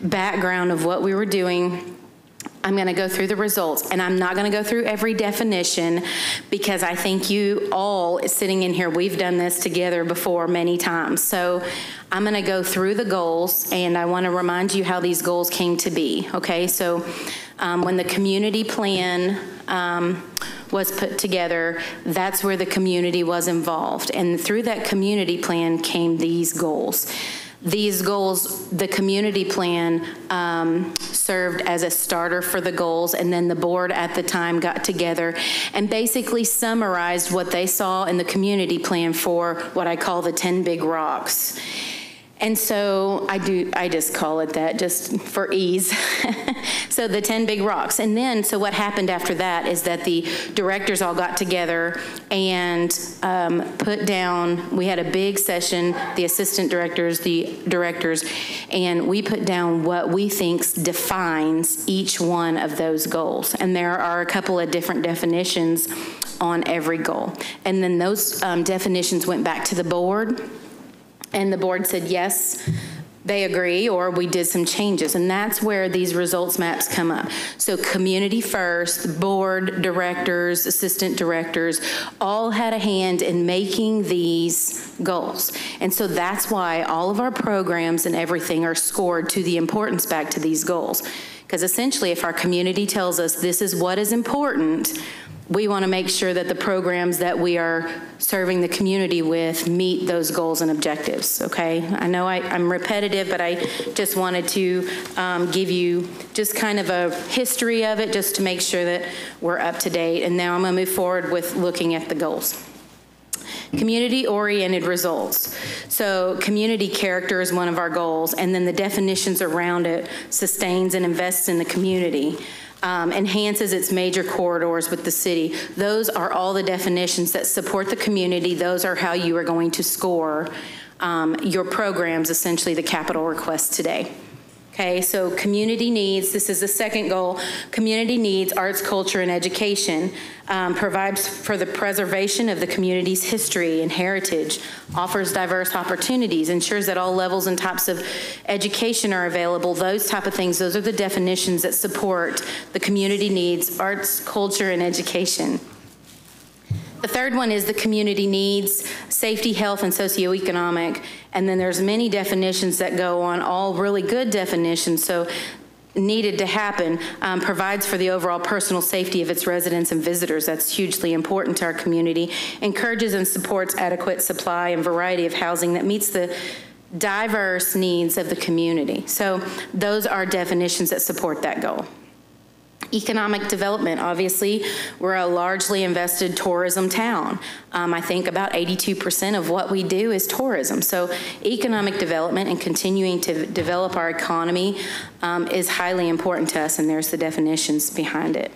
background of what we were doing. I'm going to go through the results, and I'm not going to go through every definition because I think you all sitting in here, we've done this together before many times. So I'm going to go through the goals, and I want to remind you how these goals came to be. Okay, so um, when the community plan um, was put together, that's where the community was involved, and through that community plan came these goals these goals, the community plan um, served as a starter for the goals, and then the board at the time got together and basically summarized what they saw in the community plan for what I call the 10 big rocks. And so I do, I just call it that just for ease. so the 10 big rocks. And then, so what happened after that is that the directors all got together and um, put down, we had a big session, the assistant directors, the directors, and we put down what we think defines each one of those goals. And there are a couple of different definitions on every goal. And then those um, definitions went back to the board and the board said, yes, they agree, or we did some changes. And that's where these results maps come up. So community first, board, directors, assistant directors, all had a hand in making these goals. And so that's why all of our programs and everything are scored to the importance back to these goals. Because essentially, if our community tells us this is what is important, we want to make sure that the programs that we are serving the community with meet those goals and objectives, okay? I know I, am repetitive, but I just wanted to um, give you just kind of a history of it just to make sure that we're up to date. And now I'm going to move forward with looking at the goals. Community-oriented results. So community character is one of our goals, and then the definitions around it sustains and invests in the community um, enhances its major corridors with the city. Those are all the definitions that support the community. Those are how you are going to score um, your programs, essentially the capital request today. Okay, so community needs, this is the second goal, community needs arts, culture, and education, um, provides for the preservation of the community's history and heritage, offers diverse opportunities, ensures that all levels and types of education are available, those type of things, those are the definitions that support the community needs arts, culture, and education. The third one is the community needs, safety, health, and socioeconomic. And then there's many definitions that go on, all really good definitions. So needed to happen um, provides for the overall personal safety of its residents and visitors. That's hugely important to our community. Encourages and supports adequate supply and variety of housing that meets the diverse needs of the community. So those are definitions that support that goal. Economic development, obviously, we're a largely invested tourism town. Um, I think about 82% of what we do is tourism. So economic development and continuing to develop our economy um, is highly important to us, and there's the definitions behind it.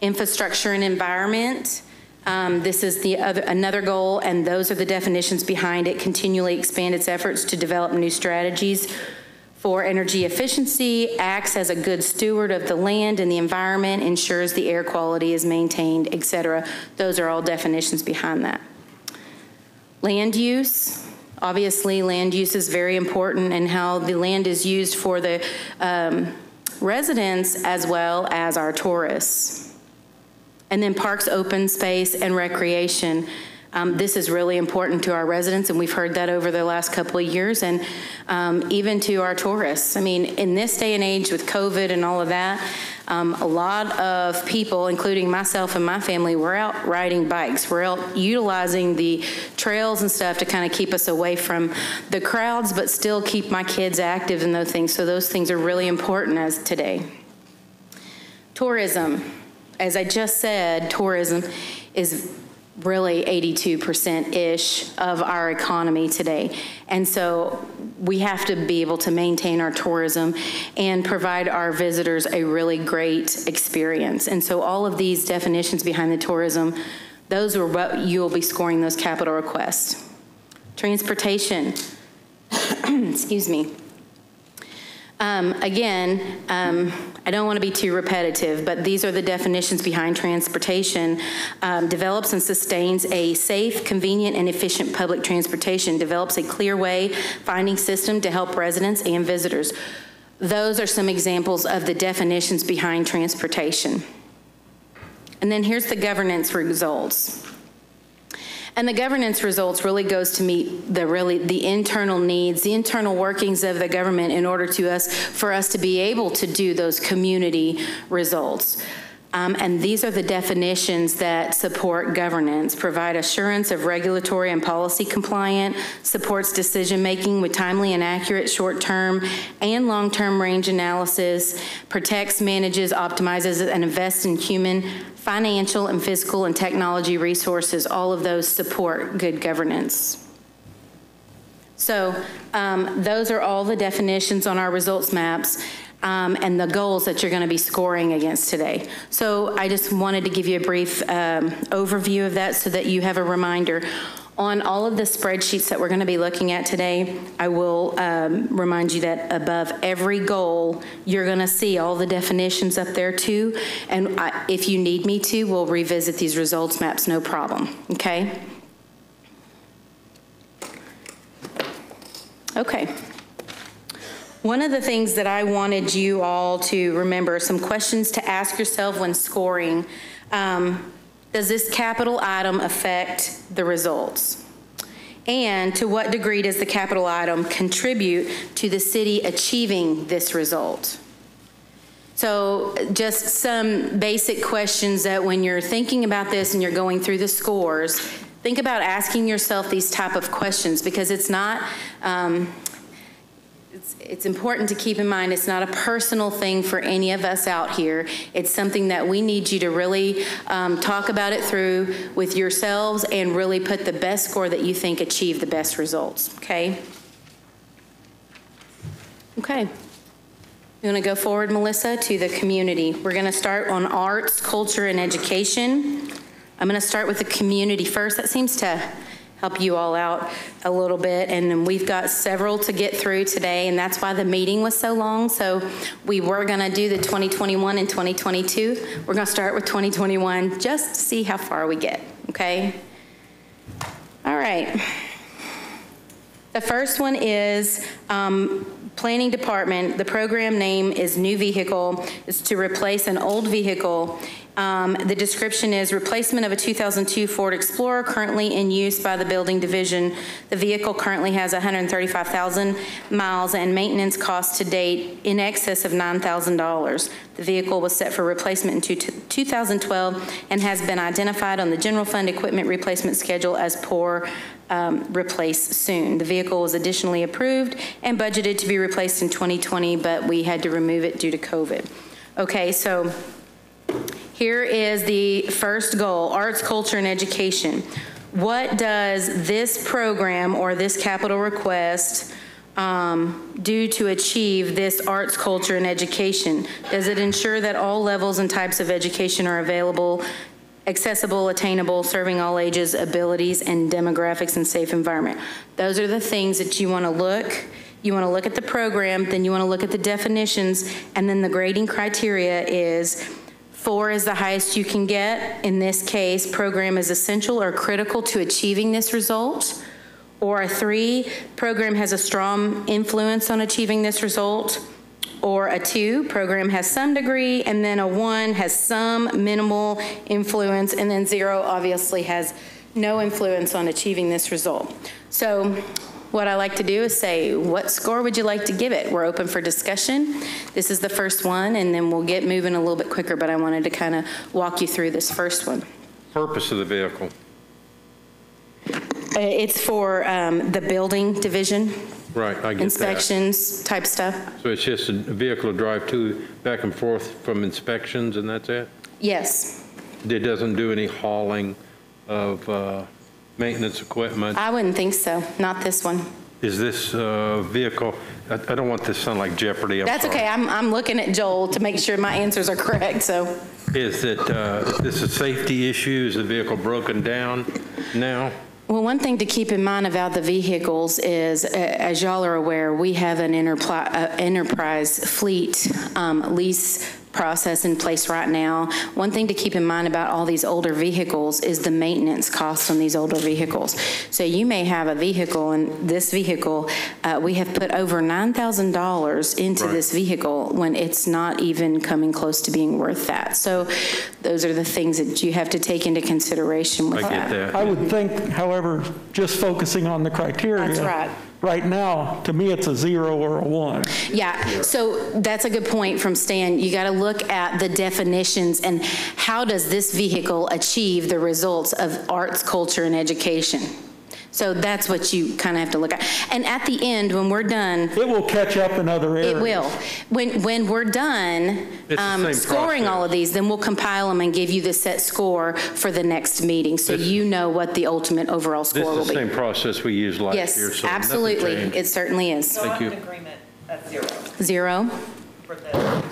Infrastructure and environment, um, this is the other, another goal, and those are the definitions behind it. Continually expand its efforts to develop new strategies for energy efficiency, acts as a good steward of the land and the environment, ensures the air quality is maintained, etc. Those are all definitions behind that. Land use, obviously land use is very important and how the land is used for the um, residents as well as our tourists. And then parks, open space, and recreation. Um, this is really important to our residents, and we've heard that over the last couple of years, and um, even to our tourists. I mean, in this day and age with COVID and all of that, um, a lot of people, including myself and my family, we're out riding bikes. We're out utilizing the trails and stuff to kind of keep us away from the crowds, but still keep my kids active and those things. So those things are really important as today. Tourism. As I just said, tourism is really 82%-ish of our economy today. And so we have to be able to maintain our tourism and provide our visitors a really great experience. And so all of these definitions behind the tourism, those are what you'll be scoring those capital requests. Transportation, excuse me. Um, Again, um, I don't want to be too repetitive, but these are the definitions behind transportation. Um, Develops and sustains a safe, convenient, and efficient public transportation. Develops a clear way finding system to help residents and visitors. Those are some examples of the definitions behind transportation. And then here's the governance results. And the governance results really goes to meet the really, the internal needs, the internal workings of the government in order to us, for us to be able to do those community results. Um, and these are the definitions that support governance, provide assurance of regulatory and policy compliant, supports decision-making with timely and accurate short-term and long-term range analysis, protects, manages, optimizes, and invests in human, financial, and physical and technology resources. All of those support good governance. So um, those are all the definitions on our results maps um, and the goals that you're going to be scoring against today. So I just wanted to give you a brief um, overview of that so that you have a reminder. On all of the spreadsheets that we're going to be looking at today, I will um, remind you that above every goal, you're going to see all the definitions up there too. And I, if you need me to, we'll revisit these results maps, no problem. Okay? Okay. One of the things that I wanted you all to remember, some questions to ask yourself when scoring. Um, does this capital item affect the results? And to what degree does the capital item contribute to the city achieving this result? So just some basic questions that when you're thinking about this and you're going through the scores, think about asking yourself these type of questions because it's not, um, it's, important to keep in mind it's not a personal thing for any of us out here. It's something that we need you to really um, talk about it through with yourselves and really put the best score that you think achieve the best results, okay? Okay. You want to go forward, Melissa, to the community. We're going to start on arts, culture, and education. I'm going to start with the community first. That seems to help you all out a little bit. And we've got several to get through today, and that's why the meeting was so long. So we were going to do the 2021 and 2022. We're going to start with 2021 just to see how far we get, okay? All right. The first one is um, Planning Department. The program name is New Vehicle. It's to replace an old vehicle um, the description is replacement of a 2002 Ford Explorer currently in use by the building division. The vehicle currently has 135,000 miles and maintenance costs to date in excess of $9,000. The vehicle was set for replacement in 2012 and has been identified on the general fund equipment replacement schedule as poor um, replace soon. The vehicle was additionally approved and budgeted to be replaced in 2020, but we had to remove it due to COVID. Okay, so here is the first goal, arts, culture, and education. What does this program or this capital request um, do to achieve this arts, culture, and education? Does it ensure that all levels and types of education are available, accessible, attainable, serving all ages, abilities, and demographics and safe environment? Those are the things that you want to look you want to look at the program, then you want to look at the definitions, and then the grading criteria is Four is the highest you can get. In this case, program is essential or critical to achieving this result. Or a three, program has a strong influence on achieving this result. Or a two, program has some degree, and then a one has some minimal influence, and then zero obviously has no influence on achieving this result. So what I like to do is say, what score would you like to give it? We're open for discussion. This is the first one, and then we'll get moving a little bit quicker, but I wanted to kind of walk you through this first one. Purpose of the vehicle? Uh, It's for um, the building division, Right, I get that. inspections type stuff. So it's just a vehicle to drive to, back and forth from inspections, and that's it? Yes, It doesn't do any hauling of uh, maintenance equipment? I wouldn't think so, not this one. Is this uh, vehicle, I I don't want this to sound like Jeopardy, I'm That's sorry. okay, I'm, I'm looking at Joel to make sure my answers are correct, so. Is it, uh, this a safety issue? Is the vehicle broken down now? Well, one thing to keep in mind about the vehicles is, a- as y'all are aware, we have an enterpli- uh, enterprise fleet um, lease process in place right now. One thing to keep in mind about all these older vehicles is the maintenance costs on these older vehicles. So you may have a vehicle, and this vehicle, uh, we have put over $9,000 into Right. this vehicle when it's not even coming close to being worth that. So those are the things that you have to take into consideration with I that. get that. I would think, however, just focusing on the criteria. That's right. Right now, to me, it's a zero or a one. Yeah, so that's a good point from Stan. You got to look at the definitions and how does this vehicle achieve the results of arts, culture, and education? So that's what you kind of have to look at. And at the end, when we're done, It will catch up in other areas. it will. When, when we're done um, same scoring all of these, then we'll compile them and give you the set score for the next meeting, so This- you know what the ultimate overall score will be. This is the be. same process we used last year, Yes, so absolutely. It certainly is. So Thank I'm in you. agreement at zero Zero. for the particular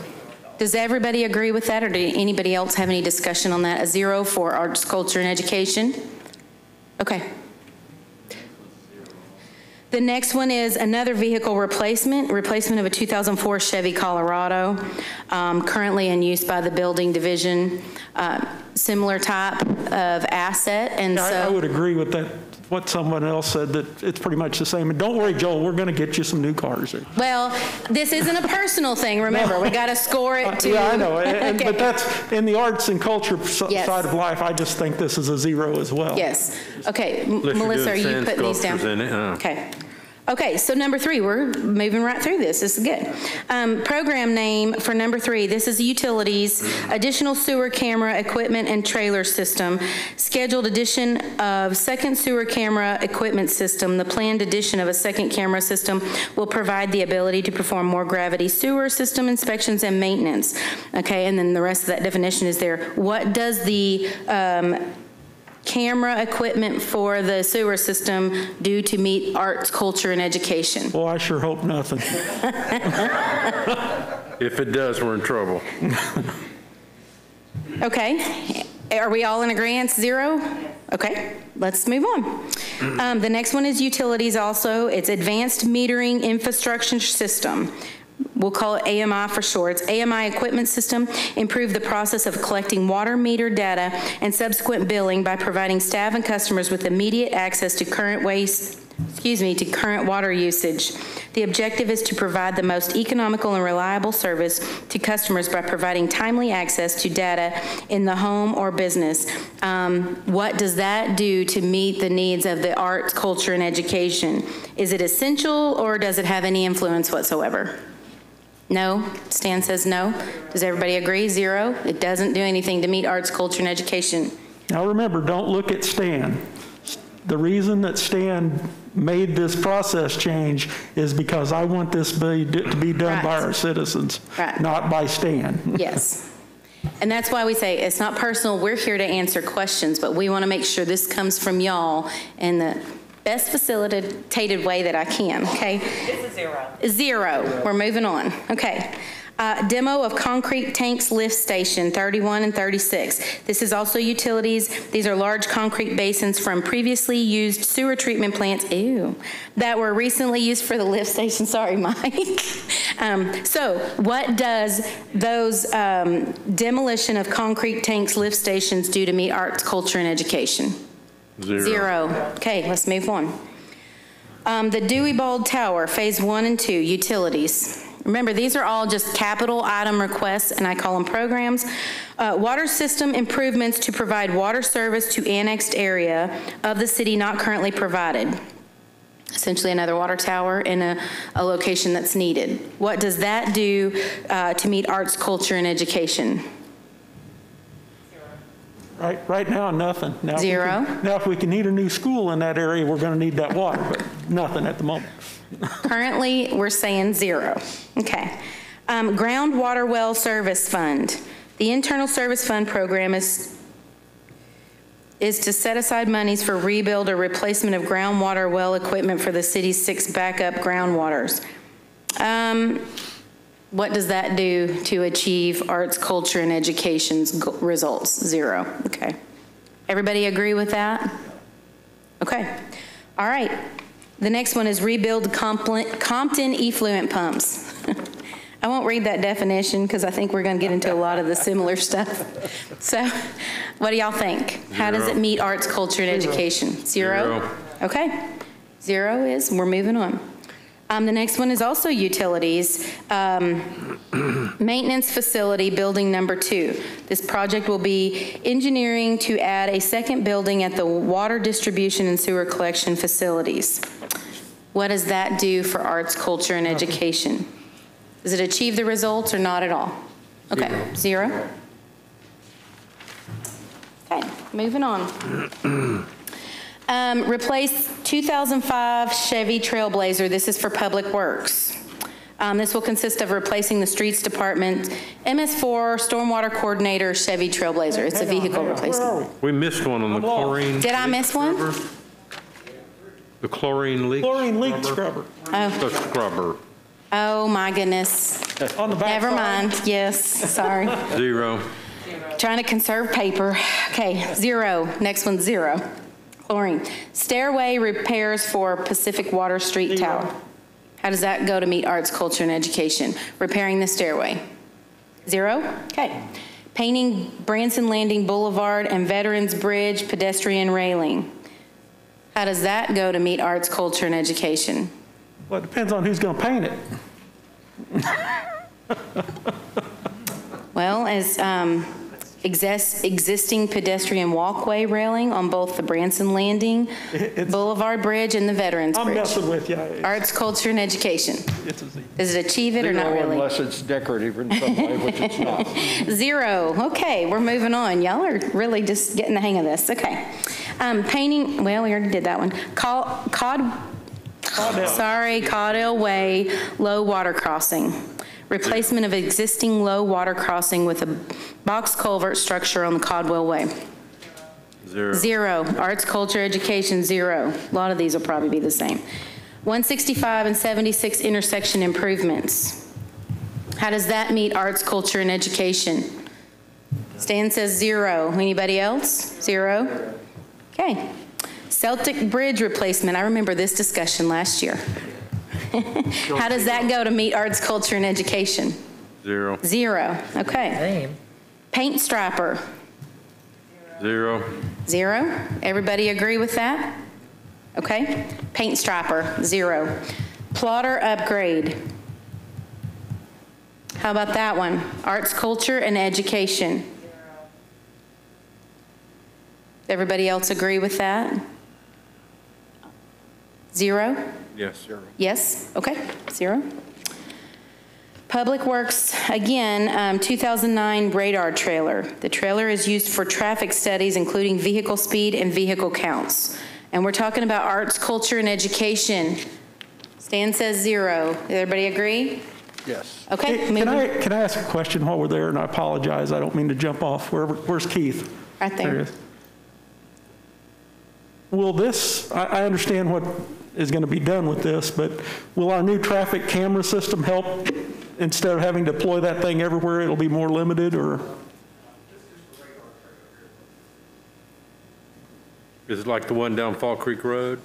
goal. Does everybody agree with that, or did anybody else have any discussion on that? A zero for arts, culture, and education? Okay. The next one is another vehicle replacement, replacement of a 2004 Chevy Colorado, um, currently in use by the building division, uh, similar type of asset, and I I so, would agree with that, what someone else said, that it's pretty much the same. And don't worry, Joel, we're going to get you some new cars. well, this isn't a personal thing, remember, we got to score it to. Yeah, I know, and- and- but that's, in the arts and culture s- Yes. side of life, I just think this is a zero as well. Yes. Okay, M- Melissa, are you sand putting these down? in it, uh. Okay. Okay, so number three, we're moving right through this. This is good. Um, Program name for number three, this is utilities, additional sewer camera equipment and trailer system, scheduled addition of second sewer camera equipment system. The planned addition of a second camera system will provide the ability to perform more gravity sewer system inspections and maintenance. Okay, and then the rest of that definition is there. What does the um, camera equipment for the sewer system due to meet arts, culture, and education? Well, I sure hope nothing. If it does, we're in trouble. Okay, are we all in agreement, zero? Okay, let's move on. Um, The next one is utilities also. It's Advanced Metering Infrastructure System. We'll call it AMI for short. AMI Equipment System, improve the process of collecting water meter data and subsequent billing by providing staff and customers with immediate access to current waste, excuse me, to current water usage. The objective is to provide the most economical and reliable service to customers by providing timely access to data in the home or business. Um, What does that do to meet the needs of the arts, culture, and education? Is it essential, or does it have any influence whatsoever? No? Stan says no. Does everybody agree? Zero? It doesn't do anything to meet arts, culture, and education. Now, remember, don't look at Stan. The reason that Stan made this process change is because I want this be- to be done by our citizens, Right. not by Stan. Yes. And that's why we say it's not personal. We're here to answer questions, but we want to make sure this comes from y'all and the best facilitated way that I can, okay? It's a zero. Zero. We're moving on. Okay. Uh, Demo of concrete tanks lift station, 31 and 36. This is also utilities. These are large concrete basins from previously used sewer treatment plants, ew, that were recently used for the lift station. Sorry, Mike. Um, So what does those um, demolition of concrete tanks lift stations do to meet arts, culture, and education? Zero. Okay, let's move on. Um, The Dewey Bald Tower, Phase 1 and 2, utilities. Remember, these are all just capital item requests, and I call them programs. Uh, Water system improvements to provide water service to annexed area of the city not currently provided. Essentially another water tower in a, a location that's needed. What does that do uh, to meet arts, culture, and education? Right, right now, nothing. Now, if we can- Zero. Now, if we can need a new school in that area, we're going to need that water, but nothing at the moment. Currently, we're saying zero. Okay. Um, Groundwater Well Service Fund. The Internal Service Fund program is, is to set aside monies for rebuild or replacement of groundwater well equipment for the city's six backup groundwaters. Um, What does that do to achieve arts, culture, and education's results? Zero. Okay. Everybody agree with that? Okay, all right. The next one is rebuild Compton effluent pumps. I won't read that definition because I think we're going to get into a lot of the similar stuff. So what do y'all think? How does it meet arts, culture, and education? Zero? Zero. Okay. Zero is, we're moving on. Um, The next one is also utilities. Um, Maintenance facility, building number two. This project will be engineering to add a second building at the water distribution and sewer collection facilities. What does that do for arts, culture, and education? Does it achieve the results or not at all? Okay, zero? Okay, moving on. Um, Replace 2005 Chevy Trailblazer. This is for Public Works. Um, This will consist of replacing the Streets Department MS4 Stormwater Coordinator Chevy Trailblazer. It's a Hang on, vehicle on. Replacement. We missed one on the chlorine. Did I miss one? scrubber. The chlorine leak. Chlorine leak scrubber The scrubber, Oh, my goodness. on the back. Never side. mind. Yes, sorry. zero. Trying to conserve paper. Okay, zero. Next one, zero. Chlorine. Stairway repairs for Pacific Water Street. Tower. How does that go to meet arts, culture, and education? Repairing the stairway. Zero? Okay. Painting Branson Landing Boulevard and Veterans Bridge pedestrian railing. How does that go to meet arts, culture, and education? Well, it depends on who's going to paint it. Well, as um, exis- existing pedestrian walkway railing on both the Branson Landing It's- Boulevard Bridge and the Veterans I'm Bridge. messing with you. It's- Arts, culture, and education. It's a Z. Does it achieve it or not Zero really? Unless it's decorative in some way, which it's not. Zero. Okay, we're moving on. Y'all are really just getting the hang of this. Okay. Um, Painting, well, we already did that one. Col- Cod, Caudell. sorry, Caudell Way Low Water Crossing. Replacement of existing low water crossing with a box culvert structure on the Codwell Way. Zero. Zero. Arts, culture, education, zero. A lot of these will probably be the same. 165 and 76 intersection improvements. How does that meet arts, culture, and education? Stan says zero. Anybody else? Zero? Okay. Celtic Bridge replacement. I remember this discussion last year. How does that go to meet arts, culture, and education? Zero. Zero. Okay. Paint striper. Zero. Zero? Everybody agree with that? Okay. Paint striper, zero. Plotter upgrade. How about that one? Arts, culture, and education. Everybody else agree with that? Zero? Yes, zero. Yes, okay, zero. Public Works, again, um, 2009 radar trailer. The trailer is used for traffic studies, including vehicle speed and vehicle counts. And we're talking about arts, culture, and education. Stan says zero. Everybody agree? Yes. Okay, Can I, can I ask a question while we're there? And I apologize, I don't mean to jump off. Where, where's Keith? right There he there. is. Will this, I, I understand what is going to be done with this, but will our new traffic camera system help? Instead of having to deploy that thing everywhere, it'll be more limited, or? Is it like the one down Fall Creek Road?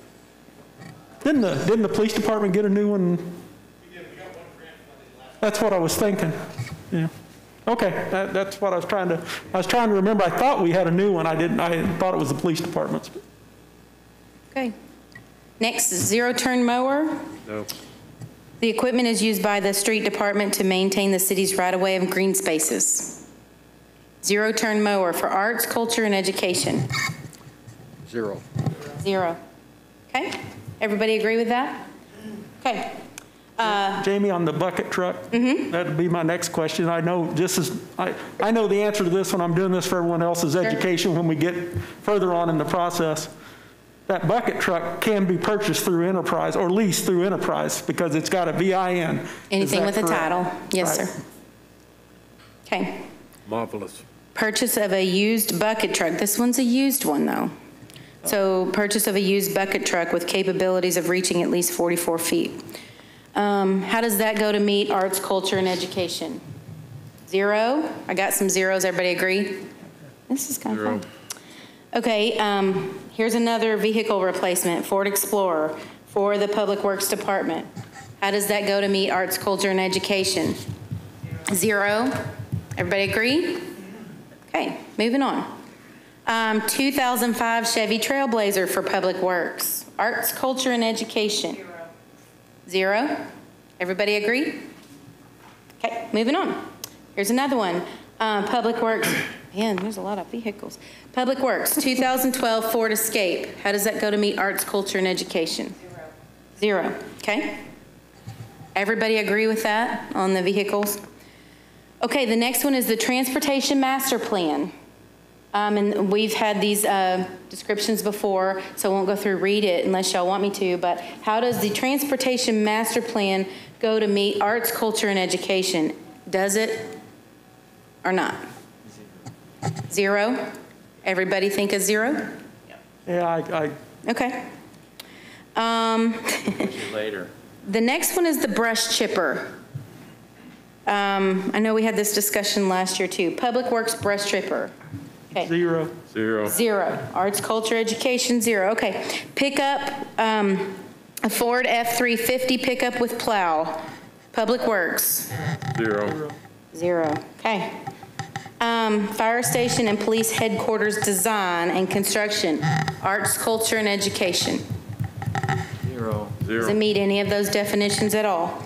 Didn't the, didn't the police department get a new one? That's what I was thinking, yeah. Okay, that, that's what I was trying to, I was trying to remember, I thought we had a new one, I didn't, I thought it was the police department's. Okay. Next, zero-turn mower. No. The equipment is used by the street department to maintain the city's right-of-way of green spaces. Zero-turn mower for arts, culture, and education. Zero. Zero. Okay? Everybody agree with that? Okay. Jamie, on the bucket truck? Mm-hmm. That'd be my next question. I know this is, I, I know the answer to this when I'm doing this for everyone else's education when we get further on in the process. That bucket truck can be purchased through Enterprise or leased through Enterprise because it's got a VIN. Anything that with a title? Yes, Right. sir. Okay. Marvelous. Purchase of a used bucket truck. This one's a used one, though. So purchase of a used bucket truck with capabilities of reaching at least 44 feet. Um, How does that go to meet arts, culture, and education? Zero? I got some zeros. Everybody agree? This is kind of Zero. fun. Okay, um, here's another vehicle replacement, Ford Explorer, for the Public Works Department. How does that go to meet arts, culture, and education? Zero. Everybody agree? Okay, moving on. Um, 2005 Chevy Trailblazer for Public Works, arts, culture, and education. Zero. Everybody agree? Okay, moving on. Here's another one. Uh, Public Works, man, there's a lot of vehicles. Public Works, 2012 Ford Escape. How does that go to meet arts, culture, and education? Zero. Zero, okay? Everybody agree with that on the vehicles? Okay, the next one is the Transportation Master Plan. Um, and we've had these, uh, descriptions before, so I won't go through, read it unless y'all want me to, but how does the Transportation Master Plan go to meet arts, culture, and education? Does it or not? Zero? Everybody think a zero? Yeah, I, I, Okay. Um, Later. the next one is the brush chipper. Um, I know we had this discussion last year too. Public Works brush chipper. Okay. zero. Zero. Zero. Arts, culture, education, zero. Okay. Pickup, um, a Ford F-350 pickup with plow. Public Works, Zero. zero. Okay. Um, fire station and police headquarters design and construction. Arts, culture, and education. Zero. Does it meet any of those definitions at all?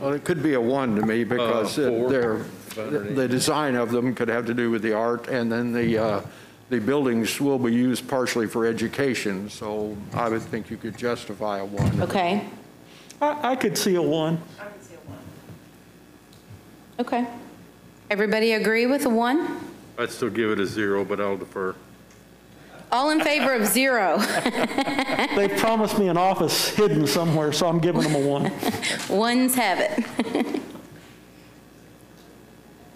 Well, it could be a one to me because Uh, they're, the design of them could have to do with the art, and then the, uh, the buildings will be used partially for education, so I would think you could justify a one. Okay. I, I could see a one. I would see a one. Okay. Everybody agree with a one? I'd still give it a zero, but I'll defer. All in favor of zero? They promised me an office hidden somewhere, so I'm giving them a one. Ones have it.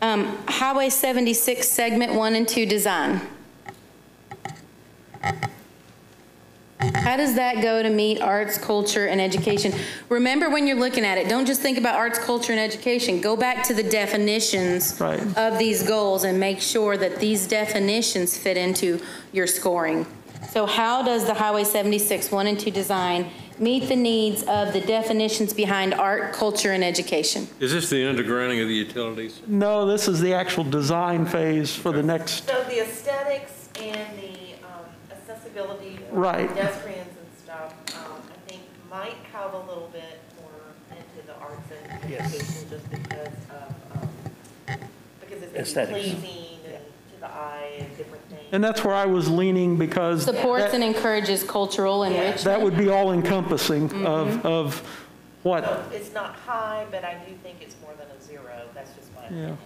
Um, Highway 76, Segment 1 and 2 design. How does that go to meet arts, culture, and education? Remember when you're looking at it, don't just think about arts, culture, and education. Go back to the definitions Right. of these goals and make sure that these definitions fit into your scoring. So how does the Highway 76 1 and 2 design meet the needs of the definitions behind art, culture, and education? Is this the undergrounding of the utilities? No, this is the actual design phase for the next, So the aesthetics and the accessibility. for Right. Pedestrians and stuff, um, I think might have a little bit more into the arts and education just because of, um, because it's gonna be Aesthetics. pleasing and to the eye and different things. and that's where I was leaning because Supports and that, encourages cultural enrichment. that would be all encompassing of, of what, So it's not high, but I do think it's more than a zero. That's just my opinion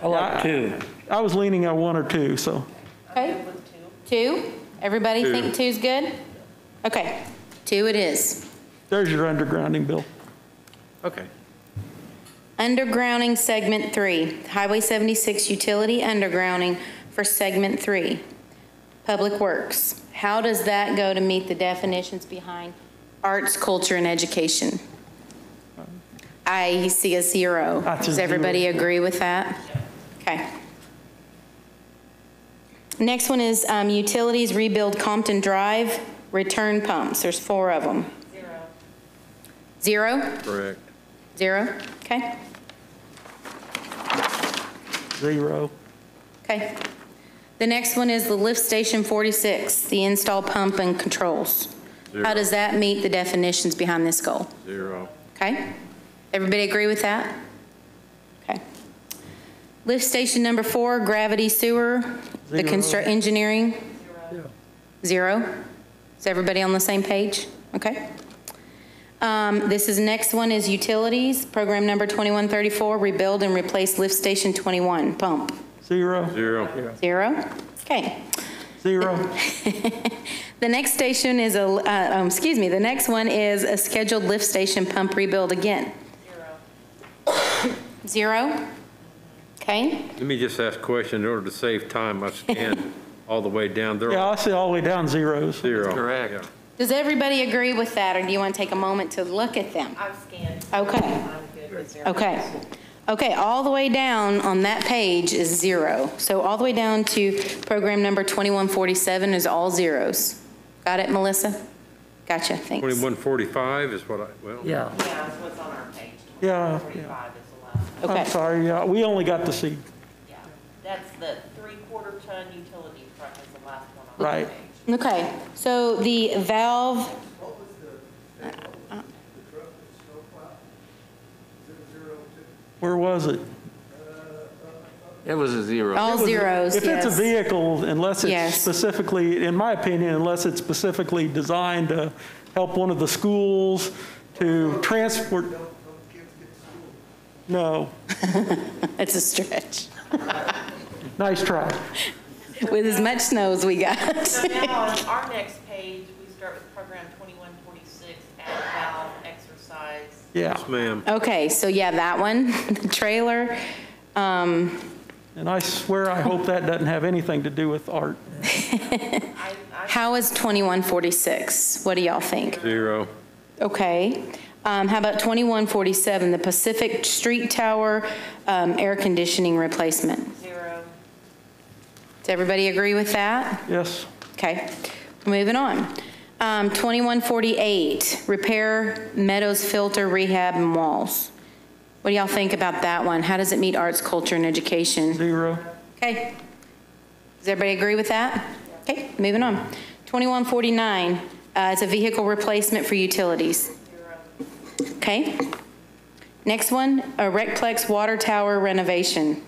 though. I like two. I was leaning at one or two, so. Okay. Good with two. Two? Everybody Two. think two's good? Okay, two it is. There's your undergrounding, Bill. Okay. Undergrounding Segment 3, Highway 76 utility undergrounding for Segment 3, Public Works. How does that go to meet the definitions behind arts, culture, and education? I see a zero. That's a Does everybody agree with that? Okay. Next one is um, utilities rebuild Compton Drive, return pumps. There's four of them. Zero. Zero? Correct. Zero? Okay. Zero. Okay. The next one is the lift station 46, the install pump and controls. How does that meet the definitions behind this goal? Zero. Okay? Everybody agree with that? Okay. Lift station number four, gravity sewer, the construct, engineering? Zero. Is everybody on the same page? Okay. Um, This is, next one is utilities, program number 2134, rebuild and replace lift station 21, pump. Zero. Zero. Zero? Okay. Zero. The next station is a, uh, um, excuse me, the next one is a scheduled lift station pump rebuild again. Zero. Zero? Okay. Let me just ask a question. In order to save time, I scanned all the way down. They're Yeah, all I see all the way down zeros. zero. Correct. Yeah. Does everybody agree with that, or do you want to take a moment to look at them? I've scanned. Okay. I'm good with zero. Okay. Okay, all the way down on that page is zero. So all the way down to program number 2147 is all zeros. Got it, Melissa? Gotcha, thanks. 2145 is what I, well. Yeah, Yeah, that's what's on our page. Yeah, 45 is the last. I'm Okay, sorry, yeah, we only got to see, Yeah, that's the three-quarter ton utility truck is the last one on the Right. page. okay. So the valve, where was it? It was a zero. all zeros, If it's a yes. vehicle, unless it's Yes. specifically, in my opinion, unless it's specifically designed to help one of the schools to transport. No, It's a stretch, nice try. with as much snow as we got. So now on our next page, we start with program 2146, add valve exercise. Yeah, Yes, ma'am. Okay, so yeah, that one, the trailer. Um, and I swear I hope that doesn't have anything to do with art. I, I How is 2146? What do y'all think? Zero. Okay. Um, How about 2147, the Pacific Street Tower um, air conditioning replacement? zero, Does everybody agree with that? Yes, Okay, moving on. Um, 2148, repair Meadows filter rehab and walls. What do y'all think about that one? How does it meet arts, culture, and education? zero. Okay. Does everybody agree with that? Okay, moving on. 2149, uh, it's a vehicle replacement for utilities. Zero, Okay. Next one, a Recplex water tower renovation.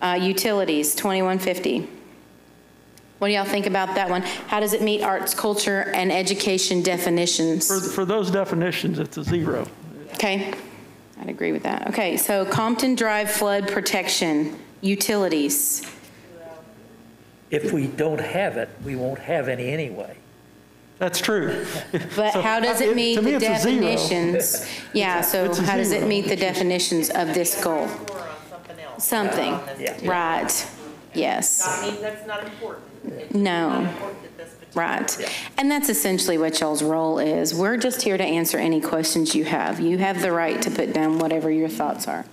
Uh, Utilities, 2150. What do y'all think about that one? How does it meet arts, culture, and education For, definitions? for those definitions, it's a zero. Okay, I'd agree with that. Okay, so Compton Drive flood protection, utilities. if we don't have it, we won't have any anyway. That's true. But So, how does it it- meet to me, the it's a zero. definitions? Yeah, so It's a how does it zero. meet the definitions of this goal? score on something else. Something, Yeah. right, yes. I mean, that's not important. It's No. not important at this particular Right. And that's essentially what y'all's role is. We're just here to answer any questions you have. You have the right to put down whatever your thoughts are.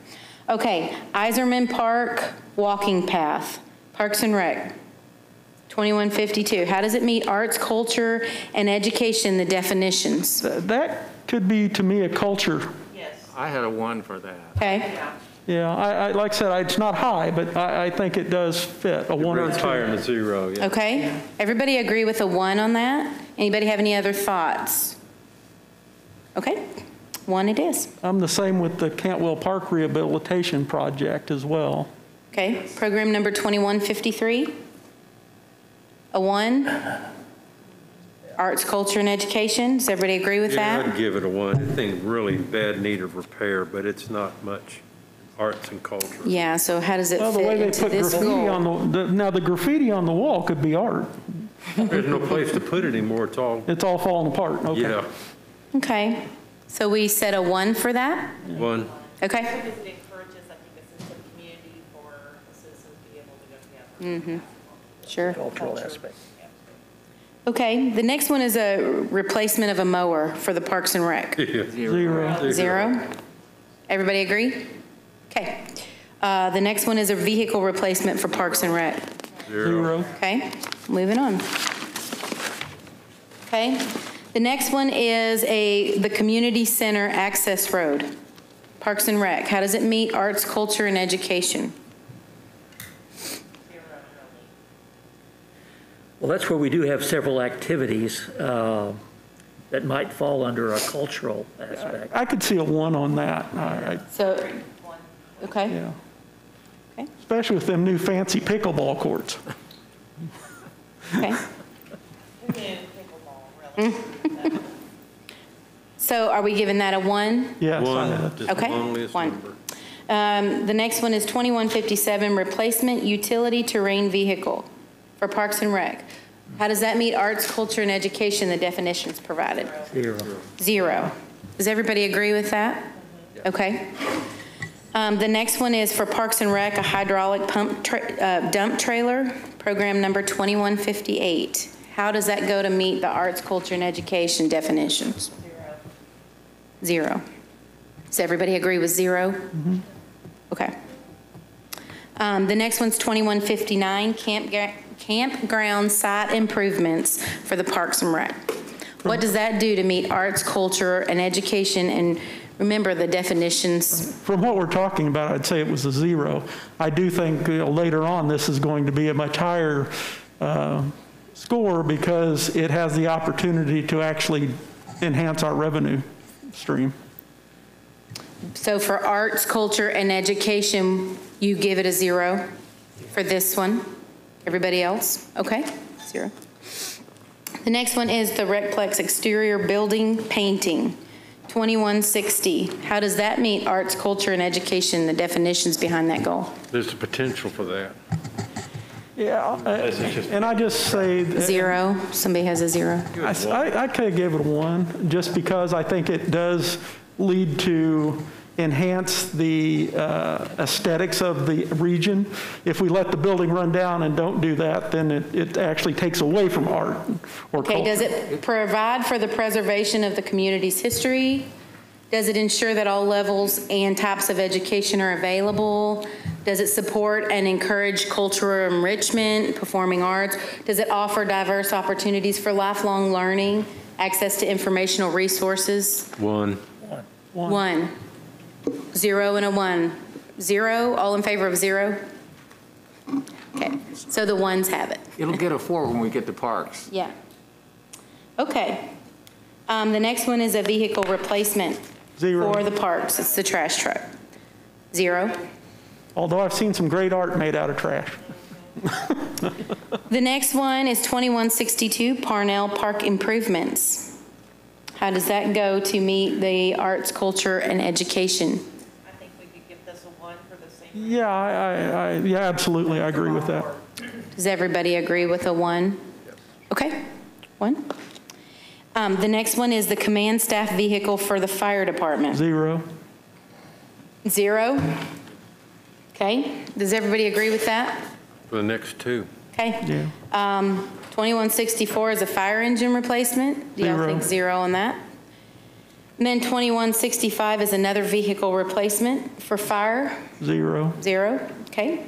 Okay, Iserman Park walking path, Parks and Rec, 2152. How does it meet arts, culture, and education, the definitions? Th- That could be, to me, a culture. Yes, I had a one for that. Okay, yeah. Yeah, I, I, like I said, it's not high, but I, I think it does fit, a one or It's higher two. than a zero, yeah. okay. Everybody agree with a one on that? Anybody have any other thoughts? Okay, one it is. I'm the same with the Cantwell Park Rehabilitation Project as well. Okay, program number 2153? A one? Arts, culture, and education, does everybody agree with Yeah, I'd that? give it a one. That thing's really bad need of repair, but it's not much arts and culture. Yeah, so how does it Well, the way fit they into put this graffiti goal? on the, the- now the graffiti on the wall could be art. There's no place to put it anymore. It's all, It's all falling apart, okay. yeah, Okay, so we set a one for that? one. Okay, Because it encourages, I think, a sense of community for citizens to be able to go together. Mm-hmm. Sure. Cultural aspect. Okay, the next one is a replacement of a mower for the Parks and Rec. Zero. Zero? Everybody agree? Okay. Uh, The next one is a vehicle replacement for Parks and Rec. Zero. Okay, moving on. Okay, the next one is a, the community center access road, Parks and Rec. How does it meet arts, culture, and education? Zero, really. Well, that's where we do have several activities uh, that might fall under a cultural aspect. I could see a one on that, I, So, One. Okay, yeah. Okay. Especially with them new fancy pickleball courts. okay. Pickleball. So are we giving that a one? Yes. I- One, just the Okay, loneliest one. number. Um, The next one is 2157, replacement utility terrain vehicle for Parks and Rec. How does that meet arts, culture, and education, the definitions provided? Zero. Zero. Does everybody agree with that? Okay. Um, The next one is for Parks and Rec, a hydraulic pump, tra- uh, dump trailer, program number 2158. How does that go to meet the arts, culture, and education definitions? Zero. Zero. Does everybody agree with zero? Okay. Um, The next one's 2159, campgra- campground site improvements for the Parks and Rec. What does that do to meet arts, culture, and education? And remember the definitions, From what we're talking about, I'd say it was a zero. I do think you know, later on, this is going to be a much higher uh, score because it has the opportunity to actually enhance our revenue stream. so for arts, culture, and education, you give it a zero for this one? Everybody else? Okay, zero. The next one is the Recplex exterior building painting, 2160. How does that meet arts, culture, and education, the definitions behind that goal? There's the potential for that. Yeah, and I just say. Zero, somebody has a zero. I, I- I could have gave it a one, just because I think it does lead to enhance the uh, aesthetics of the region. If we let the building run down and don't do that, then it, it actually takes away from art or culture. Okay, does it provide for the preservation of the community's history? Does it ensure that all levels and types of education are available? Does it support and encourage cultural enrichment, performing arts? Does it offer diverse opportunities for lifelong learning, access to informational resources? One. One. One. Zero and a one. Zero, all in favor of zero? Okay, so the ones have it. It'll get a four when we get to parks. Yeah. Okay. Um, The next one is a vehicle replacement. Zero. For the parks. It's the trash truck. Zero. Although I've seen some great art made out of trash. The next one is 2162 Parnell Park improvements. How does that go to meet the arts, culture, and education? I think we could give this a one for the same. Yeah, I, I, I- yeah, absolutely, I agree with that. Does everybody agree with a one? Okay, one. Um, The next one is the command staff vehicle for the fire department. Zero. Zero. Okay, does everybody agree with that? For the next two. Okay. Yeah. Um, 2164 is a fire engine replacement. Do y'all think zero on that? And then 2165 is another vehicle replacement for fire, Zero. zero, okay.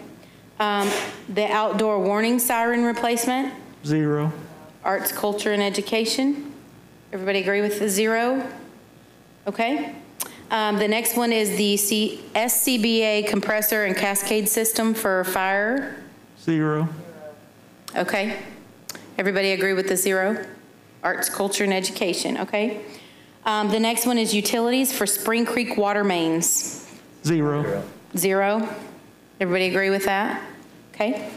Um, The outdoor warning siren replacement, Zero. arts, culture, and education. Everybody agree with the zero? Okay. Um, The next one is the C- SCBA compressor and cascade system for fire. Zero. Okay. Everybody agree with the zero? Arts, culture, and education, okay? Um, The next one is utilities for Spring Creek water mains. Zero. Zero. Everybody agree with that? Okay.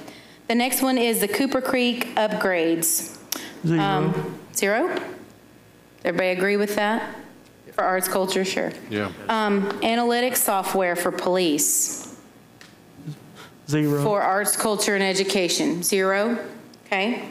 The next one is the Cooper Creek upgrades. Zero. Um, Zero? Everybody agree with that? For arts, culture, sure. Yeah. Um, Analytics software for police. Zero. For arts, culture, and education, zero, okay?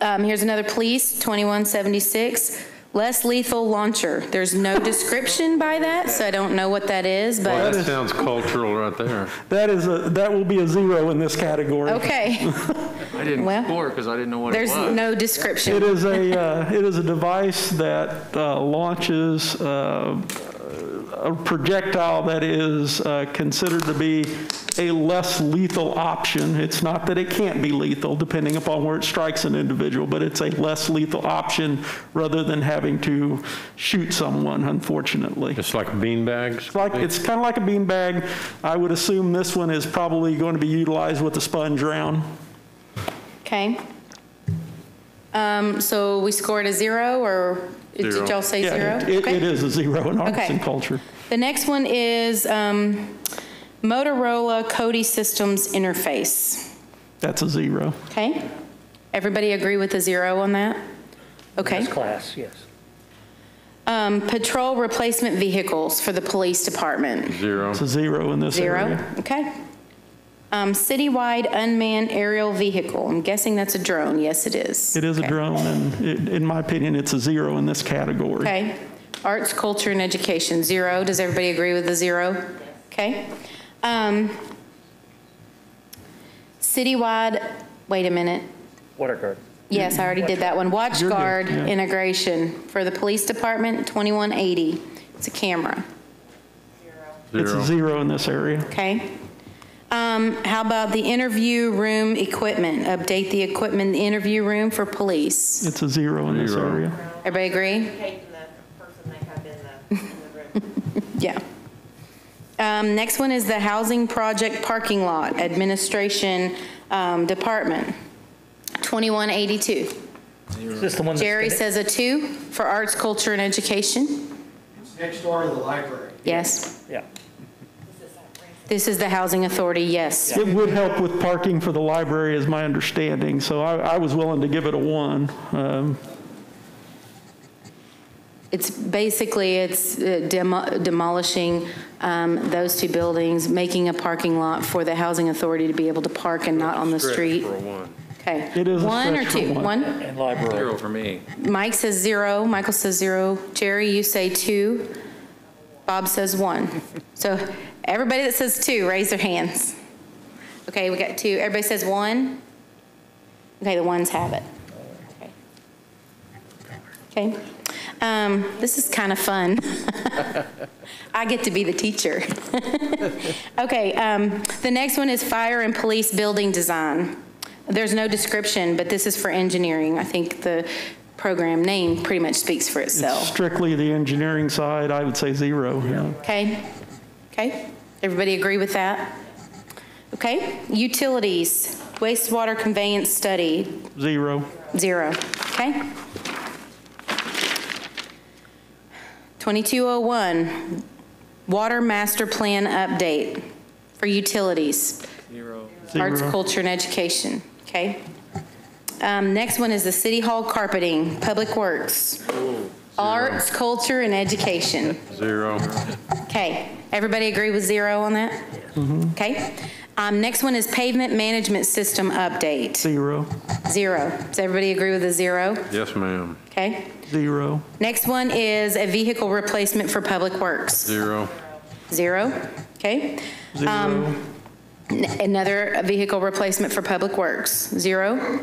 Um, Here's another police, 2176, less lethal launcher. There's no description by that, so I don't know what that is, Well, but, that sounds cultural right there. That is a, that will be a zero in this category. okay, I didn't Well, score because I didn't know what it was. there's no description. is a, uh, it is a device that uh, launches uh, a projectile that is uh, considered to be a less lethal option. It's not that it can't be lethal, depending upon where it strikes an individual, but it's a less lethal option rather than having to shoot someone, unfortunately. It's like beanbags. It's like, it's kind of like a beanbag. I would assume this one is probably going to be utilized with a sponge round. Okay. Um, So we scored a zero, or did Zero. y'all say Yeah, zero? it- it Okay. it is a zero in arts Okay. and culture. The next one is um, Motorola Cody Systems interface. That's a zero. Okay? Everybody agree with the zero on that? Okay. This class, yes. Um, Patrol replacement vehicles for the police department. Zero. It's a zero in this Zero, area. okay. Um, Citywide unmanned aerial vehicle. I'm guessing that's a drone. Yes, it is. It is a drone, and it- in my opinion, it's a zero in this category. Okay. Arts, culture, and education, zero. Does everybody agree with the zero? Okay. Um, Citywide, wait a minute. Water guard. Yes, I already did that one. Watch You're guard yeah. integration for the police department, 2180. It's a camera. Zero. It's a Zero. zero in this area. Okay. Um, How about the interview room equipment? Update the equipment in the interview room for police. It's a zero in this Zero. area. Everybody agree? Hating the person they have in the, in the room. Yeah. Um, Next one is the Housing Project Parking Lot Administration um, Department, 2182. Is this the one that's? Jerry gonna- says a two for arts, culture, and education. It's next door to the library. Yes. Yeah. This is the Housing Authority, yes. It would help with parking for the library, is my understanding, so I, I was willing to give it a one. Um, It's basically, it's uh, demo- demolishing um, those two buildings, making a parking lot for the Housing Authority to be able to park and not on the Stretch street. For a one. Okay. It is a One or stretch for two? one. One? And library. Zero for me. Mike says zero, Michael says zero, Jerry, you say two, Bob says one. So everybody that says two, raise their hands. Okay, we got two, everybody says one? Okay, the ones have it. Okay. Okay, um, this is kind of fun. I get to be the teacher. Okay, um, the next one is fire and police building design. There's no description, but this is for engineering. I think the program name pretty much speaks for It's itself. strictly the engineering side, I would say zero. yeah. Okay? Okay? Everybody agree with that? Okay? Utilities, wastewater conveyance study, Zero. Zero, okay? 2201, Water Master Plan Update for utilities. Zero. Arts, Zero. culture, and education, okay? Um, Next one is the City Hall carpeting, Public Works. Arts, culture, and education. Zero. Okay, everybody agree with zero on that? Okay. Um, Next one is pavement management system update, Zero. zero. Does everybody agree with a zero? Yes, ma'am. Okay. Zero. Next one is a vehicle replacement for Public Works, Zero. zero. Okay. Zero. N- Another vehicle replacement for Public Works, zero.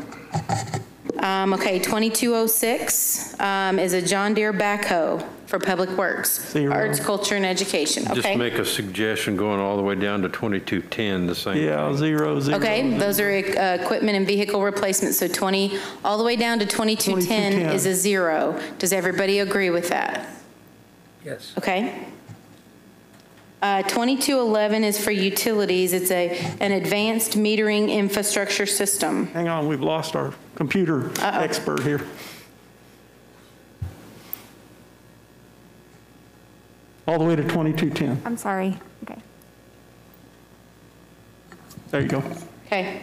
Um, Okay, 2206 um, is a John Deere backhoe for Public Works. Zero. Arts, culture, and education, Just okay? make a suggestion going all the way down to 2210, the same. Yeah, zero, zero. Okay, those are uh, equipment and vehicle replacements, so 20, all the way down to 2210 2210. is a zero. Does everybody agree with that? Yes. Okay. Uh, 2211 is for utilities. It's a, an advanced metering infrastructure system. Hang on, we've lost our computer expert here. All the way to 2210. I'm sorry. Okay. There you go. Okay.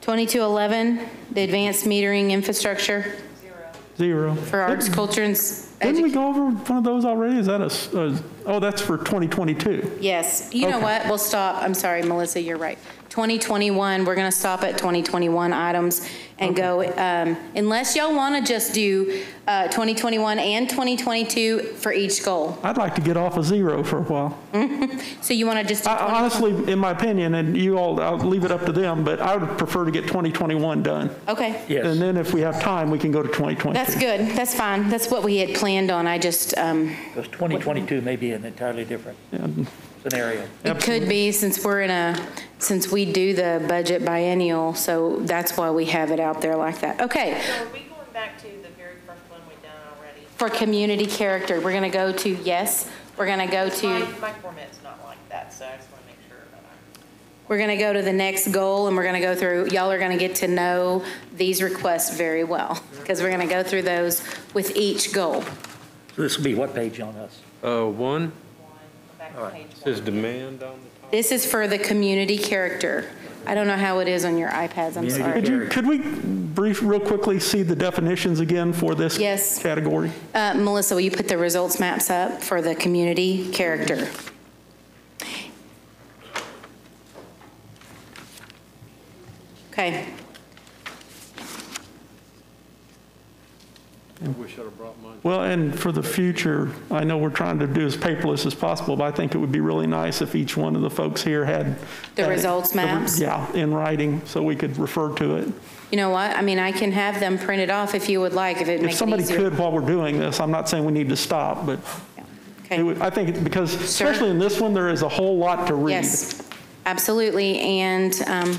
2211, the advanced metering infrastructure Zero. Zero. for arts, culture, and s- Didn't we go over one of those already? Is that a oh, that's for 2022. Yes. You know what? We'll stop. I'm sorry, Melissa, you're right. 2021, we're going to stop at 2021 items and go, um, unless y'all want to just do uh, 2021 and 2022 for each goal. I'd like to get off of zero for a while. So you want to just do I- 20? Honestly, in my opinion, and you all, I'll leave it up to them, but I would prefer to get 2021 done. Okay. Yes. And then if we have time, we can go to 2022. That's good. That's fine. That's what we had planned on. I just, um, Because 2022 may be an entirely different scenario. it could be since we're in a, since we do the budget biennial, so that's why we have it out there like that. Okay. So are we going back to the very first one we done already? For community character, we're going to go to yes. We're going to go to, my format's not like that, so I just want to make sure that I. we're going to go to the next goal and we're going to go through, y'all are going to get to know these requests very well because we're going to go through those with each goal. So this will be what page on us? Uh, one, One, back to page one. says demand on the top. This is for the community character. I don't know how it is on your iPads, I'm Community sorry. Could you, could we brief, real quickly, see the definitions again for this Yes. category? Uh, Melissa, will you put the results maps up for the community character? Okay, I wish I'd have brought mine. Well, and for the future, I know we're trying to do as paperless as possible, but I think it would be really nice if each one of the folks here had. The had- results maps? Yeah, in writing, so we could refer to it. you know what, I mean, I can have them printed off if you would like, if it If makes it somebody easier. could while we're doing this, I'm not saying we need to stop, but It would- I think, because especially in this one, there is a whole lot to read. Yes, absolutely, and um,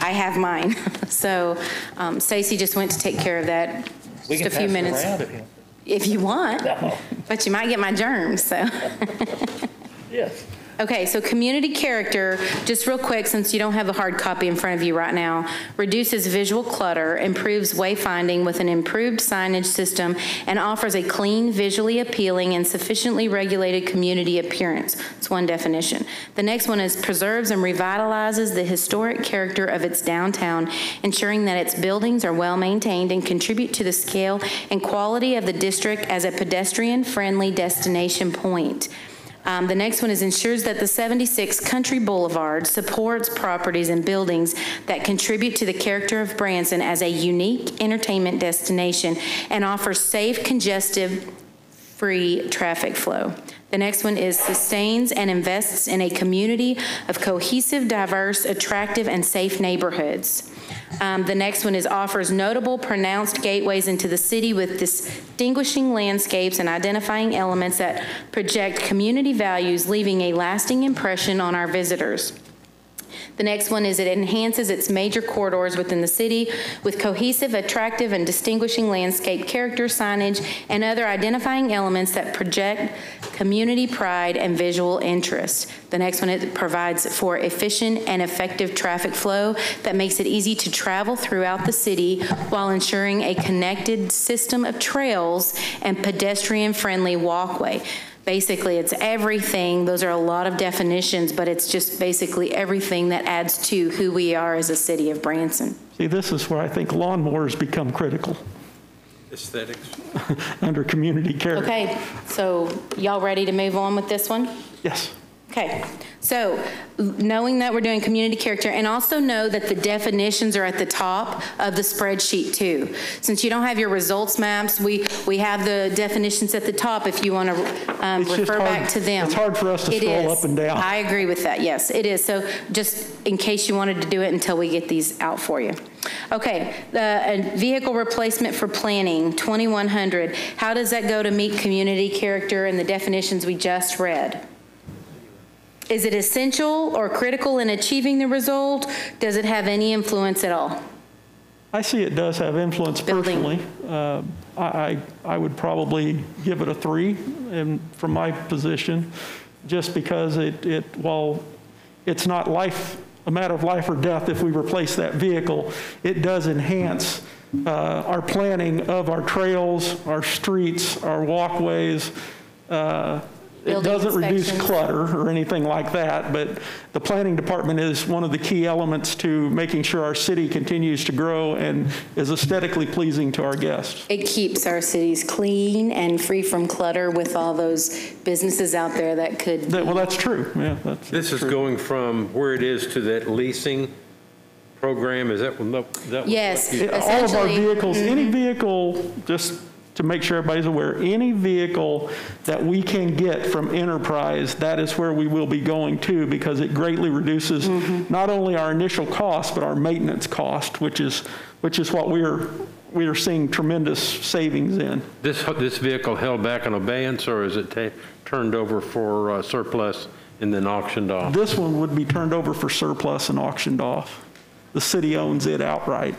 I have mine. So um, Stacy just went to take care of that We just can a few pass it minutes. around if you, If you want, No. but you might get my germs, so. yes. Okay, so community character, just real quick, since you don't have a hard copy in front of you right now, reduces visual clutter, improves wayfinding with an improved signage system, and offers a clean, visually appealing, and sufficiently regulated community appearance. It's one definition. The next one is preserves and revitalizes the historic character of its downtown, ensuring that its buildings are well-maintained and contribute to the scale and quality of the district as a pedestrian-friendly destination point. Um, The next one is ensures that the 76 Country Boulevard supports properties and buildings that contribute to the character of Branson as a unique entertainment destination and offers safe, congestive, free traffic flow. The next one is sustains and invests in a community of cohesive, diverse, attractive, and safe neighborhoods. Um, The next one is offers notable pronounced gateways into the city with distinguishing landscapes and identifying elements that project community values, leaving a lasting impression on our visitors. The next one is it enhances its major corridors within the city with cohesive, attractive, and distinguishing landscape character signage and other identifying elements that project community pride and visual interest. The next one, it provides for efficient and effective traffic flow that makes it easy to travel throughout the city while ensuring a connected system of trails and pedestrian-friendly walkway. Basically, it's everything, those are a lot of definitions, but it's just basically everything that adds to who we are as a city of Branson. See, this is where I think lawnmowers become critical Aesthetics. under community care. Okay, so y'all ready to move on with this one? Yes. Okay, so knowing that we're doing community character, and also know that the definitions are at the top of the spreadsheet too. Since you don't have your results maps, we, we have the definitions at the top if you want to just refer back hard- to them. it's hard for us to It scroll is. up and down. I agree with that, yes, it is. So just in case you wanted to do it until we get these out for you. Okay, the uh, vehicle replacement for planning, 2100. How does that go to meet community character and the definitions we just read? Is it essential or critical in achieving the result? Does it have any influence at all? I see it does have influence Building. personally. Uh, I, I would probably give it a three and from my position, just because it, it, while it's not life, a matter of life or death if we replace that vehicle, it does enhance uh, our planning of our trails, our streets, our walkways. Uh, It doesn't reduce clutter or anything like that, but the planning department is one of the key elements to making sure our city continues to grow and is aesthetically pleasing to our guests. It keeps our cities clean and free from clutter with all those businesses out there that could, That- Well, that's true, yeah, that's. This is going from where it is to that leasing program, is that, what- is that? what- Yes. All of our Essentially, mm-hmm. vehicles, any vehicle, just to make sure everybody's aware, any vehicle that we can get from Enterprise, that is where we will be going to because it greatly reduces Mm-hmm. not only our initial cost, but our maintenance cost, which is, which is what we're, we are seeing tremendous savings in. This, this vehicle held back on abeyance, or is it ta- turned over for uh, surplus and then auctioned off? This one would be turned over for surplus and auctioned off. The city owns it outright.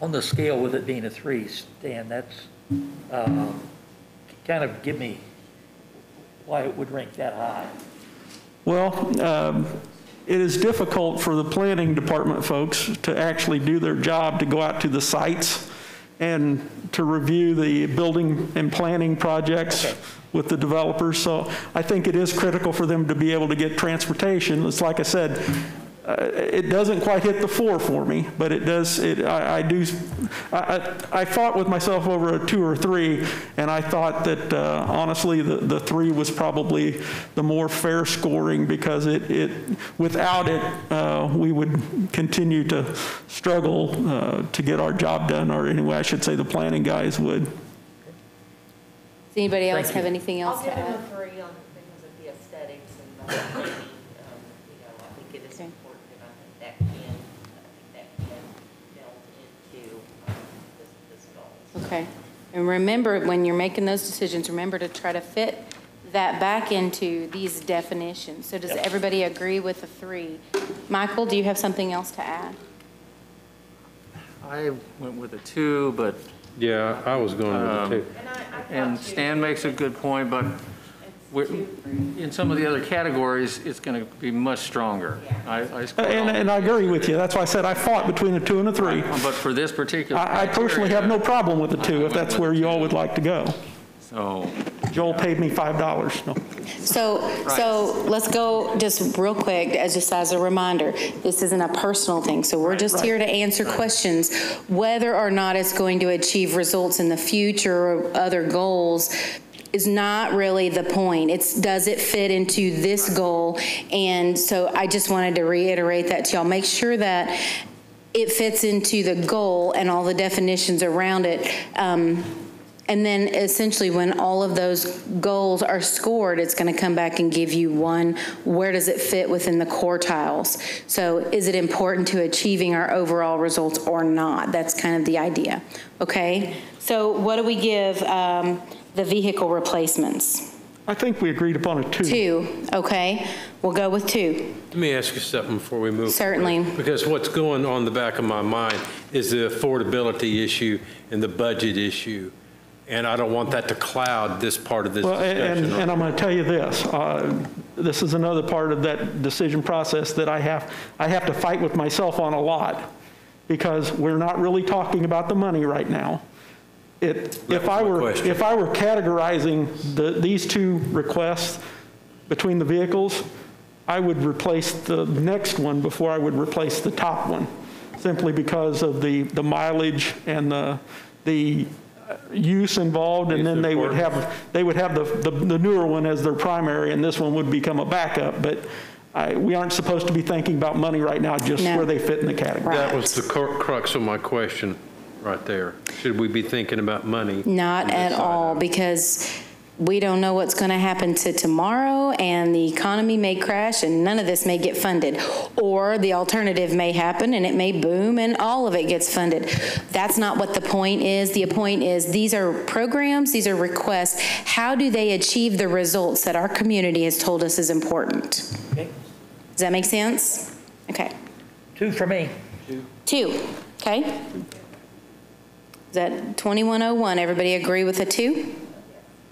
On the scale with it being a three, Stan, that's, um, kind of give me why it would rank that high. Well, um, it is difficult for the planning department folks to actually do their job, to go out to the sites and to review the building and planning projects Okay. with the developers. So I think it is critical for them to be able to get transportation. It's like I said, uh, it doesn't quite hit the four for me, but it does, it, I, I do, I, I I fought with myself over a two or three, and I thought that uh, honestly, the, the three was probably the more fair scoring because it, it, without it, uh, we would continue to struggle uh, to get our job done, or anyway, I should say the planning guys would. does anybody else Thank have you. anything else I'll to give them add? a three on things of the aesthetics and the, um, you know, I think it is Okay. important, and I think that can, I think that can meld into, um, this, this goal. Okay. And remember, when you're making those decisions, remember to try to fit that back into these definitions. So does everybody agree with the three? Michael, do you have something else to add? I went with a two, but, Yeah, I was going Um, with the two. And I, I and Stan makes a good point, but we're, in some of the other categories, it's going to be much stronger. I, I And, and I agree with you. That's why I said I fought between a two and a three. But for this particular I I personally have no problem with the two, if that's where you all would like to go. So, Joel paid me $5, no. So, so let's go just real quick, as just as a reminder, this isn't a personal thing, so we're just here to answer questions. Whether or not it's going to achieve results in the future or other goals is not really the point. It's, does it fit into this goal? And so I just wanted to reiterate that to y'all. Make sure that it fits into the goal and all the definitions around it. Um, and then essentially, when all of those goals are scored, it's going to come back and give you one, where does it fit within the quartiles? So is it important to achieving our overall results or not? That's kind of the idea, okay? So what do we give um, the vehicle replacements? I think we agreed upon a two. Two, okay? We'll go with two. Let me ask you something before we move. Certainly. Because what's going on in the back of my mind is the affordability issue and the budget issue. And I don't want that to cloud this part of this Well, and, discussion. and I'm going to tell you this, uh, this is another part of that decision process that I have, I have to fight with myself on a lot, because we're not really talking about the money right now. It, if I were, question. if I were categorizing the, these two requests between the vehicles, I would replace the next one before I would replace the top one, simply because of the, the mileage and the, the uh, use involved, and then they would have, they would have the, the the newer one as their primary, and this one would become a backup, but I, we aren't supposed to be thinking about money right now, just No. where they fit in the category. That was the cru- crux of my question right there. Should we be thinking about money? Not at all, item? because we don't know what's going to happen to tomorrow, and the economy may crash, and none of this may get funded. Or the alternative may happen, and it may boom, and all of it gets funded. That's not what the point is. The point is, these are programs, these are requests. How do they achieve the results that our community has told us is important? Okay, Does that make sense? Okay. two for me. Two, okay? Is that 2101? Everybody agree with a two?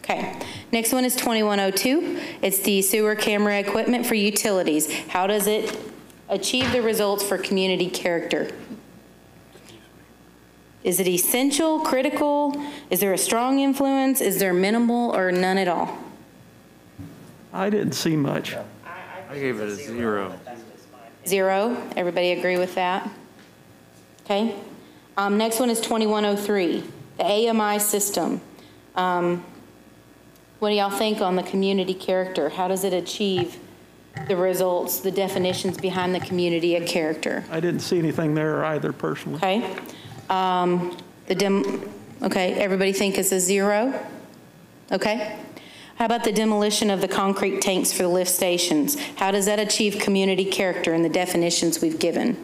Okay. Next one is 2102. It's the sewer camera equipment for utilities. How does it achieve the results for community character? Is it essential, critical? Is there a strong influence? Is there minimal or none at all? I didn't see much. I, I I gave it a zero. but that's just my opinion. Zero. Everybody agree with that? Okay. Um, next one is 2103, the AMI system. Um, what do y'all think on the community character? How does it achieve the results, the definitions behind the community of character? I didn't see anything there either personally. Okay. Um, the dem, okay, everybody think it's a zero? Okay. How about the demolition of the concrete tanks for the lift stations? How does that achieve community character in the definitions we've given?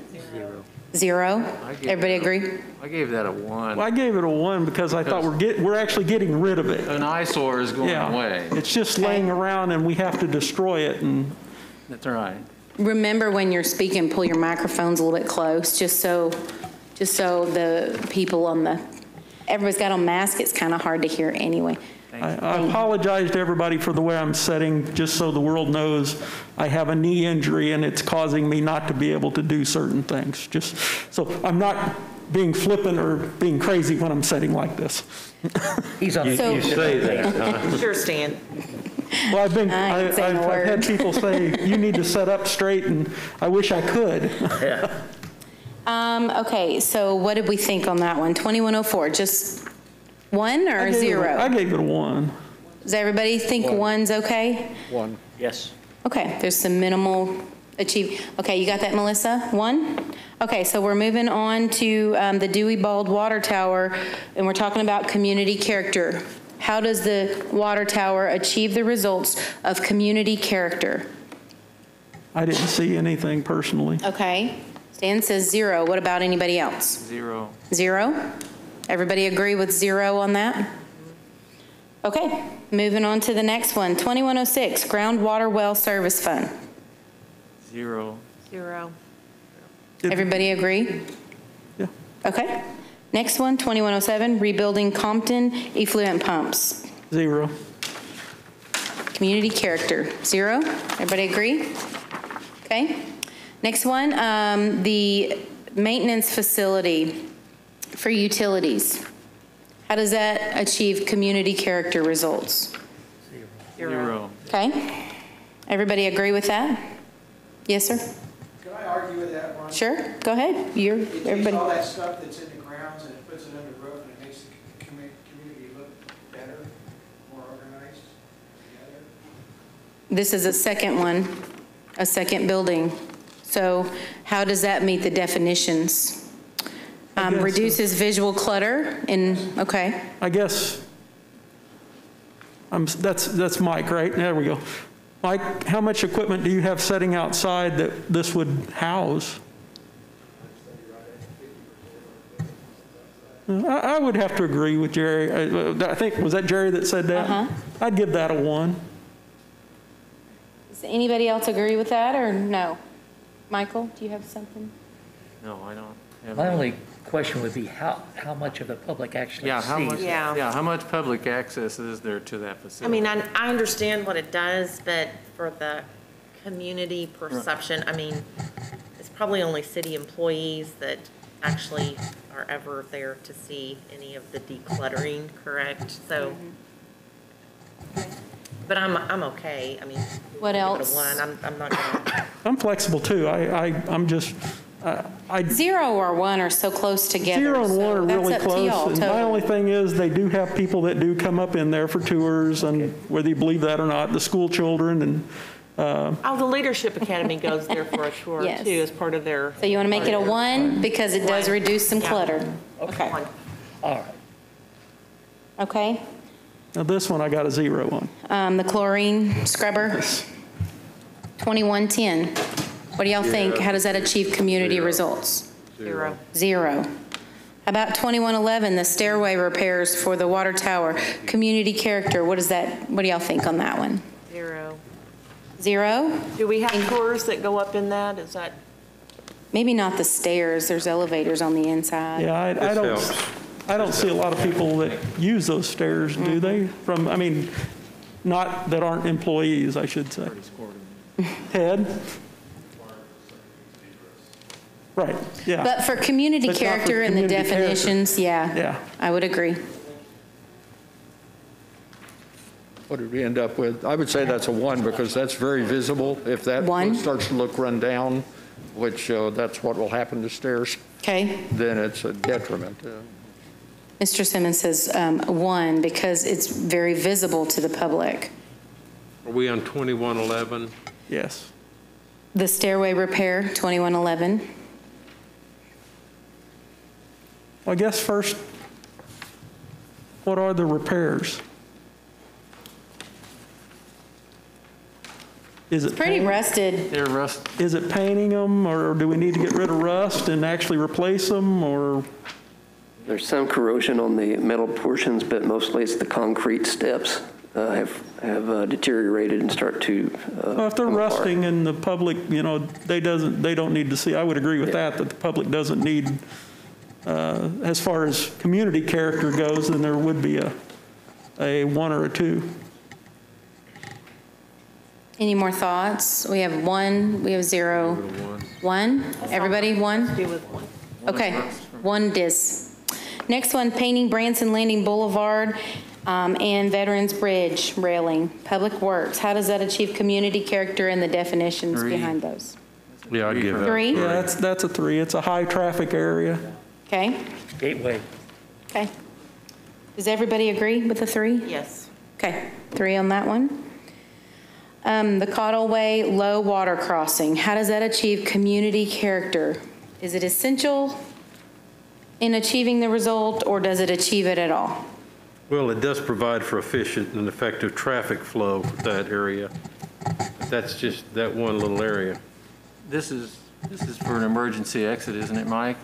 Zero. I gave Everybody it a- agree? I gave that a one. Well, I gave it a one because I thought we're get, we're actually getting rid of it. An eyesore is going Yeah. away. It's just laying around and we have to destroy it and That's right. Remember when you're speaking, pull your microphones a little bit close, just so, just so the people on the, everybody's got on masks, it's kind of hard to hear anyway. I I apologize to everybody for the way I'm setting, just so the world knows I have a knee injury and it's causing me not to be able to do certain things. Just, so I'm not being flippant or being crazy when I'm setting like this. He's on. So- You say that, huh? Sure, Stan. Well, I've been, I I- ain't I've saying a I've had word. people say, you need to set up straight, and I wish I could. Yeah. Um, okay, so what did we think on that one? 2104, just one I or gave it zero? I gave it a one. Does everybody think one's okay? One. Yes. Okay, there's some minimal achieve, okay, you got that, Melissa? One? Okay, so we're moving on to um, the Dewey Bald Water Tower, and we're talking about community character. How does the water tower achieve the results of community character? I didn't see anything personally. Okay, Stan says zero. What about anybody else? Zero. Zero? Everybody agree with zero on that? Okay, moving on to the next one, 2106, groundwater well service fund. Zero. Zero. Everybody agree? Yeah. Okay. Next one, 2107, rebuilding Compton effluent pumps. Zero. Community character, zero. Everybody agree? Okay. Next one, um, the maintenance facility for utilities. How does that achieve community character results? Zero. Okay? Everybody agree with that? Yes, sir? Can I argue with that one? Sure, go ahead. You're, It takes everybody. all that stuff that's in the grounds and it puts it under roof and it makes the commu- community look better, more organized together. This is a second one, a second building. So how does that meet the definitions? Um, guess so. Reduces visual clutter in, okay. I guess, I'm, that's, that's Mike, right? There we go. Mike, how much equipment do you have setting outside that this would house? I, I would have to agree with Jerry. I I think, was that Jerry that said that? Uh-huh. I'd give that a one. Does anybody else agree with that, or no? Michael, do you have something? No, I don't. have- My only question would be how, how much of the public actually Yeah, how much, sees? Yeah. yeah, how much public access is there to that facility? I facility? mean, I, I understand what it does, but for the community perception, I mean, it's probably only city employees that actually are ever there to see any of the decluttering, correct? So, but I'm, I'm okay, I mean. What give it a else? one, I'm, I'm not gonna, I'm flexible too. I, I, I'm just, uh, I, Zero or one are so close together. Zero and so one are that's really up to y'all, close. And my totally. only thing is, they do have people that do come up in there for tours, and whether you believe that or not, the school children, and oh, the Leadership Academy goes there for a tour Yes. too, as part of their. So you want to make it a one, because it does reduce some Yeah. clutter? Okay, One. All right. okay. now this one I got a zero on. Um, the chlorine scrubber, 2110. What do y'all think? How does that achieve community results? Zero. Zero. About 2111, the stairway repairs for the water tower, community character, what is that, what do y'all think on that one? Zero. Zero? Do we have tours that go up in that? Is that? Maybe not the stairs, there's elevators on the inside. Yeah, I, I don't, helps. I don't see a lot of people that use those stairs, do they? Mm-hmm. From, I mean, not, that aren't employees, I should say. Ted? Right, yeah, But for community But not for character and the community character. definitions, yeah. Yeah. I would agree. What did we end up with? I would say that's a one because that's very visible. If that One. starts to look run down, which uh, that's what will happen to stairs, Okay? then it's a detriment. Uh, Mr. Simmons says um, one, because it's very visible to the public. Are we on 2111? yes. The stairway repair, 2111. Well, I guess first, what are the repairs? Is it? Pretty paint- rusted. They're rust, Is it painting them, or do we need to get rid of rust and actually replace them, or? There's some corrosion on the metal portions, but mostly it's the concrete steps uh, have have uh, deteriorated and start to uh, Well, if they're come apart. rusting and the public, you know, they doesn't, they don't need to see, I would agree with that, that the public doesn't need, uh, as far as community character goes, then there would be a, a one or a two. Any more thoughts? We have one, we have zero. One? Everybody, one? Do with one. Okay, one dis. Next one, painting Branson Landing Boulevard um, and Veterans Bridge railing, Public Works. How does that achieve community character and the definitions Three. behind those? Yeah, I'd give that. Three? Yeah, that's, that's a three, it's a high-traffic area. Okay, Gateway. okay. Does everybody agree with the three? Yes. Okay, three on that one. Um, The Caudle Way Low Water Crossing, how does that achieve community character? Is it essential in achieving the result, or does it achieve it at all? Well, it does provide for efficient and effective traffic flow with that area. But That's just that one little area. this is, this is for an emergency exit, isn't it, Mike?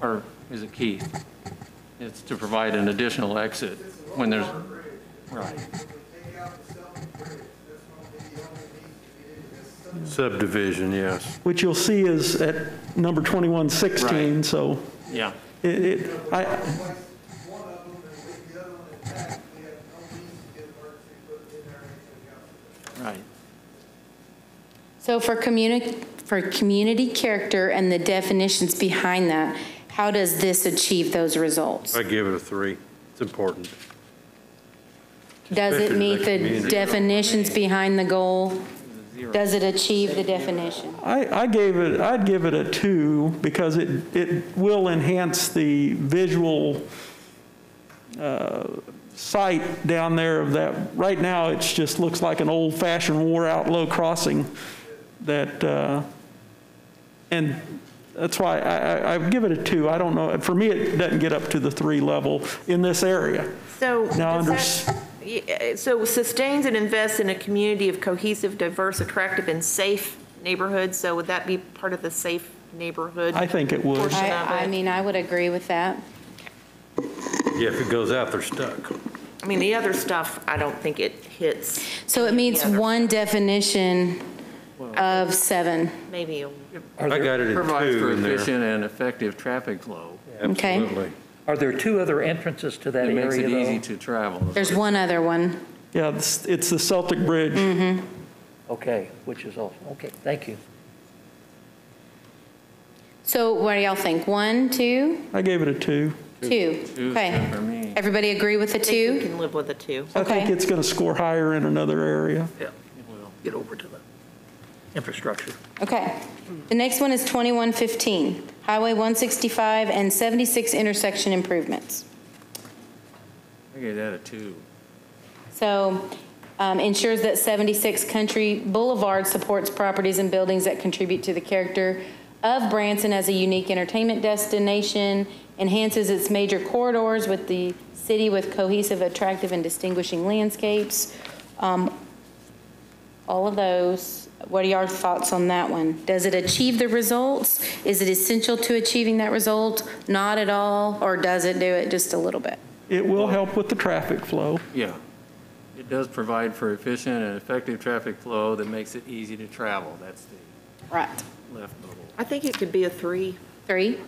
Or is it Keith? It's to provide an additional exit when there's, right. Take out the Celtic Bridge, that's gonna be the only means to get into this subdivision. Subdivision, yes. Which you'll see is at number 2116, so Yeah, it, it, I, Place one of them and leave the other one intact, we have no means to get emergency equipment in there or anything else. right. So for communi, for community character and the definitions behind that, how does this achieve those results? I give it a three. It's important. Does it meet the the definitions behind the goal? Does it achieve the definition? I, I gave it, I'd give it a two because it, it will enhance the visual uh, sight down there of that. Right now, it just looks like an old-fashioned wore-out low crossing that, uh, and that's why I, I, I give it a two. I don't know, for me, it doesn't get up to the three level in this area. So, Now, under that- so sustains and invests in a community of cohesive, diverse, attractive, and safe neighborhoods, so would that be part of the safe neighborhood? I think it would. Portion of I, I mean, I would agree with that. Yeah, if it goes out, they're stuck. I mean, the other stuff, I don't think it hits, So it meets one definition of seven. maybe, a- I got it at Provides two for in there. efficient and effective traffic flow. Okay. Absolutely. Are there two other entrances to that It makes area, it easy though? to travel. There's one other one. Yeah, it's, it's the Celtic Bridge. Mm-hmm. Okay, which is also, okay, thank you. So what do y'all think? One, two, I gave it a two. two? Two's Okay. good for me. Everybody agree with the I think we two? can live with a two. I think Okay. it's going to score higher in another area. Yeah, we'll get over to the infrastructure. Okay. The next one is 2115, Highway 165 and 76 intersection improvements. I gave that a two. So um, ensures that 76 Country Boulevard supports properties and buildings that contribute to the character of Branson as a unique entertainment destination, enhances its major corridors with the city with cohesive, attractive, and distinguishing landscapes. Um, All of those. What are your thoughts on that one? Does it achieve the results? Is it essential to achieving that result? Not at all? Or does it do it just a little bit? It will help with the traffic flow. Yeah. It does provide for efficient and effective traffic flow that makes it easy to travel. That's the Right. left bubble. I think it could be a three. Three?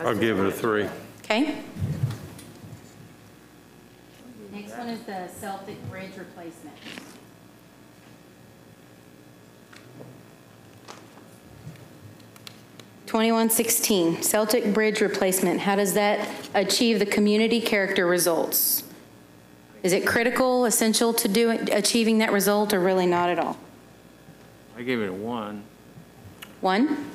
I'll give it a three. Okay. Next one is the Celtic Bridge replacement. Twenty-one sixteen, Celtic Bridge replacement. How does that achieve the community character results? Is it critical, essential to doing, achieving that result, or really not at all? I gave it a one. One?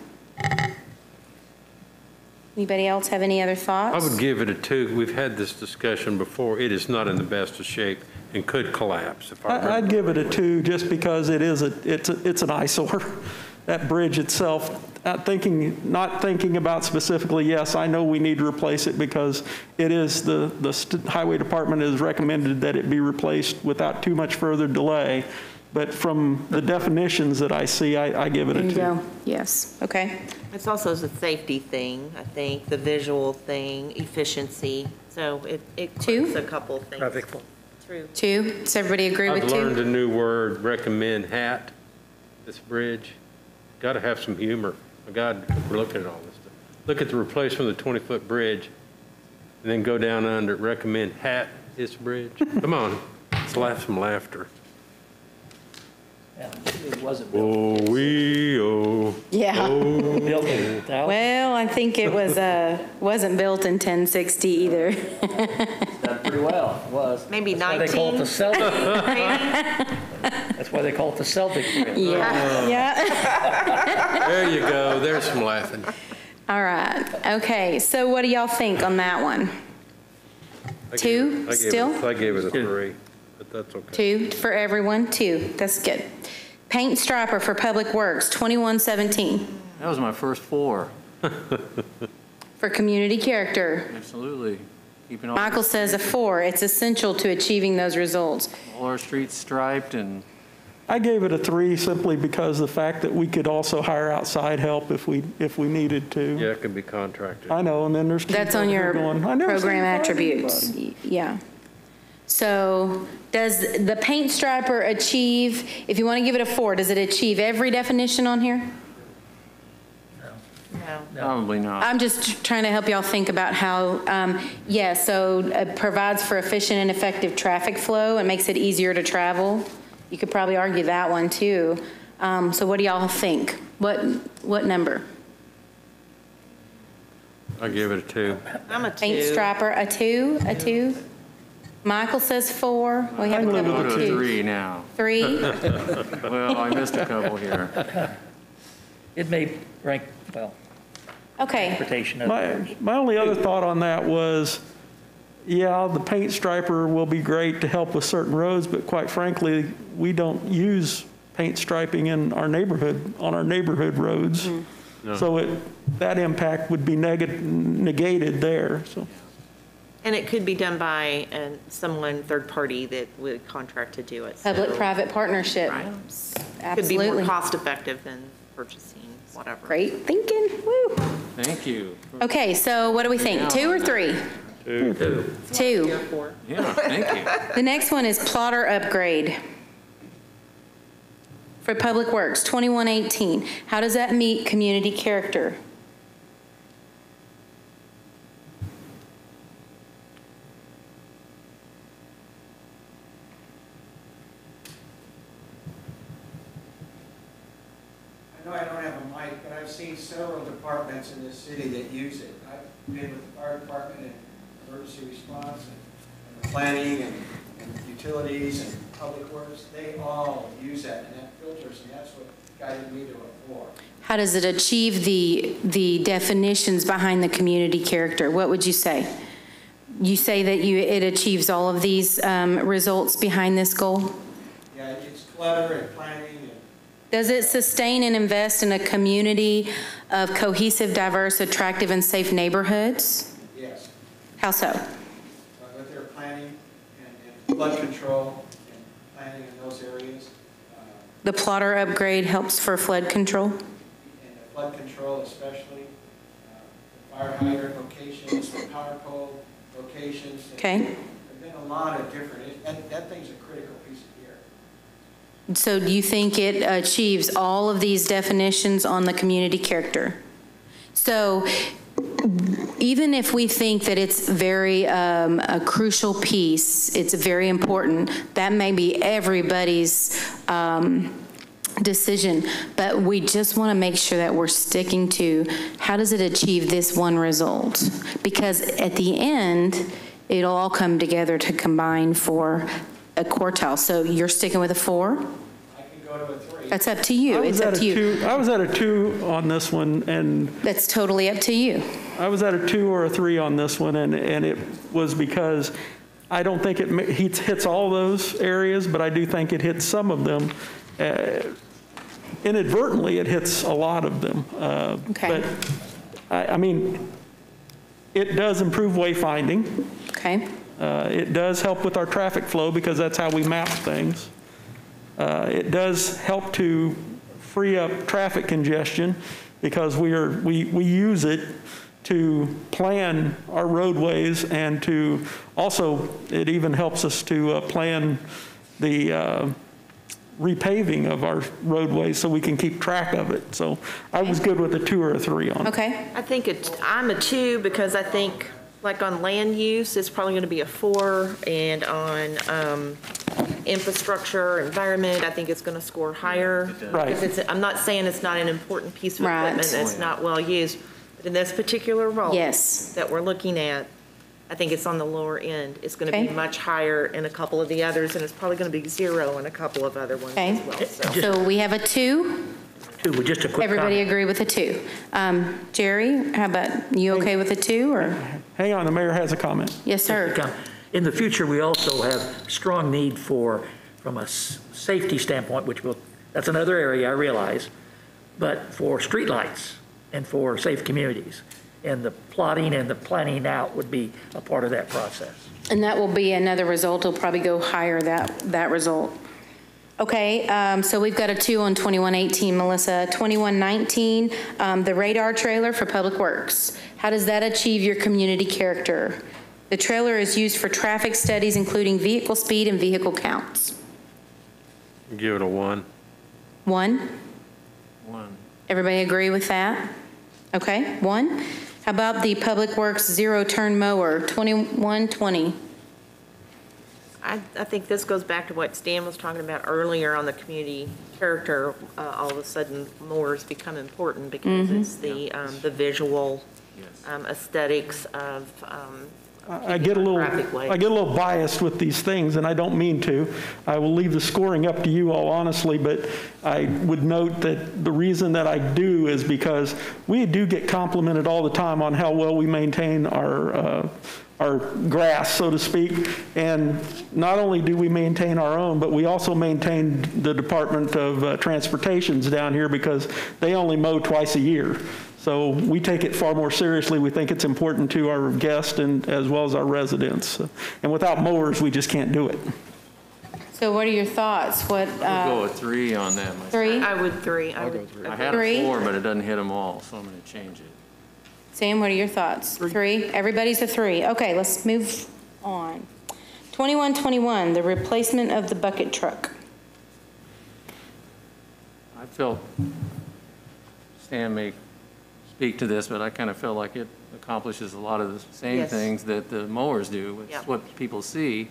Anybody else have any other thoughts? I would give it a two. We've had this discussion before. It is not in the best of shape and could collapse if I I- I'd give it a two just because it is a, it's, a- it's an eyesore. That bridge itself, uh, thinking, not thinking about specifically, yes, I know we need to replace it because it is, the, the highway department has recommended that it be replaced without too much further delay. But from the definitions that I see, I, I give it There a you two. go. Yes, okay. It's also a safety thing, I think, the visual thing, efficiency, so it, it Two? a couple things. Traffic. True. Two, does everybody agree with two? I've learned two? a new word, recommend hat, this bridge. Got to have some humor. My God, we're looking at all this stuff. Look at the replacement of the 20-foot bridge, and then go down under, recommend hat this bridge. Come on, let's laugh some laughter. Yeah, It wasn't built, Oh, we, oh. Yeah. built in 2000, Well, I think it was, uh, wasn't built in 1060 either. done pretty well, it was. Maybe That's why they call it 19. the Celtic, that's why they call it the Celtic Bridge. Yeah, yeah. There you go, there's some laughing. All right, okay, so what do y'all think on that one? I gave Two, it- I gave it- still? I gave it a three, but that's okay. Two for everyone, two, that's good. Paint striper for Public Works, 2117, That was my first four. for community character. Absolutely. Keeping all, Michael says a four, it's essential to achieving those results. all our streets striped and I gave it a three simply because the fact that we could also hire outside help if we, if we needed to. Yeah, it could be contracted. I know, and then there's. two That's on your who are going, "I never seen program fire attributes. anybody." Y- Yeah. So does the paint striper achieve, if you want to give it a four, does it achieve every definition on here? No. Probably not. I'm just trying to help y'all think about how, um, yeah, so it provides for efficient and effective traffic flow and makes it easier to travel. You could probably argue that one too. Um, So what do y'all think? What, what number? I give it a two. I'm a two. Paint two. striper, a two, a two? Michael says four. We have a live couple of to twos. three now. Three? Well, I missed a couple here. It may rank, well, Okay. interpretation of My, my only other thought on that was, yeah, the paint striper will be great to help with certain roads, but quite frankly, we don't use paint striping in our neighborhood, on our neighborhood roads. Mm-hmm. So it, that impact would be neg- negated there, so. And it could be done by uh, someone, third party that would contract to do it. so Public-private partnership. Right. Could be more Absolutely. cost effective than purchasing, whatever. Great thinking, woo. Thank you. Okay, so what do we think? Two or three? Two. Two. Yeah, thank you. The next one is plotter upgrade. For Public Works, 2118. How does that meet community character? I know I don't have a mic, but I've seen several departments in this city that use it. I've been with the fire department and emergency response and and the planning and and utilities and public works. They all use that and that filters, and that's what guided me to a four. How does it achieve the, the definitions behind the community character? What would you say? You say that you, it achieves all of these um, results behind this goal? Yeah, it's clutter and planning Does it sustain and invest in a community of cohesive, diverse, attractive, and safe neighborhoods? yes, How so? uh, with their planning and and flood control and planning in those areas. uh, The plotter upgrade helps for flood control? and the flood control especially, uh, the fire hydrant locations, the power pole locations. Okay. There've been a lot of different, that, that thing's a critical piece of gear. So do you think it achieves all of these definitions on the community character? So even if we think that it's very, um, a crucial piece, it's very important, that may be everybody's, um, decision, but we just want to make sure that we're sticking to, how does it achieve this one result? Because at the end, it'll all come together to combine for a quartile. So you're sticking with a four? I can go to a three. That's up to I you. was It's up at a to you. two- I was at a two on this one, and That's totally up to you. I was at a two or a three on this one, and, and it was because I don't think it ma- hits, hits all those areas, but I do think it hits some of them. Uh, Inadvertently, it hits a lot of them. Uh, Okay. But, I, I mean, it does improve wayfinding. Okay? Uh, It does help with our traffic flow because that's how we map things. Uh, It does help to free up traffic congestion because we are, we, we use it to plan our roadways and to, also, it even helps us to uh, plan the uh, repaving of our roadways so we can keep track of it. So I was good with a two or a three on it. Okay? I think it's, I'm a two because I think, like on land use, it's probably going to be a four, and on um, infrastructure, environment, I think it's going to score higher. Right. Because it's, I'm not saying it's not an important piece of Right. equipment that's not well used, but in this particular role. Yes. That we're looking at, I think it's on the lower end. It's going to be Okay. much higher in a couple of the others, and it's probably going to be zero in a couple of other ones Okay. as well, so. So we have a two. Two, with just a quick Everybody comment. agree with a two. Um, Jerry, how about, you okay with a two, or? Hang on, the mayor has a comment. Yes, sir. In the future, we also have strong need for, from a safety standpoint, which will, that's another area, I realize, but for streetlights and for safe communities. And the plotting and the planning out would be a part of that process. And that will be another result, it'll probably go higher, that, that result. Okay, um, so we've got a two on 2118, Melissa. 2119, um, the radar trailer for Public Works. How does that achieve your community character? The trailer is used for traffic studies, including vehicle speed and vehicle counts. Give it a one. One? One. Everybody agree with that? Okay, one. How about the Public Works zero-turn mower, 2120? I, I think this goes back to what Stan was talking about earlier on the community character. Uh, all of a sudden, mowers become important because it's the, um, the visual um, aesthetics of, um, I get a little, Traffic lights. I get a little biased with these things, and I don't mean to. I will leave the scoring up to you all honestly, but I would note that the reason that I do is because we do get complimented all the time on how well we maintain our, uh, our grass, so to speak. And not only do we maintain our own, but we also maintain the Department of uh, Transportation's down here because they only mow twice a year. So we take it far more seriously. We think it's important to our guests and as well as our residents. And without mowers, we just can't do it. So what are your thoughts? What, I'll go uh, with three on that. myself. three? I would three, I would. I had Three? a four, but it doesn't hit them all, so I'm going to change it. Sam, what are your thoughts? Three? Everybody's a three. Okay, let's move on. 2121, the replacement of the bucket truck. I feel Sam may speak to this, but I kind of feel like it accomplishes a lot of the same Yes. things that the mowers do. Yep. It's what people see.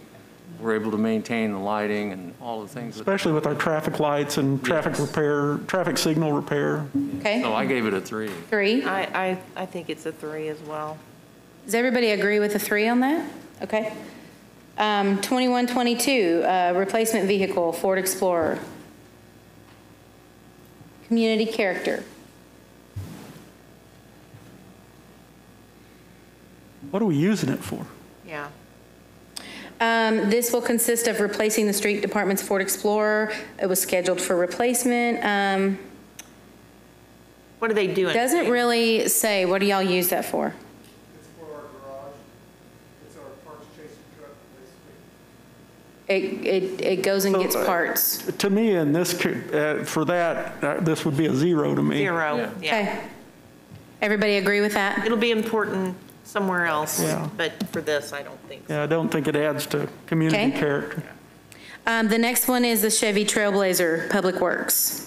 We're able to maintain the lighting and all the things. with- Especially with our traffic lights and traffic Yes. repair, traffic signal repair. Okay, So I gave it a three. three. I, I, I think it's a three as well. Does everybody agree with a three on that? Okay. Um, 2122, uh, replacement vehicle, Ford Explorer. Community character. What are we using it for? Yeah. Um, This will consist of replacing the street department's Ford Explorer. It was scheduled for replacement. Um, What are they doing? It doesn't really say, what do y'all use that for? It's for our garage. It's our parts chasing truck, basically. It, it, it goes and gets So, uh, parts. To me, in this, ca- uh, for that, uh, this would be a zero to me. Zero, Yeah. yeah. Okay. Everybody agree with that? It'll be important somewhere else, Yeah. but for this, I don't think so. Yeah, I don't think it adds to community Okay. character. Um, The next one is the Chevy Trailblazer, Public Works.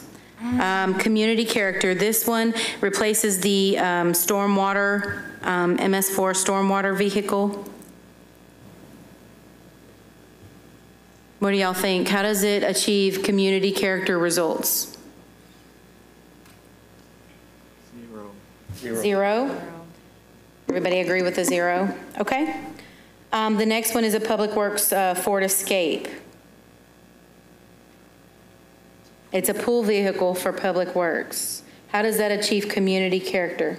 Um, Community character, this one replaces the um, stormwater, um, MS4 stormwater vehicle. What do y'all think? How does it achieve community character results? Zero. Zero? Everybody agree with the zero? Okay. Um, The next one is a Public Works uh, Ford Escape. It's a pool vehicle for Public Works. How does that achieve community character?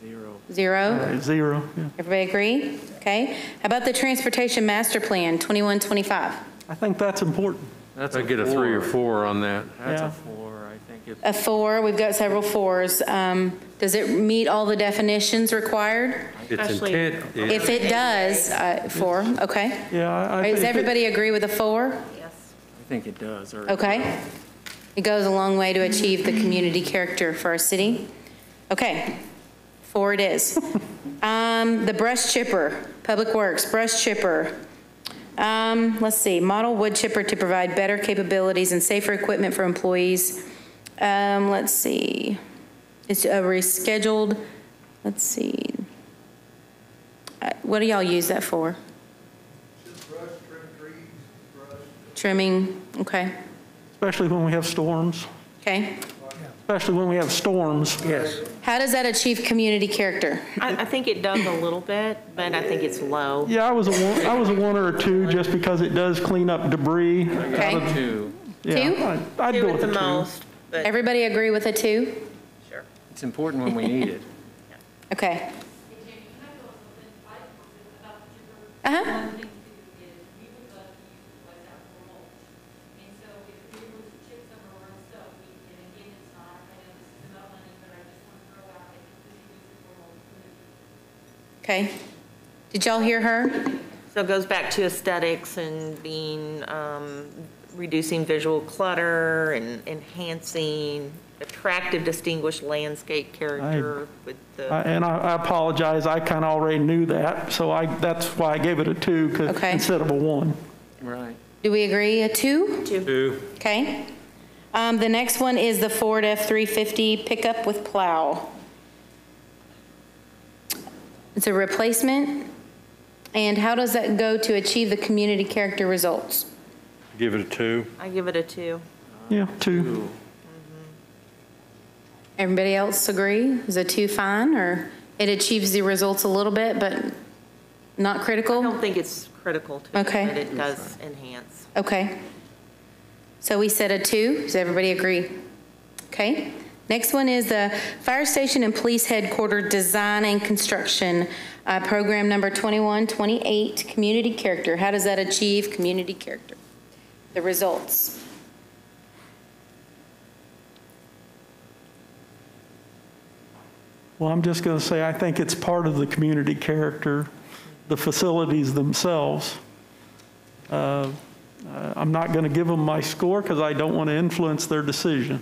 Zero. Zero? Uh, Zero, yeah. Everybody agree? Okay. How about the Transportation Master Plan, 2125? I think that's important. That's I get a three or four. four on that. That's Yeah. a four, I. A four, we've got several fours. Um, Does it meet all the definitions required? Its Especially- intent is, If it does, uh, four, okay. Yeah, I- I think. Does it- everybody agree with a four? Yes. I think it does. or- Okay. It goes a long way to achieve the community character for our city. Okay, four it is. Um, The brush chipper, Public Works, brush chipper. Um, Let's see, model wood chipper to provide better capabilities and safer equipment for employees. Um, Let's see, it's a rescheduled, let's see. Uh, What do y'all use that for? Just brush, trim trees, brush. Trimming, okay, Especially when we have storms, okay. especially when we have storms. Yes. How does that achieve community character? I, I think it does a little bit, but I think it's low. Yeah, I was a one, I was a one or a two just because it does clean up debris. Okay. Two. Yeah, Two? I'd- I'd Two go at with the a two. most, but Everybody agree with a two? sure. It's important when we need it. Okay. Uh-huh. One thing to do is, we would love to utilize that for mulch. And so if we were to chip some of our own stuff, we, and again, it's not, I know this is about money, but I just want to throw out that we could use it for mulch. Okay. Did y'all hear her? So it goes back to aesthetics and being um, reducing visual clutter and enhancing attractive, distinguished landscape character with the. I- And I I apologize, I kind of already knew that, so I, that's why I gave it a two 'cause- Okay. instead of a one. Right. Do we agree, a two? Two, Okay. Um, The next one is the Ford F-350 pickup with plow. It's a replacement, and how does that go to achieve the community character results? Give it a two. I give it a two. Yeah, two. Everybody else agree? Is a two fine, or it achieves the results a little bit, but not critical? I critical? don't think it's critical to, Okay. but it does enhance. Okay. So we said a two. Does everybody agree? Okay. Next one is the Fire Station and Police headquarters Design and Construction, uh, Program Number 2128, Community Character. How does that achieve community character? The results. Well, I'm just going to say, I think it's part of the community character, the facilities themselves. Uh, uh, I'm not going to give them my score because I don't want to influence their decision.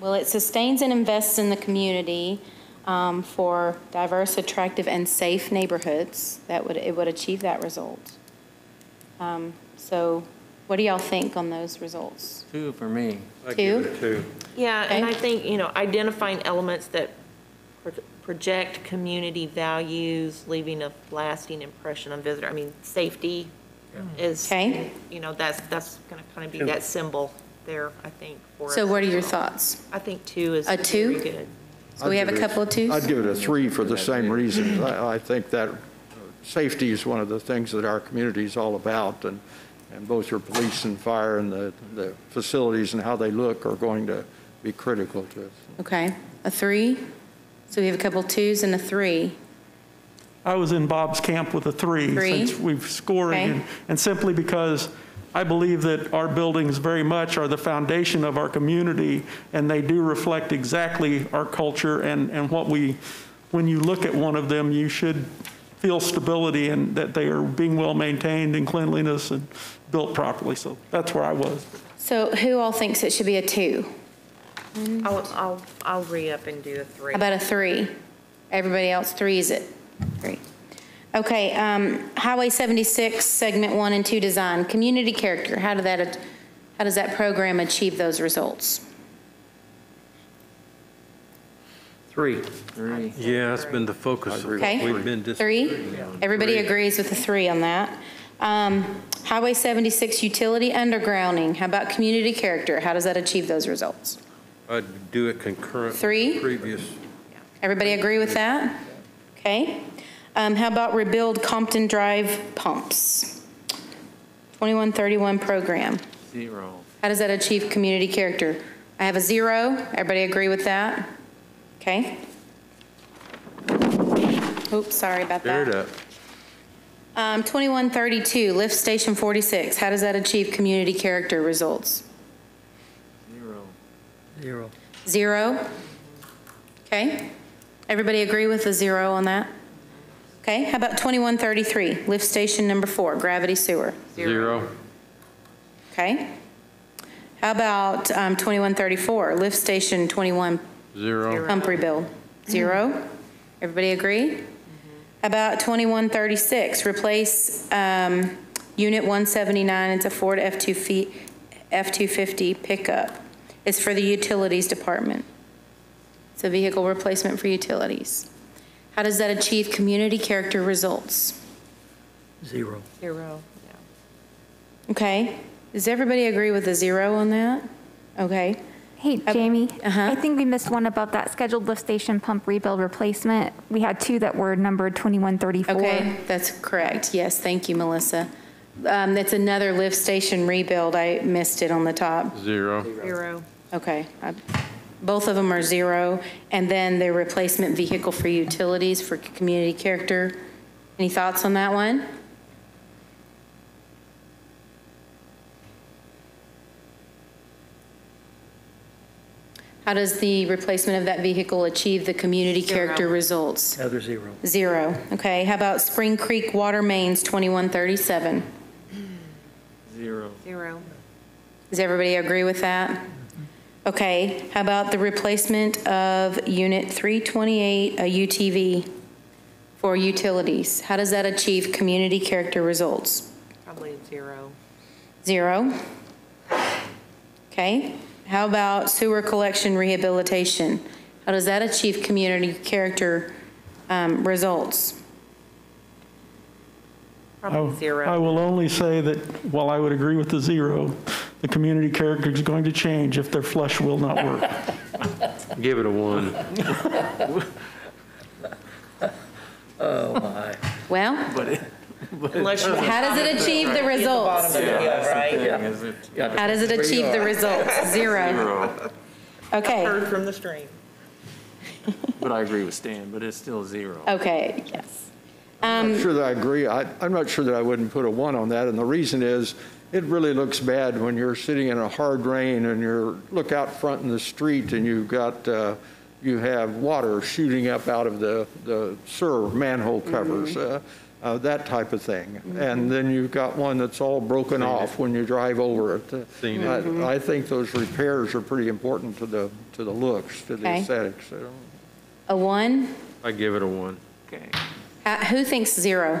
Well, it sustains and invests in the community um, for diverse, attractive, and safe neighborhoods. That would, it would achieve that result. Um, So what do y'all think on those results? Two for me. I give Two? it a two. Yeah, and I think, you know, identifying elements that pro- project community values, leaving a lasting impression on visitor. I mean, safety is, Okay. you know, that's, that's going to kind of be that symbol there, I think, for us. So what are your thoughts? I think two is A two? very good. So we have a I'd it- couple of twos? I'd give it a three for the same reasons. I, I think that uh, safety is one of the things that our community is all about, and, and both your police and fire and the, the facilities and how they look are going to be critical to us. Okay, a three? So we have a couple twos and a three. I was in Bob's camp with a three. Three? Since we've scoring, Okay. and- and simply because I believe that our buildings very much are the foundation of our community, and they do reflect exactly our culture and, and what we, when you look at one of them, you should feel stability and that they are being well-maintained and cleanliness and built properly. So that's where I was. So who all thinks it should be a two? I'll, I'll, I'll re-up and do a three. How about a three? Everybody else, three is it? Three. Okay, um, Highway 76, Segment 1 and 2 design, community character, how did that, how does that program achieve those results? Three. Three. Yeah, that's been the focus. of Okay. We've been Three? Everybody Three. agrees with the three on that. Um, Highway 76, utility undergrounding, how about community character? How does that achieve those results? I'd do it concurrent. with Three? the Previous. Everybody agree with that? Okay. Um, How about rebuild Compton Drive pumps? 2131 program. Zero. How does that achieve community character? I have a zero. Everybody agree with that? Okay. Oops, sorry about Tear it that. up. Um, 2132, lift station 46. How does that achieve community character results? Zero. Zero. Zero? Okay. Everybody agree with the zero on that? Okay, how about 2133, lift station number four, gravity sewer? Zero. Okay. How about um, 2134, lift station 21, Zero. pump rebuild? Zero? Everybody agree? About 2136, replace um, Unit 179, it's a Ford F-2 fe- F-250 pickup. It's for the utilities department. It's a vehicle replacement for utilities. How does that achieve community character results? Zero. Zero, yeah. Okay, does everybody agree with a zero on that? Okay, Hey, Jamie, uh-huh. I think we missed one about that scheduled lift station pump rebuild replacement. We had two that were numbered 2134. okay, that's correct. Yes, thank you, Melissa. Um, That's another lift station rebuild. I missed it on the top. Zero. Zero. Okay. I- Both of them are zero. And then the replacement vehicle for utilities for community character. Any thoughts on that one? How does the replacement of that vehicle achieve the community character results? Another zero. Zero. Okay, how about Spring Creek Water Mains 2137? Zero. Zero. Does everybody agree with that? Okay, how about the replacement of Unit 328, a UTV for utilities? How does that achieve community character results? Probably zero. Zero. Okay, how about sewer collection rehabilitation? How does that achieve community character um, results? Probably zero. I zero. will only say that while I would agree with the zero, the community character is going to change if their flush will not work. Give it a one. Oh, my. Well, Unless you how does it achieve the bottom results? of the hill, right? Yeah. How does it achieve the results? Zero. Okay, Heard from the stream. But I agree with Stan, but it's still zero. okay, yes. I'm not sure that I agree. I, I'm not sure that I wouldn't put a one on that, and the reason is, it really looks bad when you're sitting in a hard rain and you're, look out front in the street and you've got, uh, you have water shooting up out of the, the sewer manhole covers, uh, uh, that type of thing. And then you've got one that's all broken off when you drive over it. Uh, Seen it. I, I think those repairs are pretty important to the, to the looks, to the Okay. aesthetics. A one? I give it a one. Okay. Uh, Who thinks zero?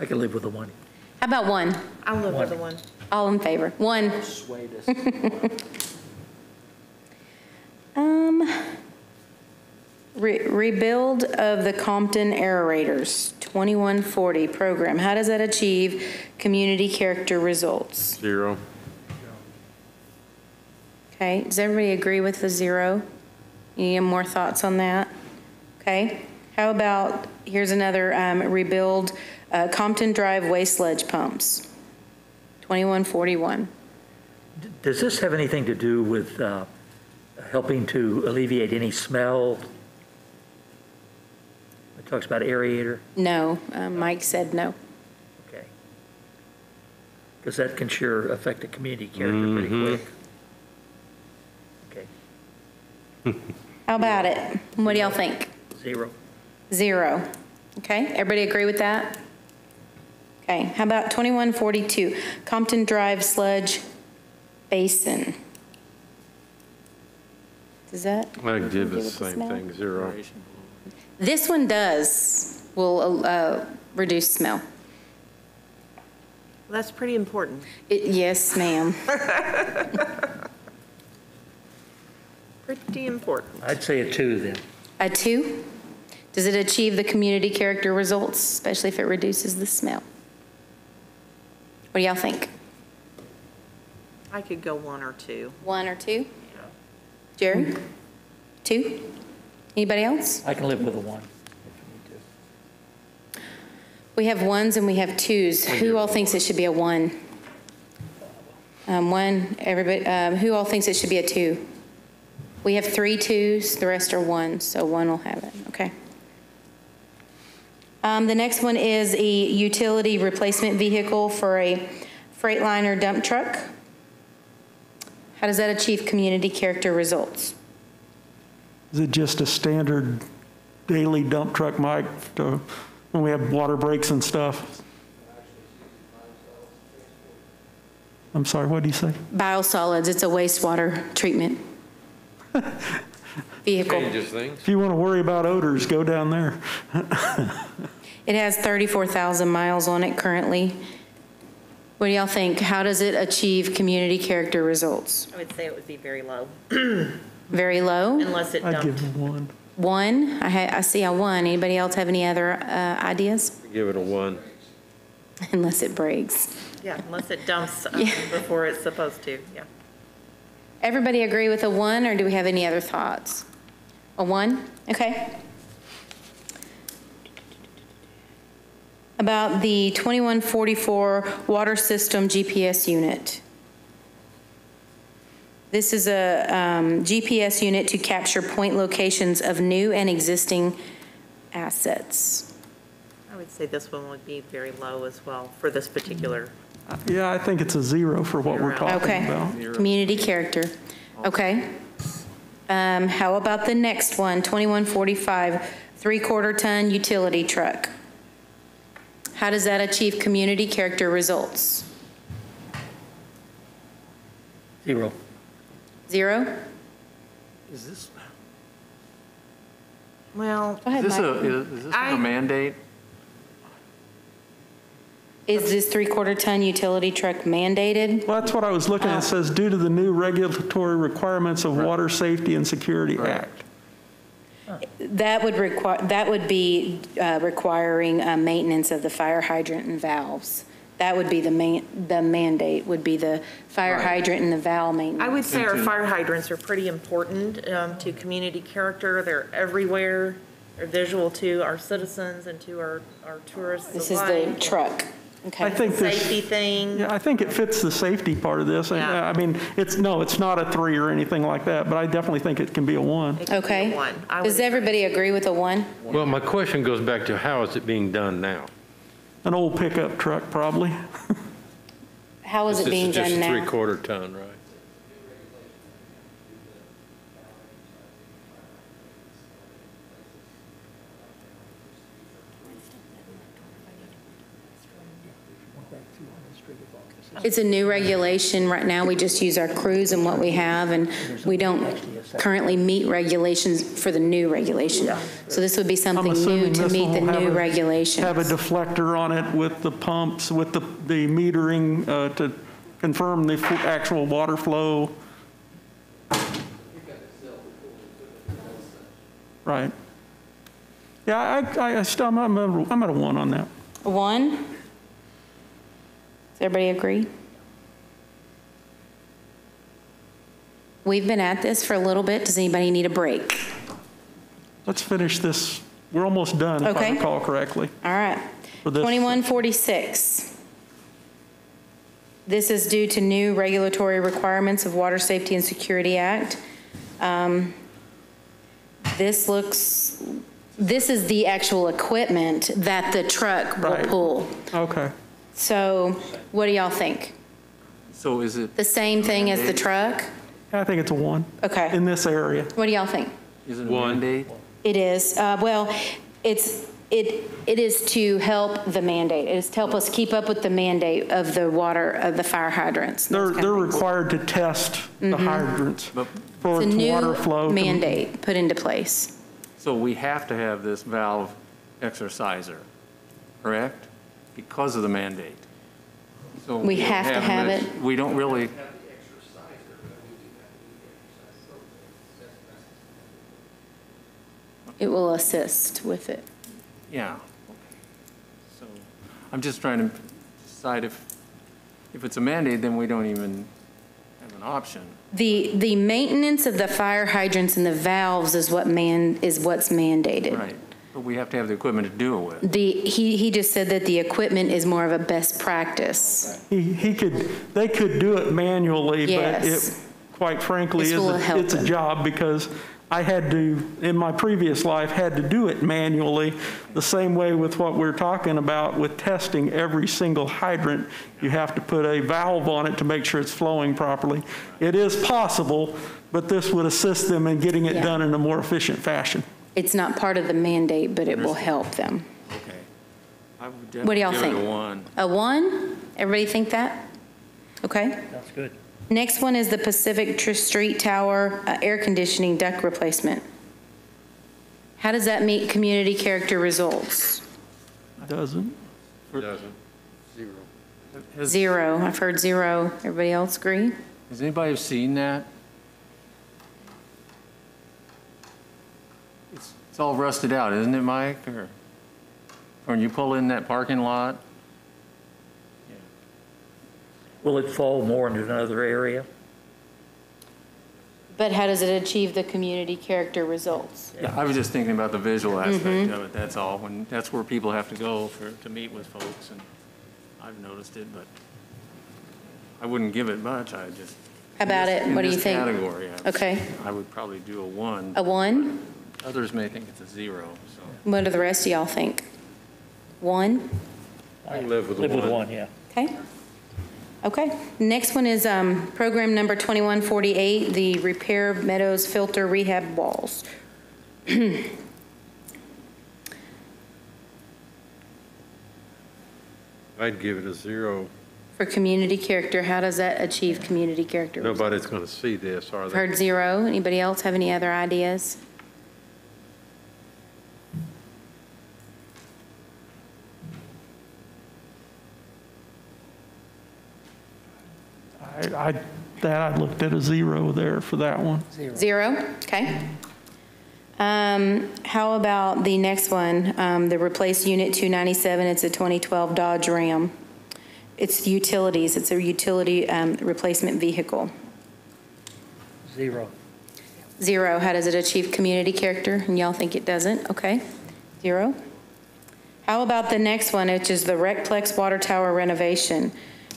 I can live with a one. How about one? I'll live with the one. All in favor? One. Um, re- rebuild of the Compton aerators, 2140 program. How does that achieve community character results? Zero. Okay, does everybody agree with the zero? Any more thoughts on that? Okay, how about, here's another, um, rebuild uh, Compton Drive waste sludge pumps, 2141. Does this have anything to do with uh, helping to alleviate any smell? It talks about aerator, No, um, Mike said no. okay. Because that can sure affect the community character pretty quick. Okay, How about it? What do y'all think? zero. Zero. Okay, everybody agree with that? Okay, how about 2142, Compton Drive sludge basin? Does that? I give Give the it the same smell? thing, zero. This one does, will uh, reduce smell. That's pretty important. It- Yes, ma'am. Pretty important. I'd say a two then. A two? Does it achieve the community character results, especially if it reduces the smell? What do y'all think? I could go one or two. One or two? Jerry? Two? Anybody else? I can live with a one. We have ones and we have twos. Who all thinks it should be a one? Um, one, everybody, um, who all thinks it should be a two? We have three twos, the rest are ones, so one will have it, okay. Um, the next one is a utility replacement vehicle for a Freightliner dump truck. How does that achieve community character results? Is it just a standard daily dump truck, Mike, to- when we have water breaks and stuff? I'm sorry, what do you say? Biosolids, it's a wastewater treatment vehicle. Changes things. If you want to worry about odors, go down there. It has 34,000 miles on it currently. What do y'all think? How does it achieve community character results? I would say it would be very low, Very low? unless it I'd give dumped. it one. One? I ha, I see a one. Anybody else have any other uh, ideas? Give it a one. Unless it breaks. Yeah, unless it dumps um, Yeah. before it's supposed to, yeah. Everybody agree with a one, or do we have any other thoughts? A one? Okay. About the 2144 water system GPS unit. This is a um, GPS unit to capture point locations of new and existing assets. I would say this one would be very low as well for this particular. Yeah, I think it's a zero for what we're talking Okay, about. Okay, community character. Okay. Um, How about the next one, 2145, three-quarter ton utility truck? How does that achieve community character results? Zero. Zero? Is this, Well, Go is ahead, this a, Mike. is is this I- a mandate? Is this three-quarter ton utility truck mandated? Well, that's what I was looking at. It says, due to the new regulatory requirements of Water Safety and Security Act. That would require, that would be uh, requiring uh, maintenance of the fire hydrant and valves. That would be the man, the mandate, would be the fire hydrant and the valve maintenance. I would say our fire hydrants are pretty important um, to community character. They're everywhere. They're visual to our citizens and to our, our tourists This is the alike. truck. I Okay. think this, Safety thing. yeah, I think it fits the safety part of this. I- Yeah. I mean, it's, no, it's not a three or anything like that, but I definitely think it can be a one. It could be a Okay. One. I Does would- everybody agree with a one? Well, my question goes back to how is it being done now? An old pickup truck, probably. How is it being This being just done a three-quarter ton, right? It's a new regulation. Right now, we just use our crews and what we have, and we don't currently meet regulations for the new regulation. So this would be something new assuming to this meet the will have new a- regulations. Have a deflector on it with the pumps, with the, the metering uh, to confirm the f- actual water flow. Right. Yeah, I, I, I still, I'm, I'm a- I'm at a one on that. A one? Does everybody agree? We've been at this for a little bit. Does anybody need a break? Let's finish this. We're almost done, if I recall correctly. All right. 2146. This is due to new regulatory requirements of Water Safety and Security Act. Um, This looks, this is the actual equipment that the truck will Right. pull. Okay. So what do y'all think? So is it, The same thing as the truck? I think it's a one. Okay. In this area. What do y'all think? is it a One. mandate? It is, uh, well, it's, it, it is to help the mandate. It is to help us keep up with the mandate of the water, of the fire hydrants. They're, those kind they're things. required to test the hydrants But, for It's a its water new flow. to- mandate put into place. so we have to have this valve exerciser, correct? Because of the mandate. So We have to have it. We don't really, It will assist with it. yeah. So I'm just trying to decide if, if it's a mandate, then we don't even have an option. The, the maintenance of the fire hydrants and the valves is what man, is what's mandated. Right. But we have to have the equipment to do it with. The, he, he just said that the equipment is more of a best practice. He, he could, they could do it manually, but Yes. it, quite frankly, This is, will a- help it's a them. job because I had to, in my previous life, had to do it manually, the same way with what we're talking about with testing every single hydrant. You have to put a valve on it to make sure it's flowing properly. It is possible, but this would assist them in getting it Yeah. done in a more efficient fashion. It's not part of the mandate, but it will help them. Okay. I would What do y'all definitely give it think? a one. A one? Everybody think that? Okay. That's good. Next one is the Pacific Tr- Street Tower uh, air conditioning duct replacement. How does that meet community character results? Doesn't? Doesn't. Zero. Has, Zero. I've heard zero. Everybody else agree? has anybody seen that? It's, it's all rusted out, isn't it, Mike? Or when you pull in that parking lot? Will it fall more into another area? But how does it achieve the community character results? Yeah, I was just thinking about the visual Mm-hmm. aspect of it, that's all. When, that's where people have to go for, to meet with folks, and I've noticed it, but I wouldn't give it much, I just. How about it? What do you this think? category, I- Okay. I would probably do a one. A one? Others may think it's a zero, so. What do the rest of y'all think? One? I live with a Live with one. one, yeah. Okay. Okay. Next one is um, program number 2148, the repair of Meadows filter rehab walls. I'd give it a zero For community character, how does that achieve community character? Nobody's going to see this, are I've they? Heard zero. Anybody else have any other ideas? I, I, that I looked at a zero there for that one. Zero, okay. Um, How about the next one, um, the replace Unit 297, it's a 2012 Dodge Ram. It's utilities, it's a utility um, replacement vehicle. Zero. Zero, how does it achieve community character? And y'all think it doesn't? Okay, zero. How about the next one, which is the Recplex Water Tower renovation?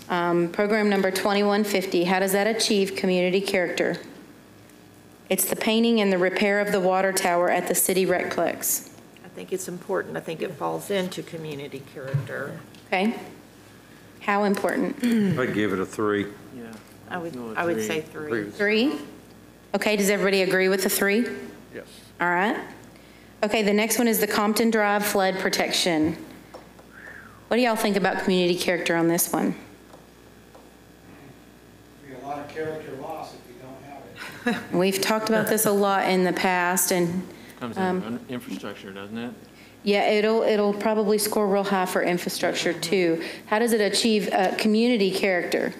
Um, Program number 2150, how does that achieve community character? It's the painting and the repair of the water tower at the city Recplex. I think it's important. I think it falls into community character. Okay? How important? I'd give it a three. Yeah. I would, Go with I would say three. Three? Okay, does everybody agree with the three? Yes. All right. Okay, the next one is the Compton Drive flood protection. What do y'all think about community character on this one? Be a lot of character loss if you don't have it. We've talked about this a lot in the past, and Comes Um, in infrastructure, doesn't it? yeah, it'll, it'll probably score real high for infrastructure too. How does it achieve uh, community character?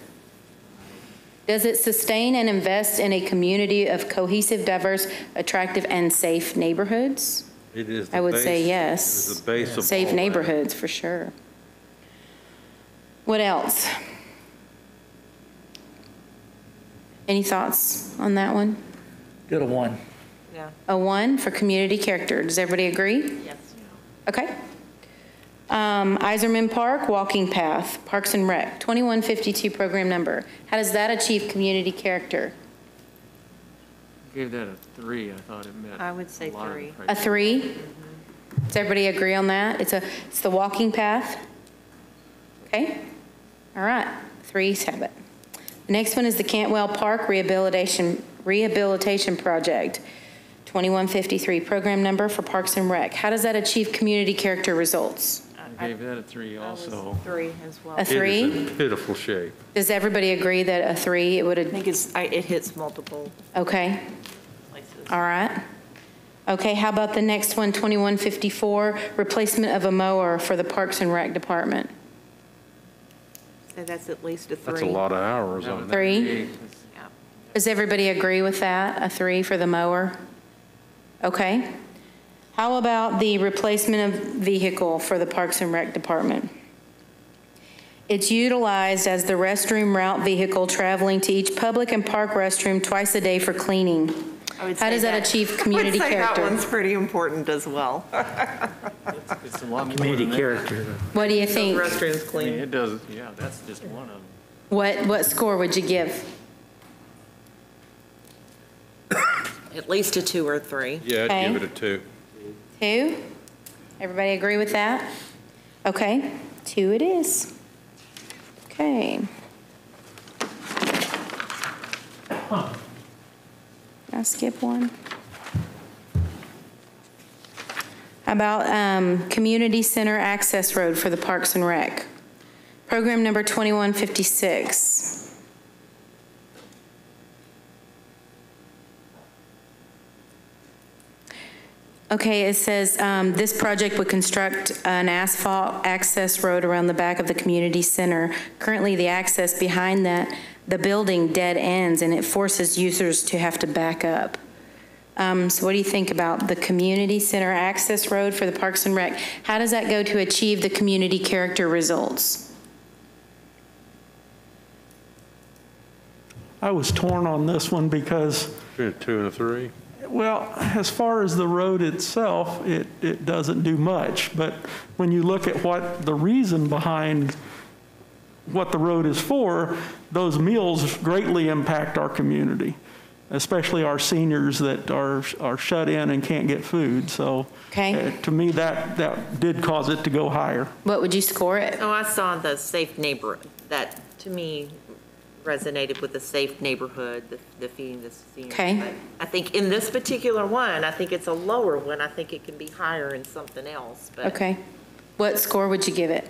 Does it sustain and invest in a community of cohesive, diverse, attractive, and safe neighborhoods? It is the I would say base- yes. It is the base of Safe all that. neighborhoods, for sure. What else? Any thoughts on that one? Go to one. Yeah, A one for community character. Does everybody agree? yes. Okay. Um, Iserman Park, walking path, Parks and Rec, 2152 program number. How does that achieve community character? Gave that a three. I thought it met. I would say a lot of the three. A criteria. three? Does everybody agree on that? It's a, it's the walking path? Okay, all right, threes have it. The next one is the Cantwell Park Rehabilitation, Rehabilitation Project, 2153, program number for Parks and Rec. How does that achieve community character results? I gave that a three I was also. Three as well. A three? It is in pitiful shape. Does everybody agree that a three, it would have, think it's, I- it hits multiple okay, places. all right. Okay, how about the next one, 2154, replacement of a mower for the Parks and Rec Department? So that's at least a three. That's a lot of hours That on that. Three? three. Yeah. Does everybody agree with that, a three for the mower? Okay. How about the replacement of vehicle for the Parks and Rec Department? It's utilized as the restroom route vehicle traveling to each public and park restroom twice a day for cleaning. How does that achieve community I would say that character? one's pretty important as well. It's a lot more Community than that. character. What do you think? Restrooms I mean, clean. it does, yeah, that's just one of them. What, what score would you give? At least a two or three. Yeah, I'd Okay. give it a two. Two? Everybody agree with that? Okay, two it is. Okay. Huh. I'll skip one. How about um, Community Center Access Road for the Parks and Rec? Program number 2156. Okay, it says, um, this project would construct an asphalt access road around the back of the community center. Currently, the access behind that, the building dead ends, and it forces users to have to back up. Um, so what do you think about the community center access road for the Parks and Rec? How does that go to achieve the community character results? I was torn on this one because Between two and a three. Well, as far as the road itself, it, it doesn't do much. But when you look at what the reason behind what the road is for, those meals greatly impact our community, especially our seniors that are, are shut in and can't get food. So Okay. uh, to me, that, that did cause it to go higher. What would you score it? Oh, I saw the safe neighborhood. That, to me, resonated with the safe neighborhood, the, the feeding the seniors. Okay. But I think in this particular one, I think it's a lower one. I think it can be higher in something else, but. Okay. What score would you give it?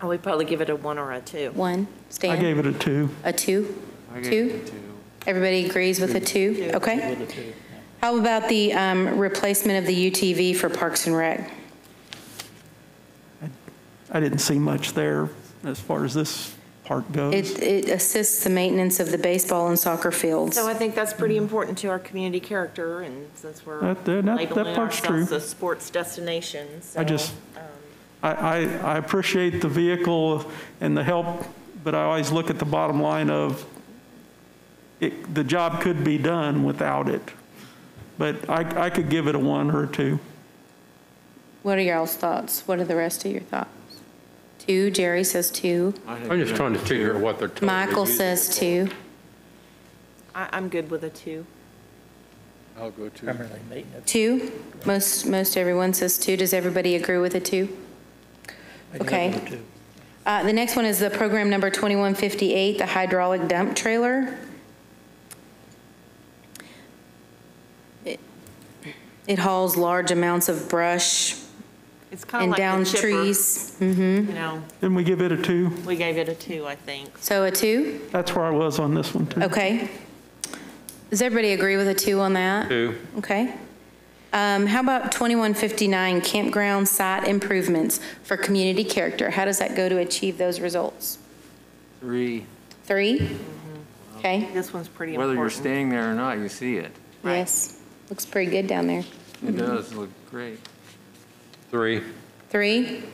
I would probably give it a one or a two. One, I gave it a two. A two? I gave Two? it two. Everybody agrees with a two? Okay. How about the um, replacement of the UTV for Parks and Rec? I didn't see much there as far as this part goes. It, it assists the maintenance of the baseball and soccer fields. So I think that's pretty important to our community character, and since we're That- that- that part's ourselves true. a sports destination, so. I just- um, I, I, I appreciate the vehicle and the help, but I always look at the bottom line of it, the job could be done without it. But I, I could give it a one or a two. What are y'all's thoughts? What are the rest of your thoughts? Two, Jerry says two. I'm just trying to figure out what they're totally Michael says two. I, I'm good with a two. I'll go to. Primarily maintenance. Two? Most, most everyone says two. Does everybody agree with a two? I give it Okay. Uh, The next one is the program number 2158, the hydraulic dump trailer. It hauls large amounts of brush It's kind of and like down the chipper, trees. you know, Didn't we give it a two? we gave it a two, I think. So a two? That's where I was on this one, too. Okay. Does everybody agree with a two on that? Two. Okay. Um, How about 2159, campground site improvements for community character? How does that go to achieve those results? Three. Three? Okay, This one's pretty Whether you're important. staying there or not, you see it. yes. Looks pretty good down there. It does look great. Three. Three?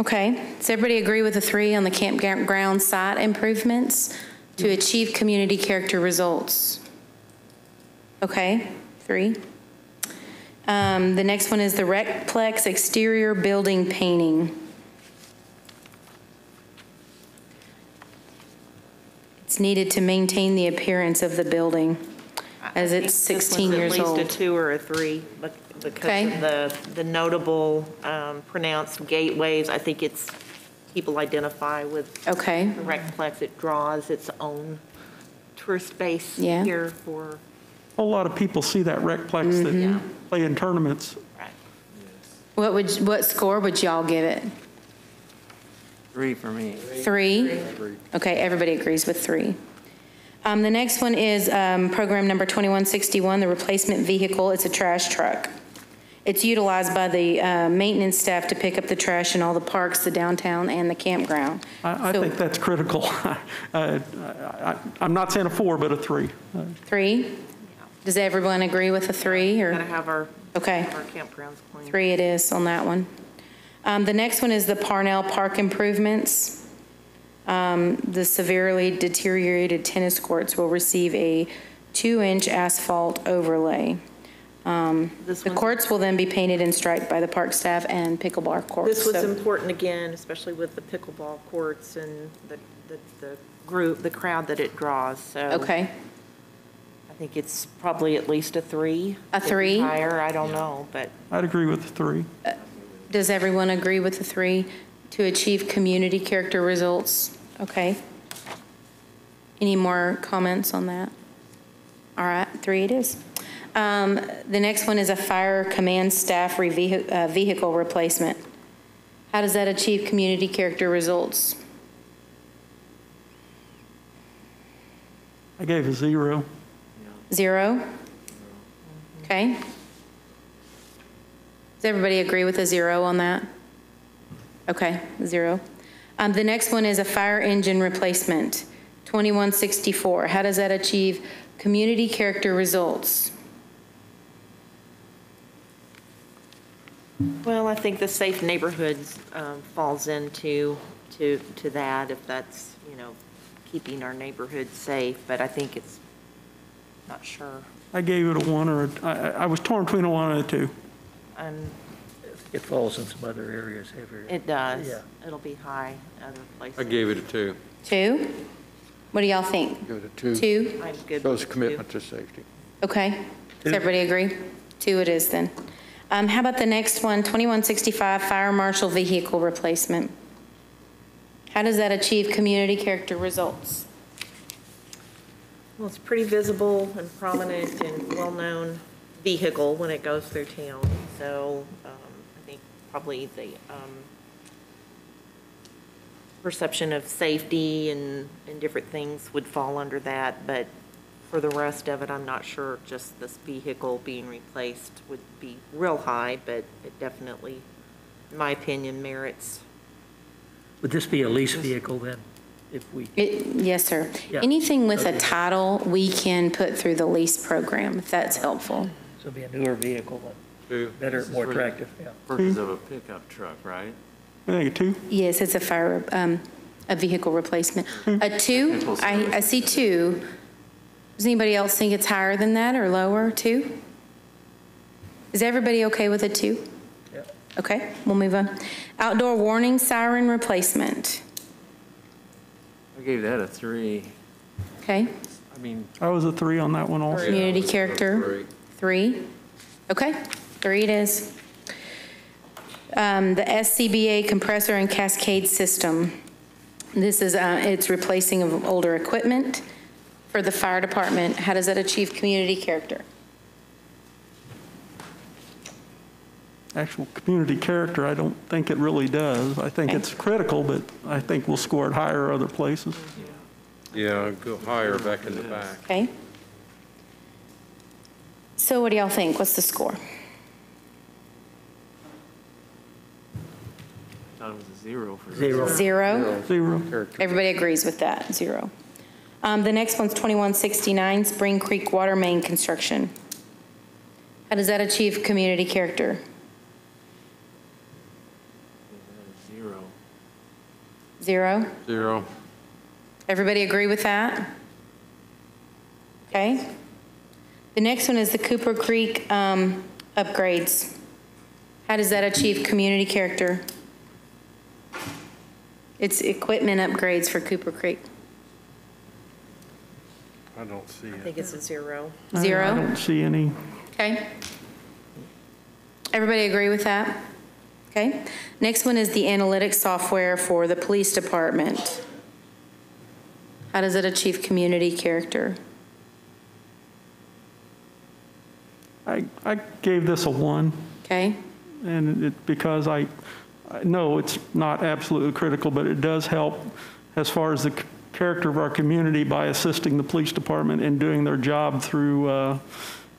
Okay, does everybody agree with the three on the campground site improvements to achieve community character results? Okay, three. Um, The next one is the Recplex exterior building painting. It's needed to maintain the appearance of the building, as it's 16 one's years At least old. a two or a three, bec- Okay. because of the, the notable um, pronounced gateways. I think it's, people identify with Okay, the Recplex. It draws its own tourist base Yeah. here for, A lot of people see that recplex that play in tournaments. right. what would, what score would y'all give it? Three for me. Three? Okay, everybody agrees with three. Um, The next one is um, program number 2161, the replacement vehicle. It's a trash truck. It's utilized by the uh, maintenance staff to pick up the trash in all the parks, the downtown, and the campground. I, I So- think that's critical. Uh, I- I- I'm not saying a four, but a three. Three? Does everyone agree with a three, Got to or? have our, Okay. our campgrounds clean. Three it is on that one. Um, The next one is the Parnell Park improvements. Um, The severely deteriorated tennis courts will receive a two-inch asphalt overlay. Um, The courts will then be painted and striped by the park staff and pickleball courts. This was So- important again, especially with the pickleball courts and the, the, the group, the crowd that it draws, so. Okay, I think it's probably at least a three. A Maybe three? Higher, I don't know, but I'd agree with the three. does everyone agree with the three to achieve community character results? Okay. Any more comments on that? All right, three it is. Um, The next one is a fire command staff uh, vehicle replacement. How does that achieve community character results? I gave a zero. Zero? Okay. Does everybody agree with a zero on that? Okay, zero. Um, The next one is a fire engine replacement, 2164. How does that achieve community character results? Well, I think the safe neighborhoods um, falls into, to, to that, if that's, you know, keeping our neighborhoods safe, but I think it's, not sure. I gave it a one or, a- I, I- I was torn between a one and a two. Um, It falls in some other areas heavier. It does. Yeah. It'll be high other places. I gave it a two. Two? What do y'all think? Give it a two. Two? I'm good Shows with two. commitment to safety. Okay. Does everybody agree? Two it is then. Um, How about the next one, 2165, fire marshal vehicle replacement? How does that achieve community character results? Well, it's pretty visible and prominent and well-known vehicle when it goes through town. So I think probably the, um, perception of safety and, and different things would fall under that, but for the rest of it, I'm not sure just this vehicle being replaced would be real high, but it definitely, in my opinion, merits. Would this be a lease vehicle then, if we, It- Yes, sir. Yeah. Anything with a title, we can put through the lease program, if that's helpful. so it'd be a newer vehicle, Two. but better, more attractive, yeah. Purpose of a pickup truck, right? I think a two. Yes, it's a fire, um, a vehicle replacement. A two, Vehicle I, I see two. Does anybody else think it's higher than that or lower, two? Is everybody okay with a two? Yep. Okay, we'll move on. Outdoor warning siren replacement, I gave that a three. okay? I mean, I was a three on that one also. Community Yeah, let's go character, three. three. Okay, three it is. Um, The SCBA compressor and cascade system. This is, uh, it's replacing of older equipment for the fire department. How does that achieve community character? Actual community character, I don't think it really does. I think Okay. it's critical, but I think we'll score it higher other places. Yeah, go higher back in the back. Okay? So what do y'all think? What's the score? thought it was a zero for. Zero. Zero? Zero. Everybody agrees with that, zero. Um, The next one's 2169, Spring Creek Water Main Construction. How does that achieve community character? Zero. Zero? Zero. Everybody agree with that? Okay. The next one is the Cooper Creek um, upgrades. How does that achieve community character? It's equipment upgrades for Cooper Creek. I don't see I it. think it's a zero. I- I Zero? don't see any. Okay. Everybody agree with that? Okay. Next one is the analytics software for the police department. How does it achieve community character? I, I gave this a one, Okay? and it, because I, I know it's not absolutely critical, but it does help as far as the character of our community by assisting the police department in doing their job through uh,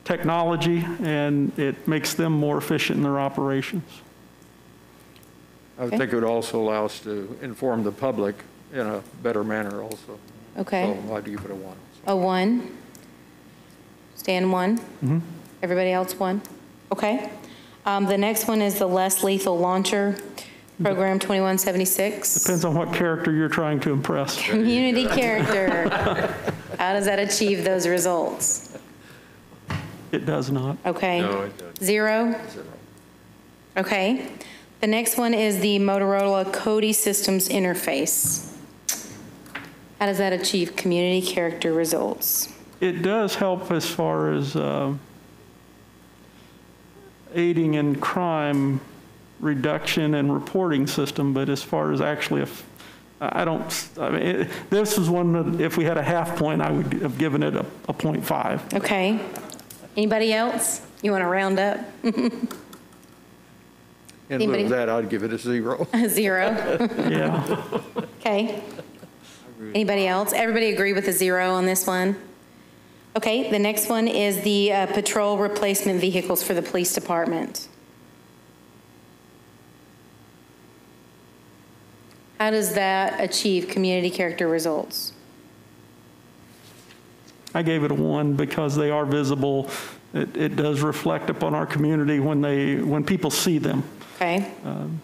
technology, and it makes them more efficient in their operations. I Okay. think it would also allow us to inform the public in a better manner also. Okay. So I'd give it a one. A one? Stan, one? Mm -hmm. Everybody else, one? Okay. Um, The next one is the less lethal launcher, Program 2176. Depends on what character you're trying to impress. Community character. How does that achieve those results? It does not. Okay. No, it doesn't. Zero? Okay. The next one is the Motorola Cody Systems Interface. How does that achieve community character results? It does help as far as uh, aiding in crime reduction and reporting system, but as far as actually, if, I don't, I mean, it- this is one that if we had a half point, I would have given it a a point five. Okay. Anybody else? You want to round up? In lieu Anybody? of that, I'd give it a zero. A Zero? Yeah. Okay. Anybody else? Everybody agree with a zero on this one? Okay, the next one is the uh, patrol replacement vehicles for the police department. How does that achieve community character results? I gave it a one because they are visible. It, it does reflect upon our community when they, when people see them. Okay, um,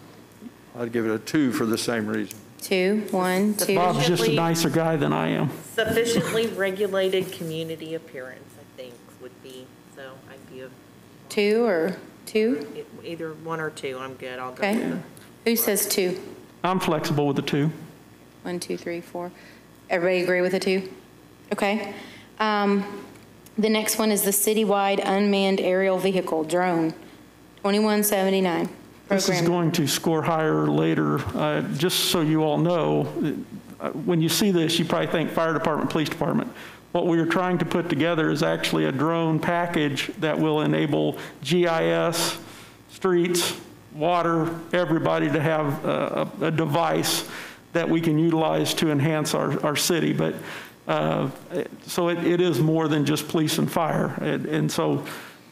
I'd give it a two for the same reason. two, one, two. Bob's just a nicer guy than I am. Sufficiently regulated community appearance, I think, would be, so I'd be a- Two or two? either one or two, I'm good, I'll go Okay. with the Who says two? I'm flexible with the two. One, two, three, four. Everybody agree with the two? Okay. Um, The next one is the citywide unmanned aerial vehicle drone, 2179. This is going to score higher later. Uh, Just so you all know, uh, when you see this, you probably think fire department, police department. What we are trying to put together is actually a drone package that will enable GIS, streets, water, everybody to have a, a a device that we can utilize to enhance our, our city. But, uh, so it, it is more than just police and fire. And, and so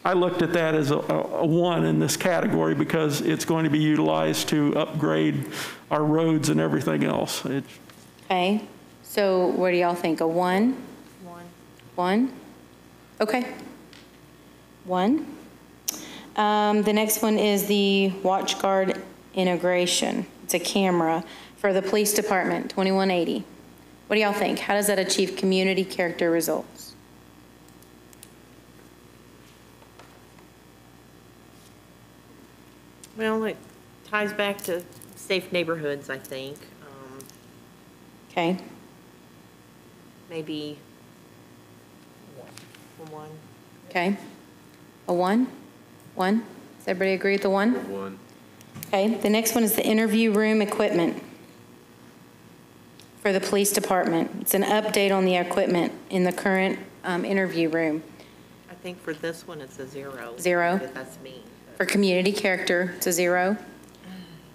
I looked at that as a, a one in this category because it's going to be utilized to upgrade our roads and everything else. It's, Okay, so what do y'all think, a one? One. One? Okay. One. Um, The next one is the WatchGuard integration. It's a camera for the police department, 2180. What do y'all think? How does that achieve community character results? Well, it ties back to safe neighborhoods, I think. Um, Okay, Maybe one. okay. A one? One? Does everybody agree with the one? One. Okay, the next one is the interview room equipment for the police department. It's an update on the equipment in the current um, interview room. I think for this one, it's a zero. Zero. But That's me. For community character, it's a zero.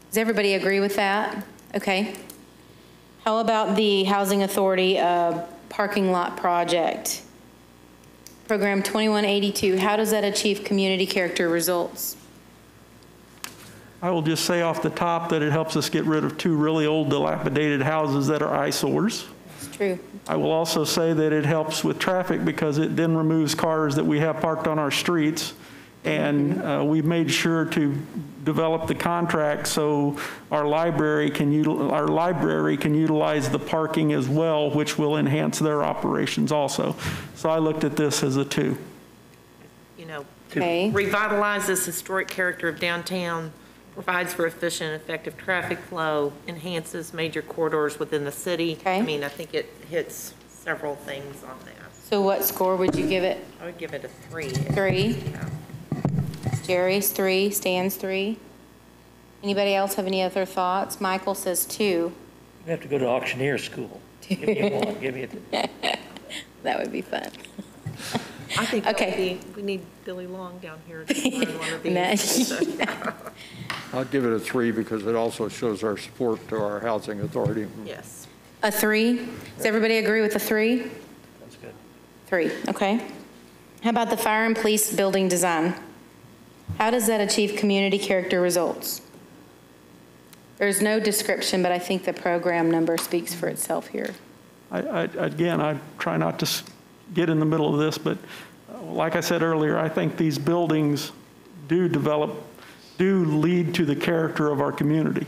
Does everybody agree with that? Okay. How about the Housing Authority uh, parking lot project? Program 2182, how does that achieve community character results? I will just say off the top that it helps us get rid of two really old dilapidated houses that are eyesores. It's true. I will also say that it helps with traffic because it then removes cars that we have parked on our streets. And uh, we've made sure to develop the contract so our library can, util- our library can utilize the parking as well, which will enhance their operations also. So I looked at this as a two. You know, Okay. revitalize this historic character of downtown, provides for efficient, effective traffic flow, enhances major corridors within the city. Okay. I mean, I think it hits several things on that. So what score would you give it? I would give it a three. Three? Yeah. Jerry's three, Stan's three. Anybody else have any other thoughts? Michael says two. You have to go to auctioneer school. Give me a one, give me a, That would be fun. I think Okay. maybe we need Billy Long down here to run one of Nah. these. I'll give it a three because it also shows our support to our housing authority. Yes. A three? Does everybody agree with a three? that's good. Three, okay. How about the fire and police building design? How does that achieve community character results? There's no description, but I think the program number speaks for itself here. I, I, again, I try not to get in the middle of this, but uh, like I said earlier, I think these buildings do develop, do lead to the character of our community.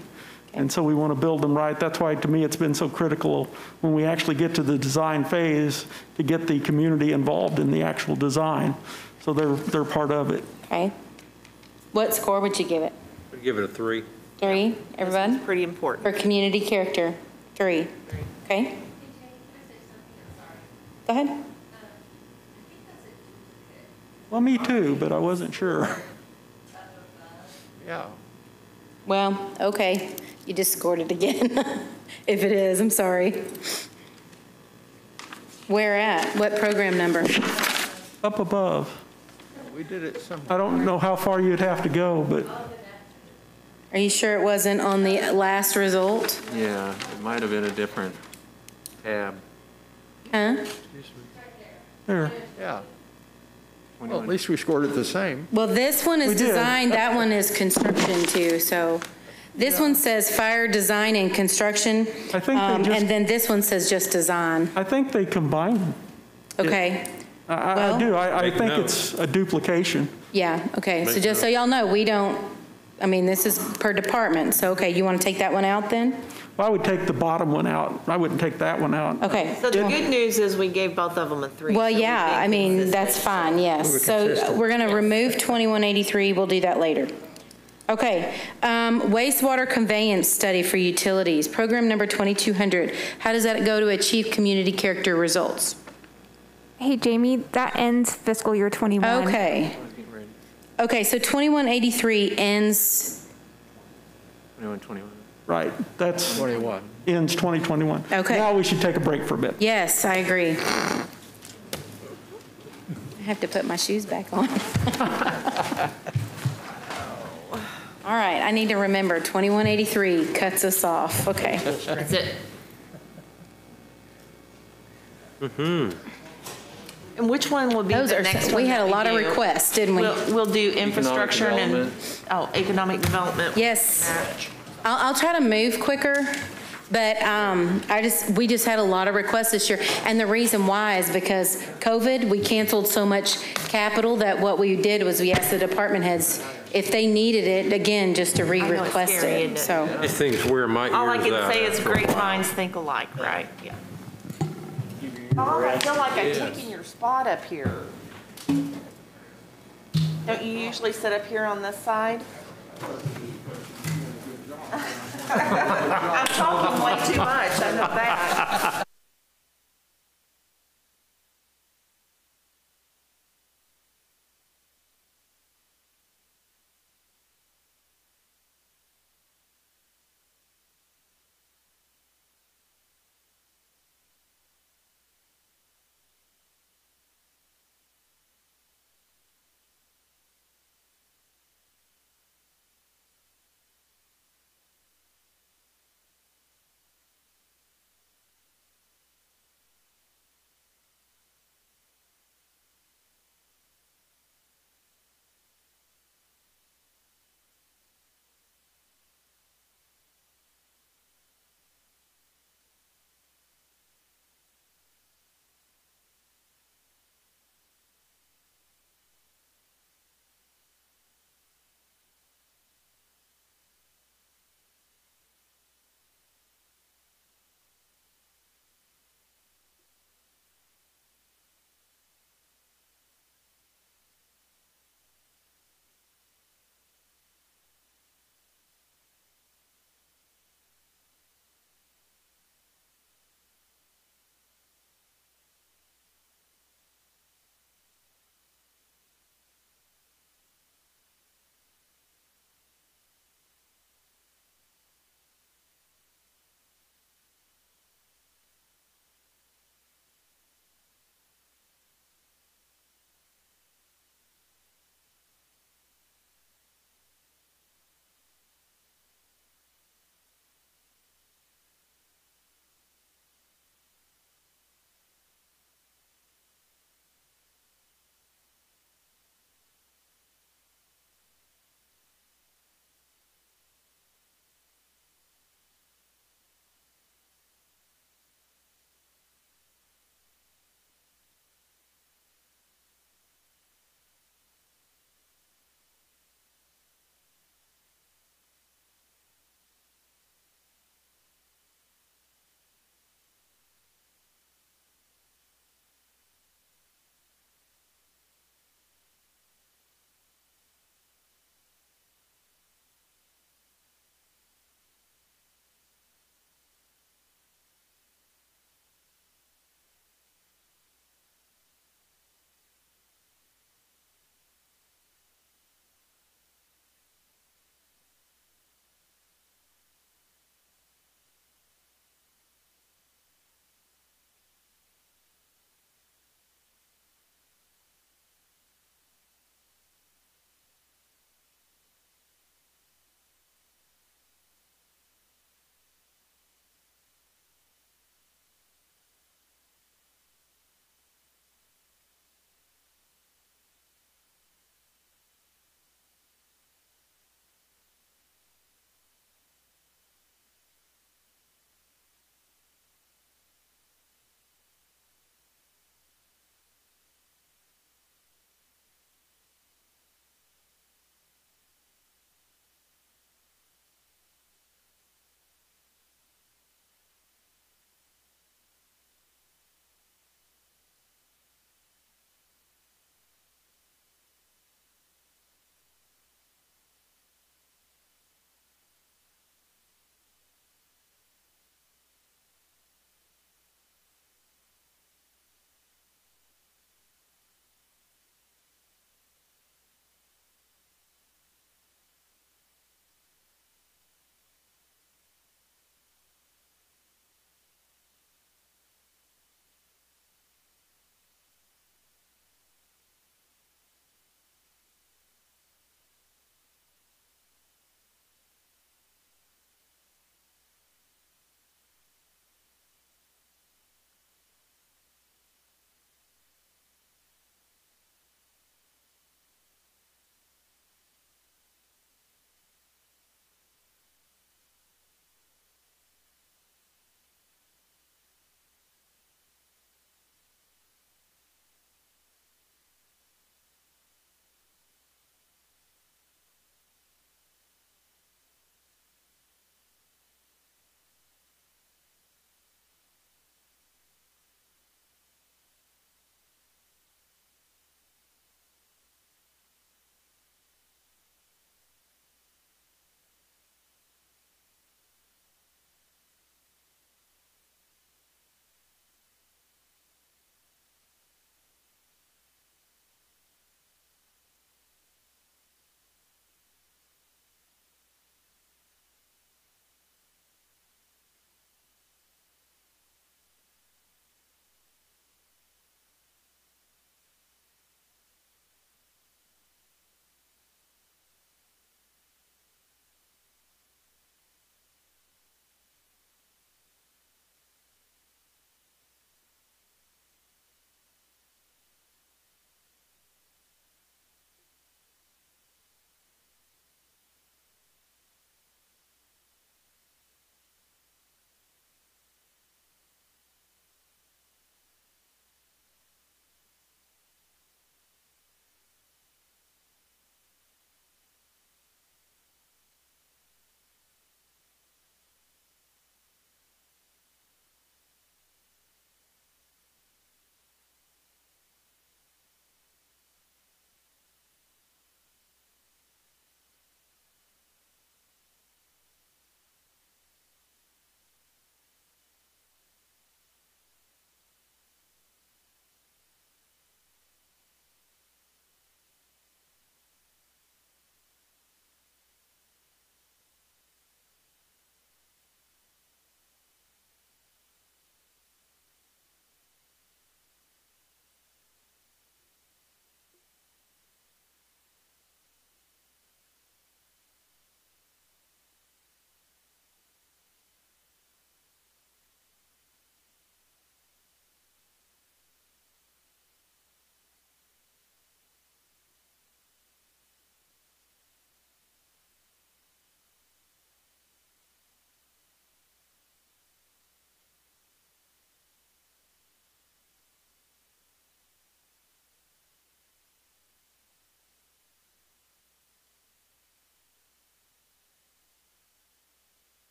And so we want to build them right. That's why, to me, it's been so critical when we actually get to the design phase to get the community involved in the actual design. So they're, they're part of it. Okay? What score would you give it? I'd give it a three. Three, everyone? Pretty important. For community character, three. Okay? Go ahead. Well, me too, but I wasn't sure. Yeah. Well, okay, you just scored it again. If it is, I'm sorry. Where at? What program number? Up above. We did it some, I don't know how far you'd have to go, but Are you sure it wasn't on the last result? Yeah, it might have been a different tab. Huh? there. yeah. Well, at least we scored it the same. Well, this one is We design, that one is construction too, so. This one says fire design and construction. I think they um, just- And then this one says just design. I think they combine them. Okay, I- I, I do, I, I think note. it's a duplication. yeah, okay. So Make just so y'all know, we don't, I mean, this is per department, so, okay, you want to take that one out then? Well, I would take the bottom one out. I wouldn't take that one out. Okay. So the good news is we gave both of them a three. Well, so yeah, been I mean, consistent. that's fine, We were yes. So uh, consistent. we're going to remove 2183, we'll do that later. Okay, um, wastewater conveyance study for utilities, program number 2200. How does that go to achieve community character results? Hey, Jamie, that ends fiscal year 21. Okay, I was getting ready. okay, so 2183 ends, 21, 21. Right, that's, 21. ends 2021. Okay. Now we should take a break for a bit. yes, I agree. I have to put my shoes back on. All All right, I need to remember, 2183 cuts us off, okay. That's it. Mm-hmm. And which one will be Those the are, next some- one we had a that lot of do? requests, didn't we? We'll, we'll do infrastructure and, oh, economic development. Yes. I'll, I'll try to move quicker, but um, I just, we just had a lot of requests this year. And the reason why is because COVID, we canceled so much capital that what we did was we asked the department heads if they needed it, again, just to it's re-request scary, it, isn't it? so. These things wear my ears out. All I can say is after a great while. minds think alike, right? Yeah. Bob, I feel like I'm taking your spot up here. Don't you usually sit up here on this side? I'm talking way too much, I know that.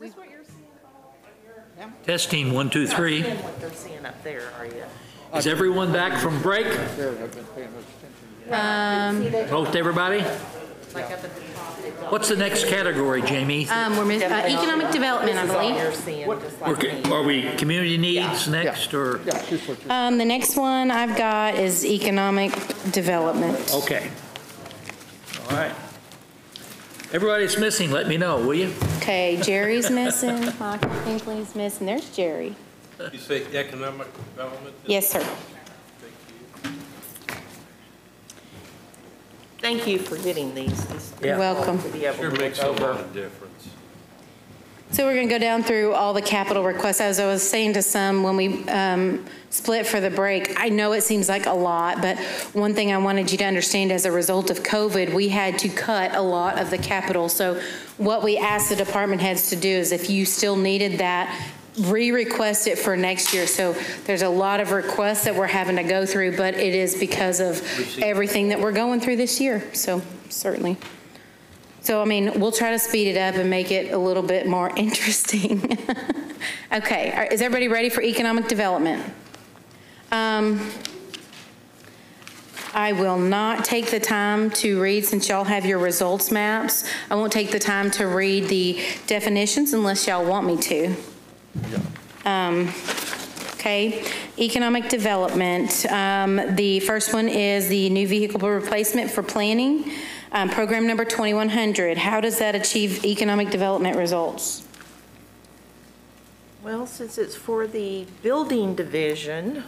This what you're seeing, Paul? on your- Testing, one, two, three. Seeing what they're seeing up there, are you? Is everyone back from break? There, I've been paying attention. Most everybody? Like up at the top. it's all- What's the next category, Jamie? Um, we're miss, uh, economic development, I This is all believe. you're seeing, just Or like me. Are we community needs next, or? Yeah, just what you're Um, the next one I've got is economic development. Okay. All right. Everybody that's missing, let me know, will you? Okay, Jerry's missing, Michael Pinkley's missing, there's Jerry. You say economic development? Yes, sir. Thank you Thank you for getting these. These Yeah. Welcome. To be able Sure to makes look a over. lot of difference. So we're going to go down through all the capital requests. As I was saying to some when we um, split for the break, I know it seems like a lot, but one thing I wanted you to understand as a result of COVID, we had to cut a lot of the capital. So what we asked the department heads to do is if you still needed that, re-request it for next year. So there's a lot of requests that we're having to go through, but it is because of everything that we're going through this year. So certainly. So, I mean, we'll try to speed it up and make it a little bit more interesting. Okay, is everybody ready for economic development? Um, I will not take the time to read, since y'all have your results maps, I won't take the time to read the definitions unless y'all want me to. Um, Okay, economic development. Um, The first one is the new vehicle replacement for planning, um, program number 2100. How does that achieve economic development results? Well, since it's for the building division,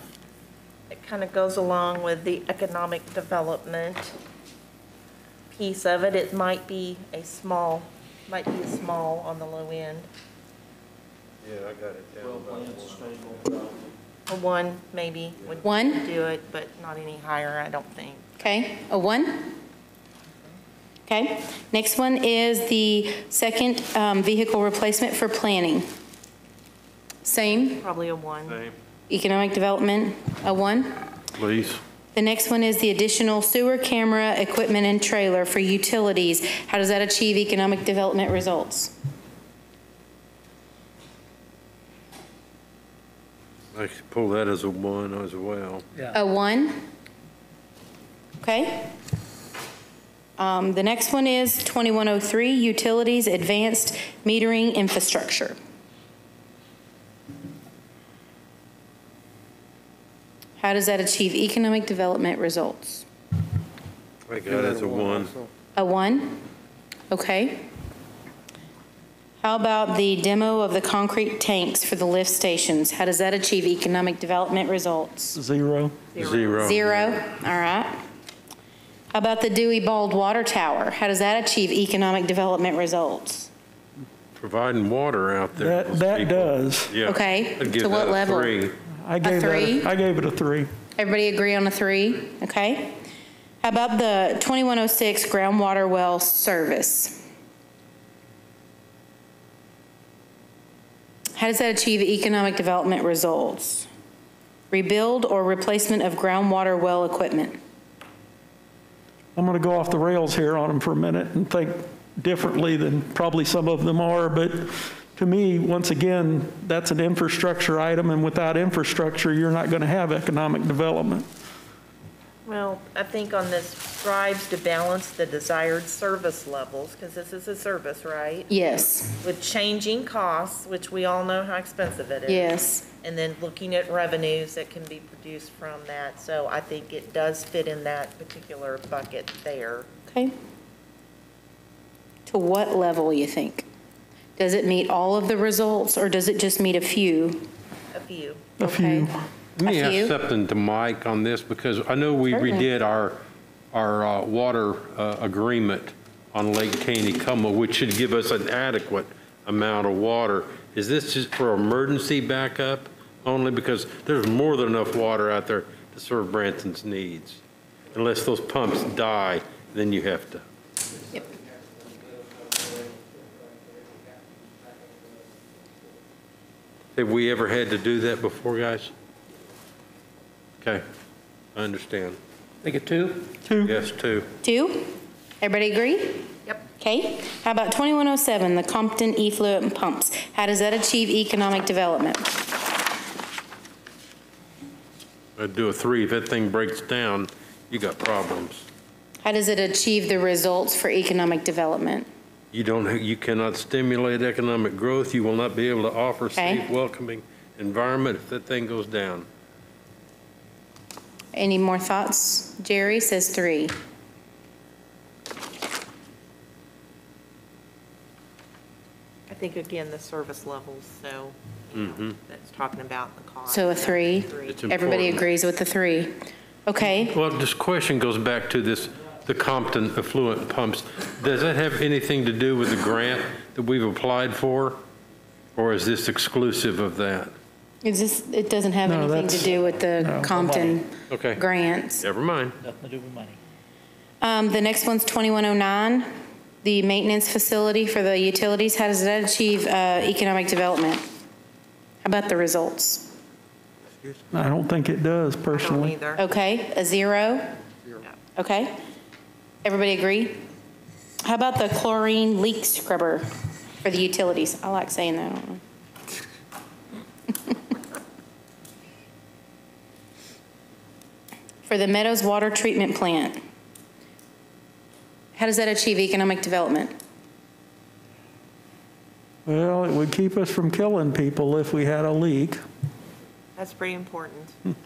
it kind of goes along with the economic development piece of it. It might be a small, might be a small on the low end. Yeah, I got it down. about one. A one, maybe, would One? do it, but not any higher, I don't think. Okay, a one? Okay, next one is the second um, vehicle replacement for planning. Same, Probably a one. Same, economic development, a one? please. The next one is the additional sewer camera equipment and trailer for utilities. How does that achieve economic development results? I could pull that as a one as well. Yeah. A one? Okay. Um, The next one is 2103, utilities, advanced metering infrastructure. How does that achieve economic development results? I got it as a one. A one? Okay. How about the demo of the concrete tanks for the lift stations? How does that achieve economic development results? Zero. Zero. Zero, all right. How about the Dewey Bald Water Tower? How does that achieve economic development results? Providing water out there. That, that does. Yeah. Okay, I'd give to what that a level? three. I gave that, three? I gave it a three. Everybody agree on a three? Okay. How about the 2106 groundwater well service? How does that achieve economic development results? Rebuild or replacement of groundwater well equipment? I'm going to go off the rails here on them for a minute and think differently than probably some of them are, but to me, once again, that's an infrastructure item, and without infrastructure, you're not going to have economic development. Well, I think on this strives to balance the desired service levels, because this is a service, right? Yes, With changing costs, which we all know how expensive it is. yes. And then looking at revenues that can be produced from that. So I think it does fit in that particular bucket there. Okay. To what level, you think? Does it meet all of the results, or does it just meet a few? A few. A few. Let me ask something to Mike on this, because I know we Certainly. redid our, our uh, water uh, agreement on Lake Taneycomo, which should give us an adequate amount of water. Is this just for emergency backup only? Because there's more than enough water out there to serve Branson's needs. Unless those pumps die, then you have to. Yep. Have we ever had to do that before, guys? Okay, I understand. Think of two? Two. Yes, two. Two? Everybody agree? Yep. Okay, how about 2107, the Compton effluent pumps? How does that achieve economic development? I'd do a three. If that thing breaks down, you got problems. How does it achieve the results for economic development? You don't, you cannot stimulate economic growth. You will not be able to offer Okay. safe, welcoming environment if that thing goes down. Any more thoughts? Jerry says three. I think, again, the service levels, so, you know, mm-hmm. that's talking about the cost. So a three? Three. It's Everybody important. agrees with the three. Okay, Well, this question goes back to this, the Compton effluent pumps. Does that have anything to do with the grant that we've applied for? Or is this exclusive of that? Is this, it doesn't have No, anything to that's- do with the Compton Okay, grants. never mind. Nothing to do with money. Um, the next one's 2109, the maintenance facility for the utilities. How does that achieve, uh, economic development? How about the results? I don't think it does don't personally. either. Okay, a zero? Okay. Everybody agree? How about the chlorine leak scrubber for the utilities? I like saying that. I don't know. For the Meadows Water Treatment Plant, how does that achieve economic development? Well, it would keep us from killing people if we had a leak. That's pretty important.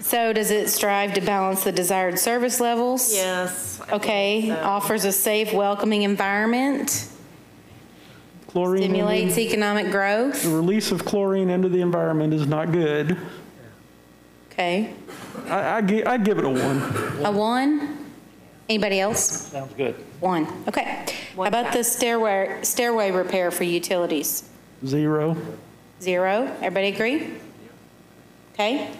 So does it strive to balance the desired service levels? Yes. I Okay, so. offers a safe, welcoming environment, Chlorine, stimulates the- economic growth, the release of chlorine into the environment is not good. okay. I, I gi- I'd give it a one. A one? Anybody else? Sounds good. One, okay. How One about the stairway, stairway repair for utilities? Zero. Zero, everybody agree? Okay.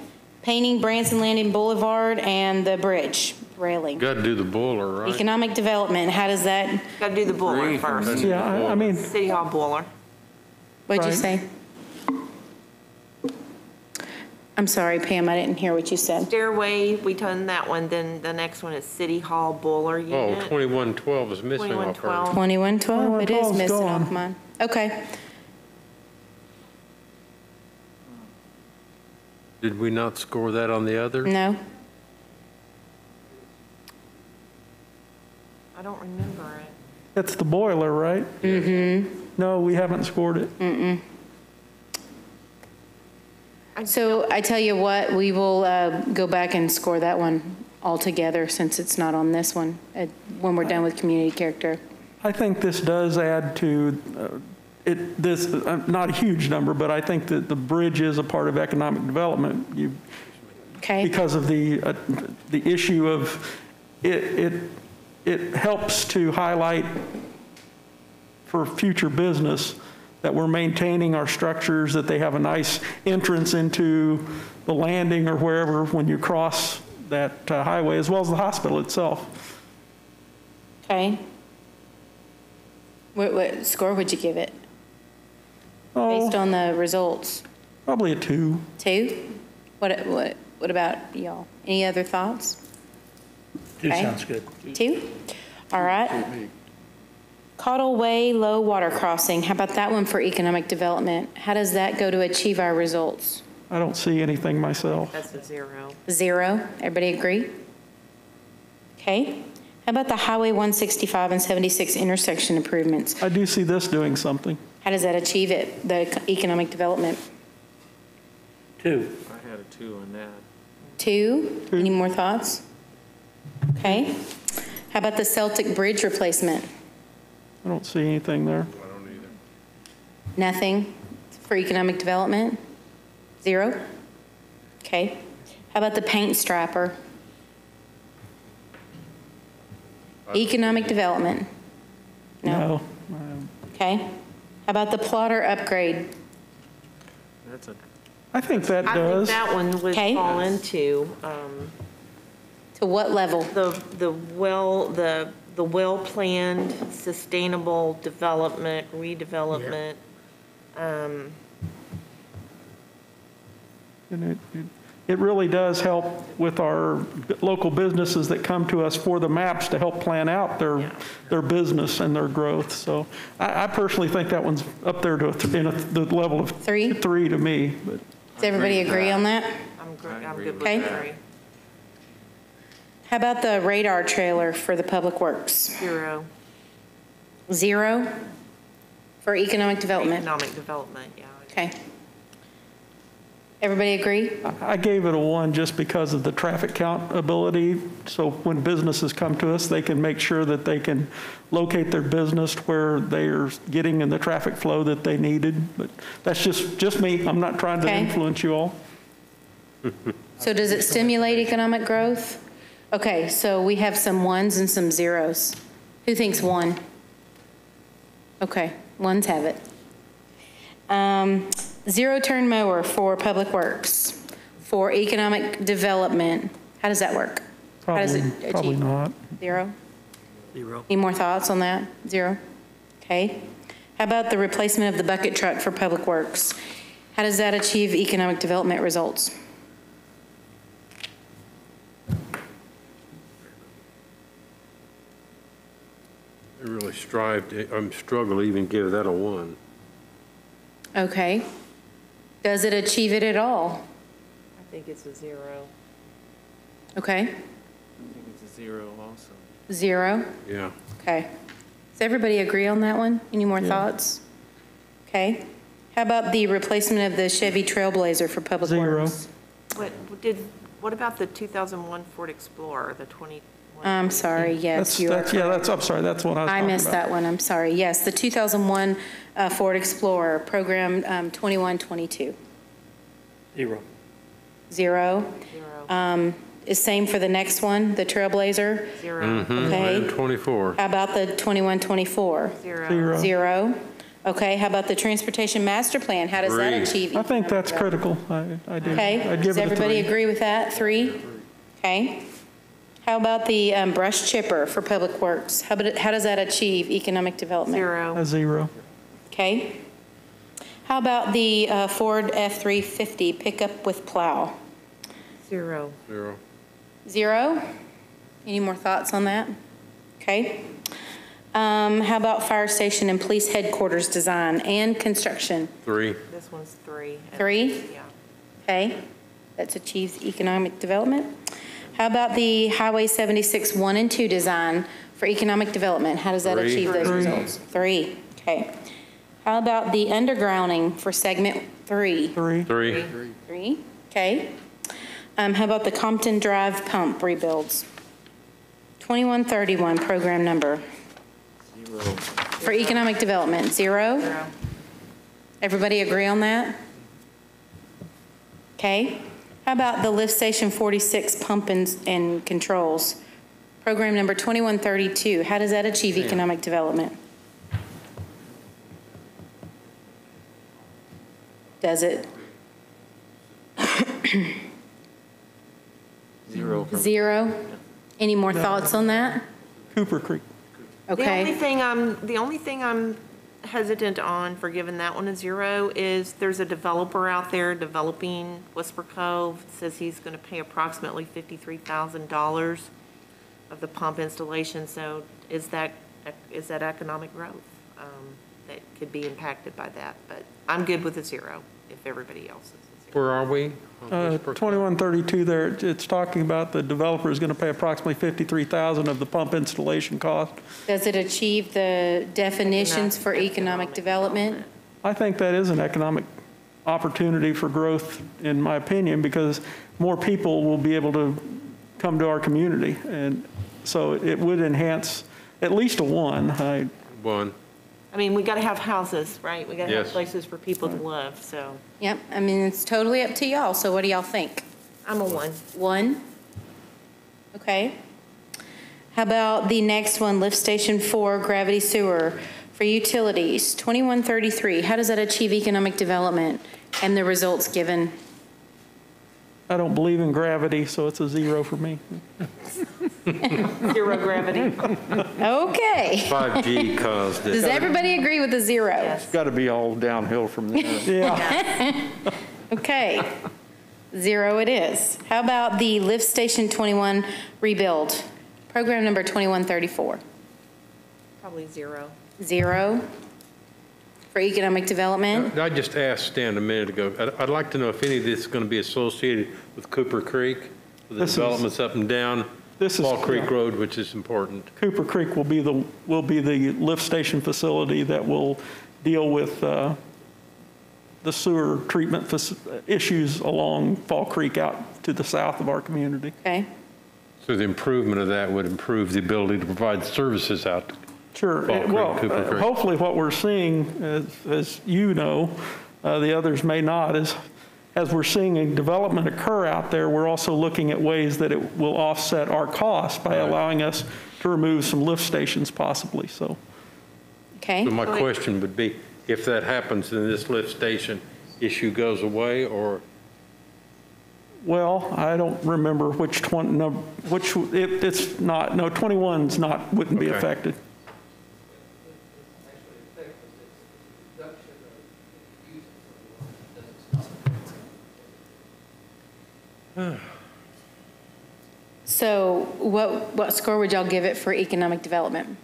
Painting Branson Landing Boulevard and the bridge railing. Got to do the boiler, right? Economic development, how does that, Got to do the boiler Three. first. Yeah, I, I mean, City Hall boiler. what'd you Right. say? I'm sorry, Pam, I didn't hear what you said. Stairway, we done that one, then the next one is City Hall boiler Oh, unit. 2112 is missing off 2112. ours. 2112, it is 2112 's missing off mine. Okay. Did we not score that on the other? No? I don't remember it. it's the boiler, right? Mm-hmm. No, we haven't scored it. So I tell you what, we will uh, go back and score that one altogether since it's not on this one, uh, when we're done with community character. I think this does add to, uh, it, this, uh, not a huge number, but I think that the bridge is a part of economic development. You, Okay? because of the, uh, the issue of, it, it, it helps to highlight for future business that we're maintaining our structures, that they have a nice entrance into the landing or wherever when you cross that uh, highway, as well as the hospital itself. Okay? What, what score would you give it, based Oh, on the results? probably a two. Two? What, what, what about y'all? Any other thoughts? Two Okay. sounds good. Two? All right. Caudle Way Low Water Crossing, how about that one for economic development? How does that go to achieve our results? I don't see anything myself. That's a zero. Zero, everybody agree? Okay. How about the Highway 165 and 76 intersection improvements? I do see this doing something. How does that achieve it, the economic development? Two. I had a two on that. Two, any more thoughts? Okay. How about the Celtic Bridge replacement? I don't see anything there. I don't either. Nothing for economic development? Zero? Okay. How about the paint striper? Economic development? No. Okay. How about the plotter upgrade? That's a, I think that I think does. that one would Okay. fall into, um, To what level? the, the well, the, the well-planned, sustainable development, redevelopment. Um, And it- it- it really does help with our local businesses that come to us for the maps to help plan out their, their business and their growth. So I, I personally think that one's up there to, a th- in a- the level of. Three? Three to me, but. Does everybody agree on that? I'm, gr- I'm good with Okay. three. How about the radar trailer for the Public Works? Zero. Zero for economic development? Economic development, yeah. Okay. Everybody agree? I gave it a one just because of the traffic count ability. So when businesses come to us, they can make sure that they can locate their business where they're getting in the traffic flow that they needed. But that's just, just me. I'm not trying to Okay. influence you all. So does it stimulate economic growth? Okay, so we have some ones and some zeros. Who thinks one? Okay, ones have it. Um, Zero-turn mower for Public Works, for economic development. How does that work? How does it Probably, probably not. Zero? Zero. Any more thoughts on that? Zero? Okay. How about the replacement of the bucket truck for Public Works? How does that achieve economic development results? Really strive, to- I'm um, struggle to even give that a one. Okay. Does it achieve it at all? I think it's a zero. Okay. I think it's a zero also. Zero? Yeah. Okay. Does everybody agree on that one? Any more thoughts? Okay. How about the replacement of the Chevy Trailblazer for Public Zero. Works? What, did, what about the 2001 Ford Explorer, the 21? I'm sorry, yes, That's, you are that's, yeah, that's, I'm sorry, that's what I was I talking about. missed that one, I'm sorry. Yes, the 2001 uh, Ford Explorer, program um, 2122. Zero. Zero. Zero. Um, Is same for the next one, the Trailblazer? Zero. Okay. And 24. How about the 2124? Zero. Zero. Zero. Okay, how about the Transportation Master Plan? How does that Three. achieve? I think that's critical. I, I do. Okay, I'd does give it a everybody three. agree with that? Three? Okay. How about the um, brush chipper for Public Works? How about, it- how does that achieve economic development? Zero. A zero. Okay. How about the uh, Ford F-350 pickup with plow? Zero. Zero. Zero? Any more thoughts on that? Okay. Um, How about fire station and police headquarters design and construction? Three. This one's three. Three? Yeah. Okay, that achieves economic development. How about the Highway 76 1 and 2 design for economic development? How does that Three. achieve those Three. results? Three, okay. How about the undergrounding for segment three? Three. Three. Three, okay. Um, How about the Compton Drive pump rebuilds? 2131 program number. Zero. For economic development, zero? Zero. Everybody agree on that? Okay. How about the Lift Station 46 pump and, and controls? Program number 2132, how does that achieve economic development? Does it? Zero. Zero? Any more thoughts on that? Cooper Creek. The only Okay, thing I'm, the only thing I'm hesitant on for giving that one a zero is there's a developer out there developing Whisper Cove. Says he's going to pay approximately $53,000 of the pump installation. So is that, is that economic growth um, that could be impacted by that? But I'm good with a zero if everybody else is a zero. Where are we? Uh, 2132 there, it's talking about the developer is going to pay approximately 53,000 of the pump installation cost. does it achieve the definitions for economic development? I think that is an economic opportunity for growth, in my opinion, because more people will be able to come to our community. And so it would enhance at least a one. I, One. I mean, we got to have houses, right? We got to have Yes. places for people to live, so Yep, I mean, it's totally up to y'all, so what do y'all think? I'm a one. One? Okay. How about the next one, Lift Station 4, Gravity Sewer for utilities, 2133? How does that achieve economic development and the results given? I don't believe in gravity, so it's a zero for me. Zero gravity. Okay. 5G caused it. Does everybody agree with the zero? Yes. Got to be all downhill from there. Yeah, Okay. Zero it is. How about the Lift Station 21 rebuild? Program number 2134. Probably zero. Zero for economic development. I just asked Stan a minute ago, I'd, I'd like to know if any of this is going to be associated with Cooper Creek, with the This is- developments up and down This is- Fall Creek yeah. Road, which is important. Cooper Creek will be the, will be the lift station facility that will deal with uh, the sewer treatment fac- issues along Fall Creek out to the south of our community. Okay, So the improvement of that would improve the ability to provide services out. Sure. Fall Creek, Well, Cooper uh, Creek. hopefully what we're seeing, as, as you know, uh, the others may not, is as we're seeing a development occur out there, we're also looking at ways that it will offset our costs by allowing us to remove some lift stations possibly, so. okay. So my question would be, if that happens, then this lift station issue goes away, or Well, I don't remember which 20, no, which, it, it's not, no, 21's not, wouldn't be affected. So what, what score would y'all give it for economic development?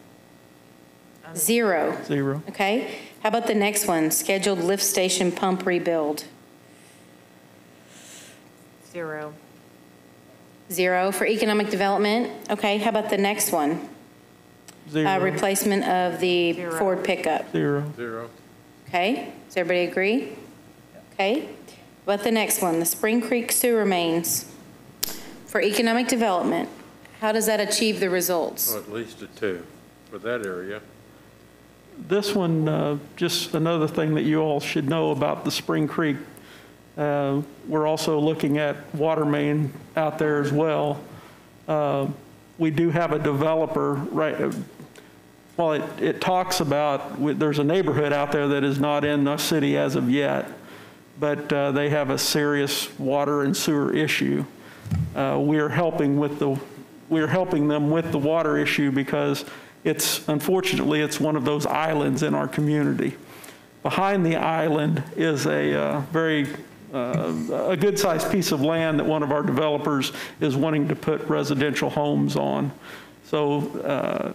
Zero, Zero. okay? How about the next one, scheduled lift station pump rebuild? Zero. Zero for economic development, okay? How about the next one? Uh, Zero. Replacement of the Zero. Ford pickup, Zero. zero? okay? Does everybody agree? Okay. What about the next one, the Spring Creek sewer mains? For economic development, how does that achieve the results? Well, at least a two for that area. This one, uh, just another thing that you all should know about the Spring Creek. uh, We're also looking at water main out there as well. Uh, We do have a developer, right, uh, well, it, it talks about, there's a neighborhood out there that is not in the city as of yet, but uh, they have a serious water and sewer issue. Uh, We are helping with the, we are helping them with the water issue because it's, unfortunately, it's one of those islands in our community. Behind the island is a uh, very, uh, a good-sized piece of land that one of our developers is wanting to put residential homes on. So uh,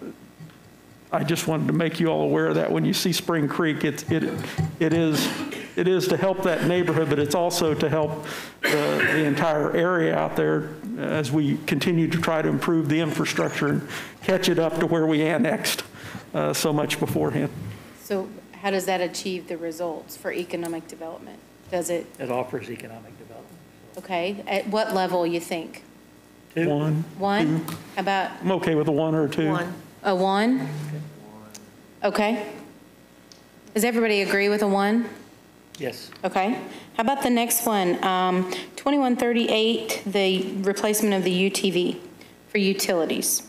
I just wanted to make you all aware of that. When you see Spring Creek, it's, it, it is, it is to help that neighborhood, but it's also to help the, the entire area out there as we continue to try to improve the infrastructure and catch it up to where we annexed uh, so much beforehand. So how does that achieve the results for economic development? Does it, It offers economic development. okay, at what level you think? One, One? How about I'm okay with a one or a two. One. a one? Okay. Does everybody agree with a one? Yes. Okay. How about the next one? Um, 2138, the replacement of the UTV for utilities.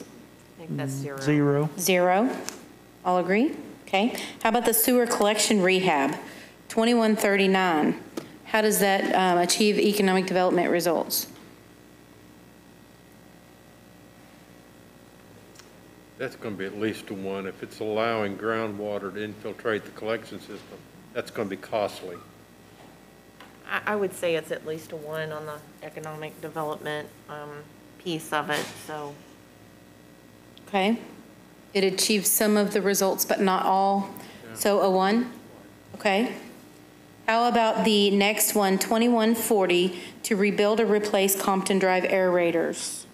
I think that's zero. Zero. Zero. All agree? Okay. How about the sewer collection rehab? 2139. How does that um, achieve economic development results? That's going to be at least a one. If it's allowing groundwater to infiltrate the collection system, that's going to be costly. I, I would say it's at least a one on the economic development um, piece of it, so Okay. It achieves some of the results, but not all. So a one? Okay. How about the next one, 2140, to rebuild or replace Compton Drive aerators?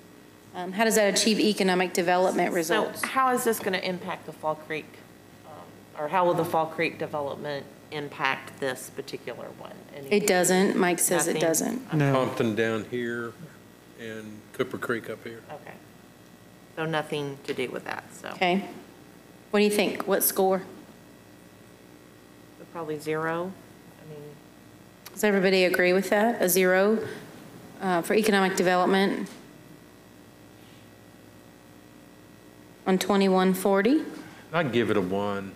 Um, How does that achieve economic development results? So results? how is this going to impact the Fall Creek, um, or how will the Fall Creek development impact this particular one? Any- It doesn't. Mike says it Nothing? doesn't. No. Compton down here and Cooper Creek up here. Okay. So nothing to do with that, so Okay. What do you think? What score? probably zero. I mean, Does everybody agree with that? A zero uh, for economic development? On 2140? I'd give it a one.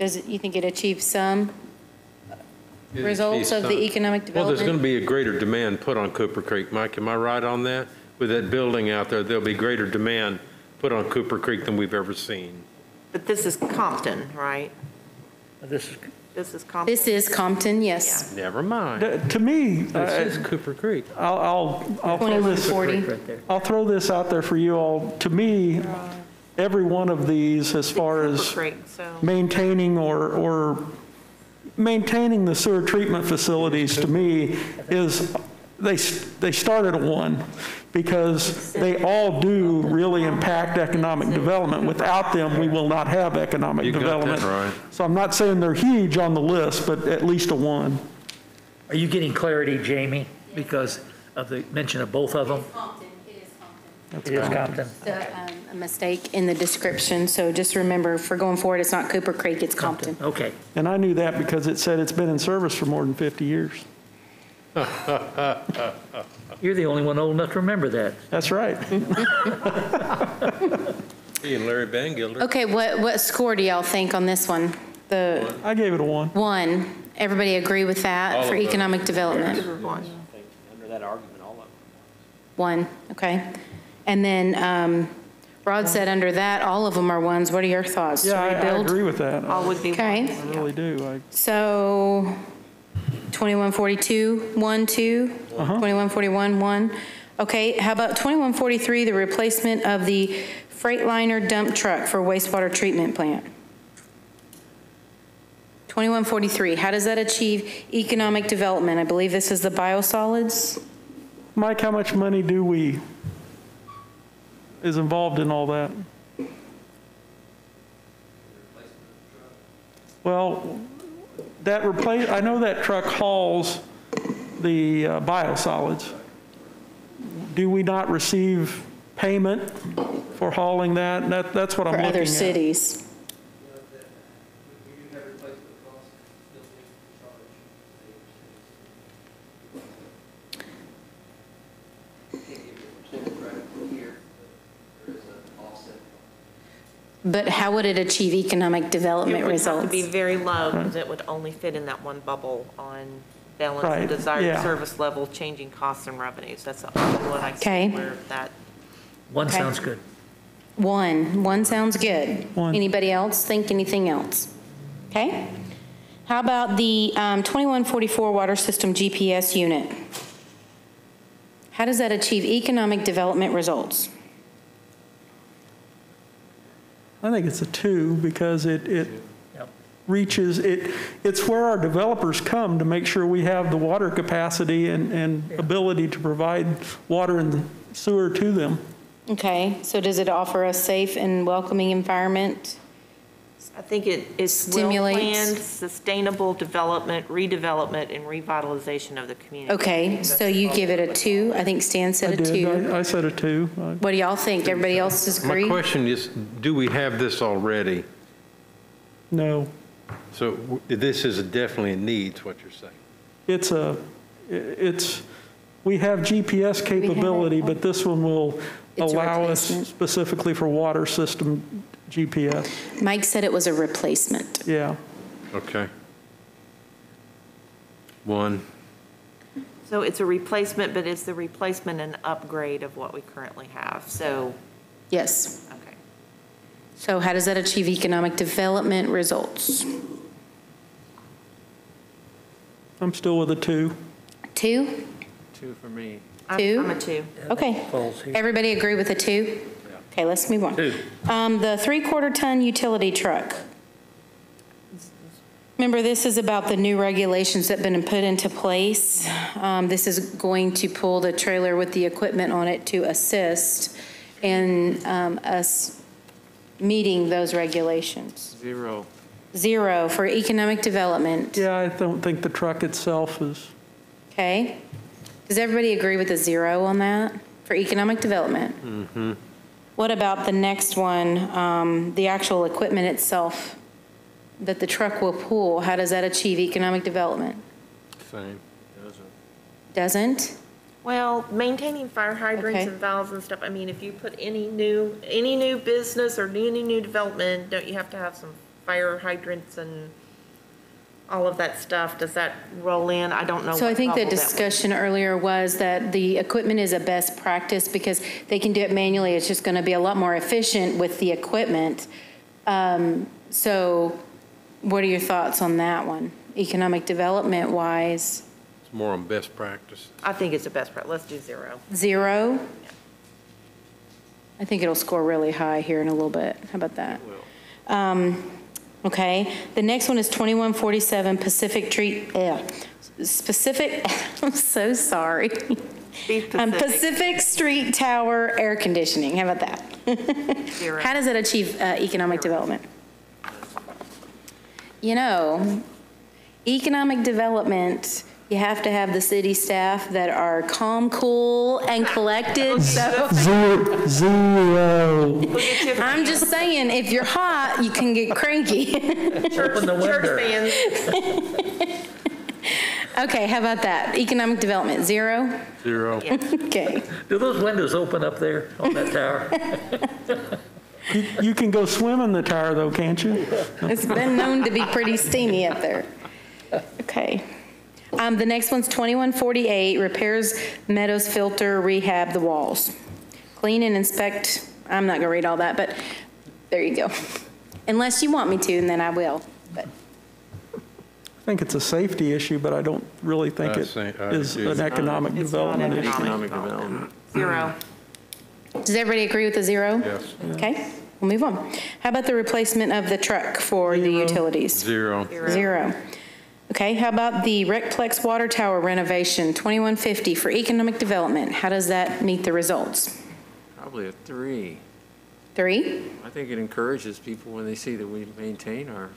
Does it, you think it achieves some It results of the achieves some- economic Well, there's going to be a greater demand put on Cooper Creek. Mike, am I right on that? With that building out there, there'll be greater demand put on Cooper Creek than we've ever seen. but this is Compton, right? This is, This is Compton? This is Compton, yes. Never mind. To me, This uh, is Cooper Creek. I'll, I'll, I'll throw this, 2140. Right there. I'll throw this out there for you all. To me, every one of these, as far as Creek, so. maintaining or, or maintaining the sewer treatment facilities, to me, is, they, s- they start at a one, because they all do really impact economic development. Without them, we will not have economic You got that development. right. So I'm not saying they're huge on the list, but at least a one. Are you getting clarity, Jamie, because of the mention of both of them? Compton, it is Compton. It is Compton. The, um, A mistake in the description, so just remember, for going forward, it's not Cooper Creek, it's Compton. Okay. And I knew that because it said it's been in service for more than 50 years. You're the only one old enough to remember that. That's right. He and Larry Bangilder. Okay, what, what score do y'all think on this one? The I gave it a one. one, everybody agree with All that of for them. economic development? Under that argument, all of them. One, okay. And then um, Rod said under that, all of them are ones. What are your thoughts? To Yeah, I I agree with that. All would be Okay. ones, I really do. I- So 2142, 1, 2, uh-huh. 2141, 1. Okay, how about 2143, the replacement of the Freightliner dump truck for wastewater treatment plant? 2143, how does that achieve economic development? I believe this is the biosolids? Mike, how much money do we, is involved in all that? Well, that replace, I know that truck hauls the uh, biosolids. Do we not receive payment for hauling that? That, that's what I'm For looking at. other cities? We do have replacement costs, still need to charge. Can't give you a percent credit per year, but there is an offset. But how would it achieve economic development results? It would have to be very low, because it would only fit in that one bubble on balance Right, and desired yeah. service level, changing costs and revenues. That's the only one I see Okay. where that, One Okay. sounds good. One, one sounds good. One. Anybody else think anything else? Okay. How about the um, 2144 water system GPS unit? How does that achieve economic development results? I think it's a two because it, it Yep. reaches, it, it's where our developers come to make sure we have the water capacity and, and ability to provide water and sewer to them. Okay, so does it offer a safe and welcoming environment? I think it is Stimulates. well-planned, sustainable development, redevelopment, and revitalization of the community. Okay, so you give it a two. I think Stan I said a did, two. I I said a two. I- What do y'all think? Everybody else My disagree? question is, do we have this already? No, So w- this is definitely a needs, what you're saying? it's a, it's, we have GPS have capability, but this one will It's a allow us replacement. specifically for water system GPS. Mike said it was a replacement. Yeah. Okay. One. So it's a replacement, but it's the replacement and upgrade of what we currently have. So, Yes. okay. So how does that achieve economic development results? I'm still with a two. Two? Two for me. Two? I'm a two. Okay. Everybody agree with a two? Okay, let's move on. Two. Um, the three-quarter ton utility truck. Remember, this is about the new regulations that have been put into place. Um, this is going to pull the trailer with the equipment on it to assist in, um, us meeting those regulations. Zero. Zero for economic development. Yeah, I don't think the truck itself is, Okay? Does everybody agree with a zero on that for economic development? Mm-hmm. What about the next one, um, the actual equipment itself that the truck will pull? How does that achieve economic development? Same. Doesn't? Doesn't? Well, maintaining fire hydrants Okay. and valves and stuff, I mean, if you put any new, any new business or any new development, don't you have to have some fire hydrants and all of that stuff? Does that roll in? I don't know. So I what think the bubble that would- discussion earlier was that the equipment is a best practice because they can do it manually. It's just going to be a lot more efficient with the equipment. Um, So What are your thoughts on that one? Economic development wise, It's more on best practice. I think it's the best part. Let's do zero. zero? I think it'll score really high here in a little bit. How about that? Um, Okay, the next one is 2147 Pacific Tree, yeah, specific, I'm so sorry. Um, Pacific. Pacific Street Tower Air Conditioning, how about that? How does it achieve uh, economic development? You know, economic development, you have to have the city staff that are calm, cool, and collected, so Zero, zero. I'm just saying, if you're hot, you can get cranky. Open the window. Church fans, Okay, how about that? Economic development, zero? Zero. Okay. Do those windows open up there on that tower? You you can go swim in the tower though, can't you? It's been known to be pretty steamy up there. Okay. Um, the next one's 2148, repairs meadows filter, rehab the walls. Clean and inspect, I'm not gonna read all that, but there you go. Unless you want me to, and then I will, but. I think it's a safety issue, but I don't really think I it think- I is do. an economic It's not development issue. economic. Economic development. zero. Does everybody agree with the zero? Yes. Okay, we'll move on. How about the replacement of the truck for the utilities? Zero. Zero. Okay, how about the Recplex Water Tower renovation, 2150 for economic development? How does that meet the results? Probably a three. Three? I think it encourages people when they see that we maintain our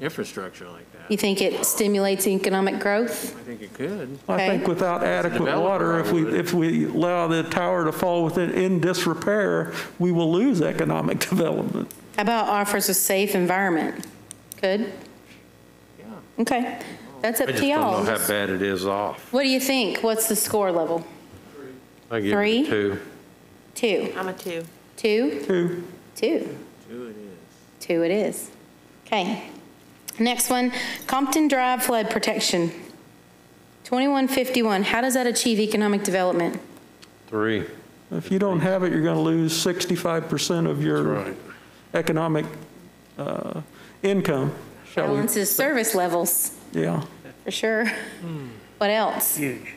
infrastructure like that. You think it stimulates economic growth? I think it could. I Okay. think without adequate water, if we, if we allow the tower to fall within, in disrepair, we will lose economic development. How about offers a safe environment? Good? Yeah. Okay, that's up I up just to don't know y'all. how bad it is off. What do you think? What's the score level? I give Three? it a two. Two? I'm a two. Two? Two, Two. Two it is. Two it is. Okay. Next one, Compton Drive flood protection. 2151, how does that achieve economic development? Three. if you don't have it, you're going to lose 65% of your Right. economic uh, income, shall we? Balances service levels, Yeah. for sure. Hmm. What else? Huge.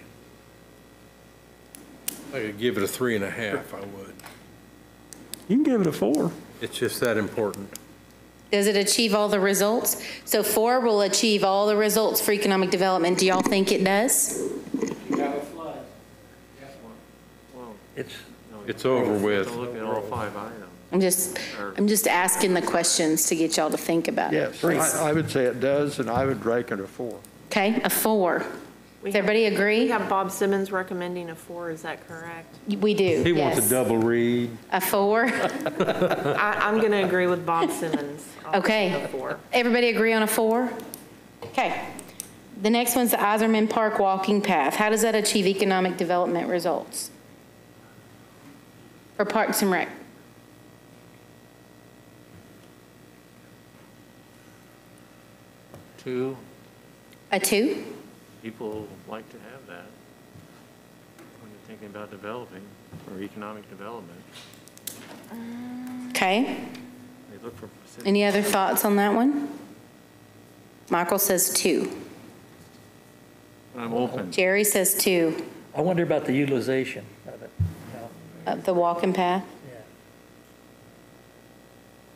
I could give it a three and a half, I would. You can give it a four. It's just that important. Does it achieve all the results? So four will achieve all the results for economic development. Do y'all think it does? You have a flood. Yes. Well, It's, It's over with. Look at all five items. I'm just, I'm just asking the questions to get y'all to think about it. Yes, I I would say it does, and I would rank it a four. Okay, a four. We Does everybody We agree? have Bob Simmons recommending a four, is that correct? We do, He wants a double read. A four? I, I'm going to agree with Bob Simmons. I'll Okay. say a four. Everybody agree on a four? Okay. The next one's the Iserman Park Walking Path. How does that achieve economic development results? For Parks and Rec? Two, A two? people like to have that when you're thinking about developing or economic development. Okay. They look for specific. Any other thoughts on that one? Michael says two. I'm open. Jerry says two. I wonder about the utilization of it. you know? Of the walking path? Yeah.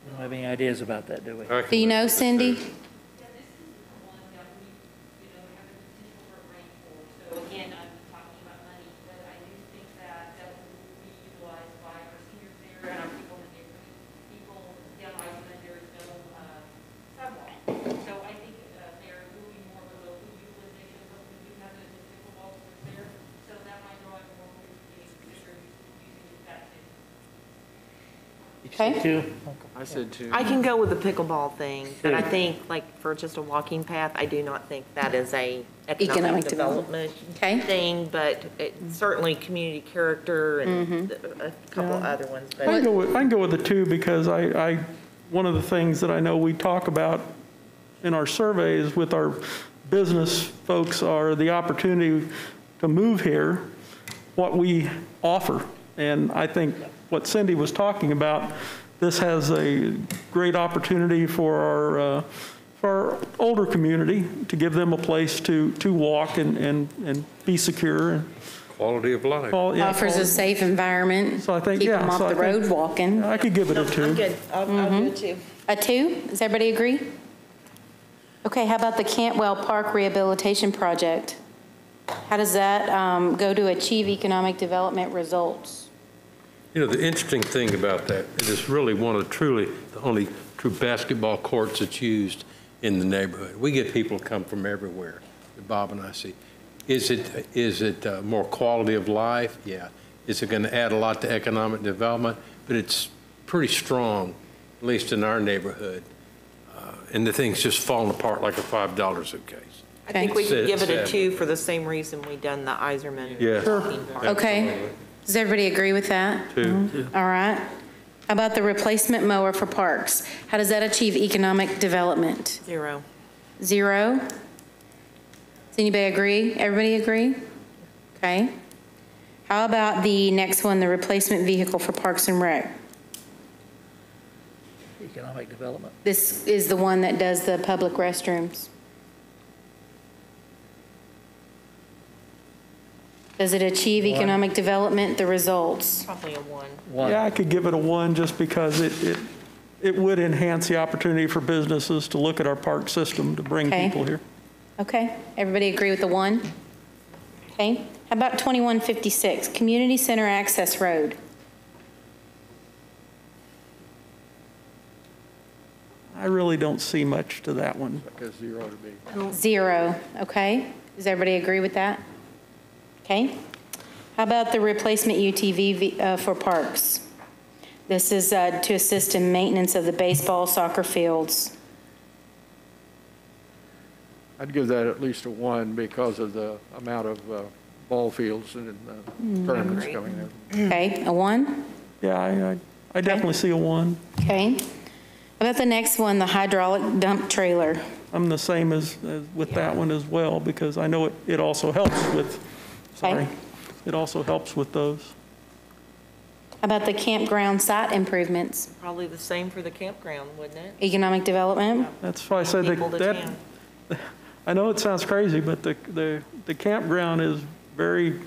We don't have any ideas about that, do we? Do you know, with the Cindy? two. Yeah, this is the one that we, you know, have the potential for a rainfall. So again, I'm talking about money, but I do think that that will be utilized by our seniors there and our people in the neighborhood. People down Iceland, there is no, uh, sidewalk. So I think, uh, there will be more of a local utilization, but we do have the pickleball courts there. So that might draw in more people getting considered using that too. Okay. Two? I said two. I can go with the pickleball thing, but I think, like, for just a walking path, I do not think that is a Economic economic development. development Okay. thing, but it- certainly community character Mm-hmm. and a couple other ones, I can but go with, I can go with the two because I, I, one of the things that I know we talk about in our surveys with our business folks are the opportunity to move here, what we offer. And I think what Cindy was talking about, this has a great opportunity for our uh, for our older community, to give them a place to, to walk and, and, and be secure. Quality of life. all- yeah, Offers a safe environment. So I think, Keep yeah. them off so I the think- road walking. I could give it a I'm two. good. I'll, I'll do it too. A two? Does everybody agree? Okay, how about the Cantwell Park Rehabilitation Project? How does that um, go to achieve economic development results? You know, the interesting thing about that is it is really one of truly, the only true basketball courts that's used in the neighborhood. We get people come from everywhere, that Bob and I see. Is it, is it uh, more quality of life? Yeah. Is it going to add a lot to economic development? But it's pretty strong, at least in our neighborhood. Uh, And the thing's just falling apart like a $5 suitcase. I think we could give it a two for the same reason we done the Iserman. Yeah. Sure. theme park. Okay, does everybody agree with that? Mm-hmm. Two. All right. How about the replacement mower for parks? How does that achieve economic development? Zero. Zero? Does anybody agree? Everybody agree? Okay. How about the next one, the replacement vehicle for Parks and Rec? Economic development. This is the one that does the public restrooms. Does it achieve One. economic development, the results? Probably a one. One. Yeah, I could give it a one just because it, it, it would enhance the opportunity for businesses to look at our park system to bring Okay. people here. Okay, everybody agree with the one? Okay, how about 2156, Community Center Access Road? I really don't see much to that one. Because zero to be. Zero, okay? Does everybody agree with that? Okay. How about the replacement UTV uh, for parks? This is uh, to assist in maintenance of the baseball, soccer fields. I'd give that at least a one because of the amount of uh, ball fields and uh, tournaments Agreed. coming in. Okay, a one? Yeah, I, I- I definitely see a one. Okay. How about the next one, the hydraulic dump trailer? I'm the same as, as with that one as well, because I know it, it also helps with, sorry, it also helps with those. About the campground site improvements? Probably the same for the campground, wouldn't it? Economic development? That's why I said People to that, town. I know it sounds crazy, but the, the, the campground is very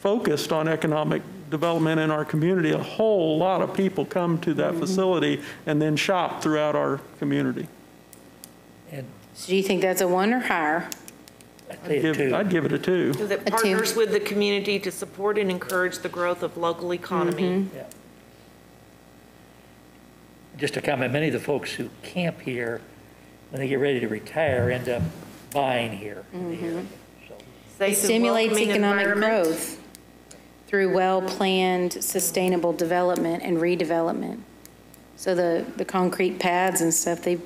focused on economic development in our community. A whole lot of people come to that mm-hmm. facility and then shop throughout our community. And So do you think that's a one or higher? I'd I'd say a give. I'd give it a two. Because it A two. partners with the community to support and encourage the growth of local economy. Mm-hmm. Yeah. Just to comment, many of the folks who camp here, when they get ready to retire, end up buying here. in the area. So, It and stimulates welcoming economic environment. growth through well-planned, sustainable development and redevelopment. So the, the concrete pads and stuff, they've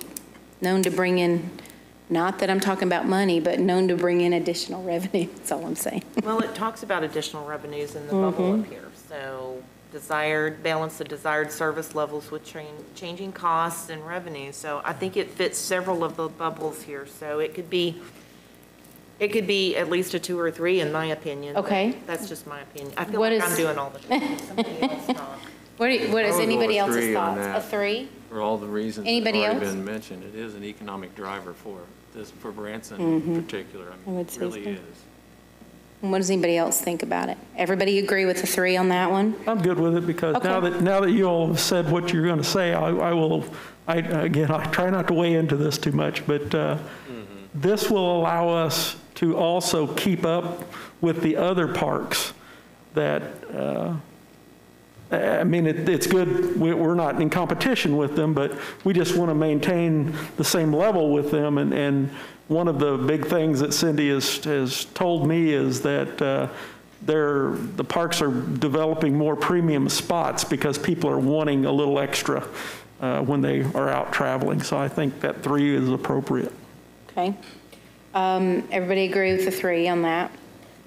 known to bring in, not that I'm talking about money, but known to bring in additional revenue, that's all I'm saying. Well, it talks about additional revenues in the bubble up mm-hmm. here. So desired, balance the desired service levels with chan- changing costs and revenue. So I think it fits several of the bubbles here. So it could be, it could be at least a two or three, in my opinion. Okay. That's just my opinion. I feel What like is- I'm doing all the talking. Somebody else talk. What, do you- what I is would go anybody else's on thoughts? A that. three? For all the reasons that Anybody have already else? been mentioned, it is an economic driver for this, for Branson Mm-hmm. in particular. I I mean, would it say really so. is. And What does anybody else think about it? Everybody agree with the three on that one? I'm good with it because now Okay. that, now that you all have said what you're going to say, I, I will, I, again, I try not to weigh into this too much, but uh, this will allow us to also keep up with the other parks that, uh, I mean, it, it's good, we- we're not in competition with them, but we just want to maintain the same level with them. And, and one of the big things that Cindy has, has told me is that uh, the parks are developing more premium spots because people are wanting a little extra uh, when they are out traveling. So I think that three is appropriate. Okay. Um, Everybody agree with the three on that?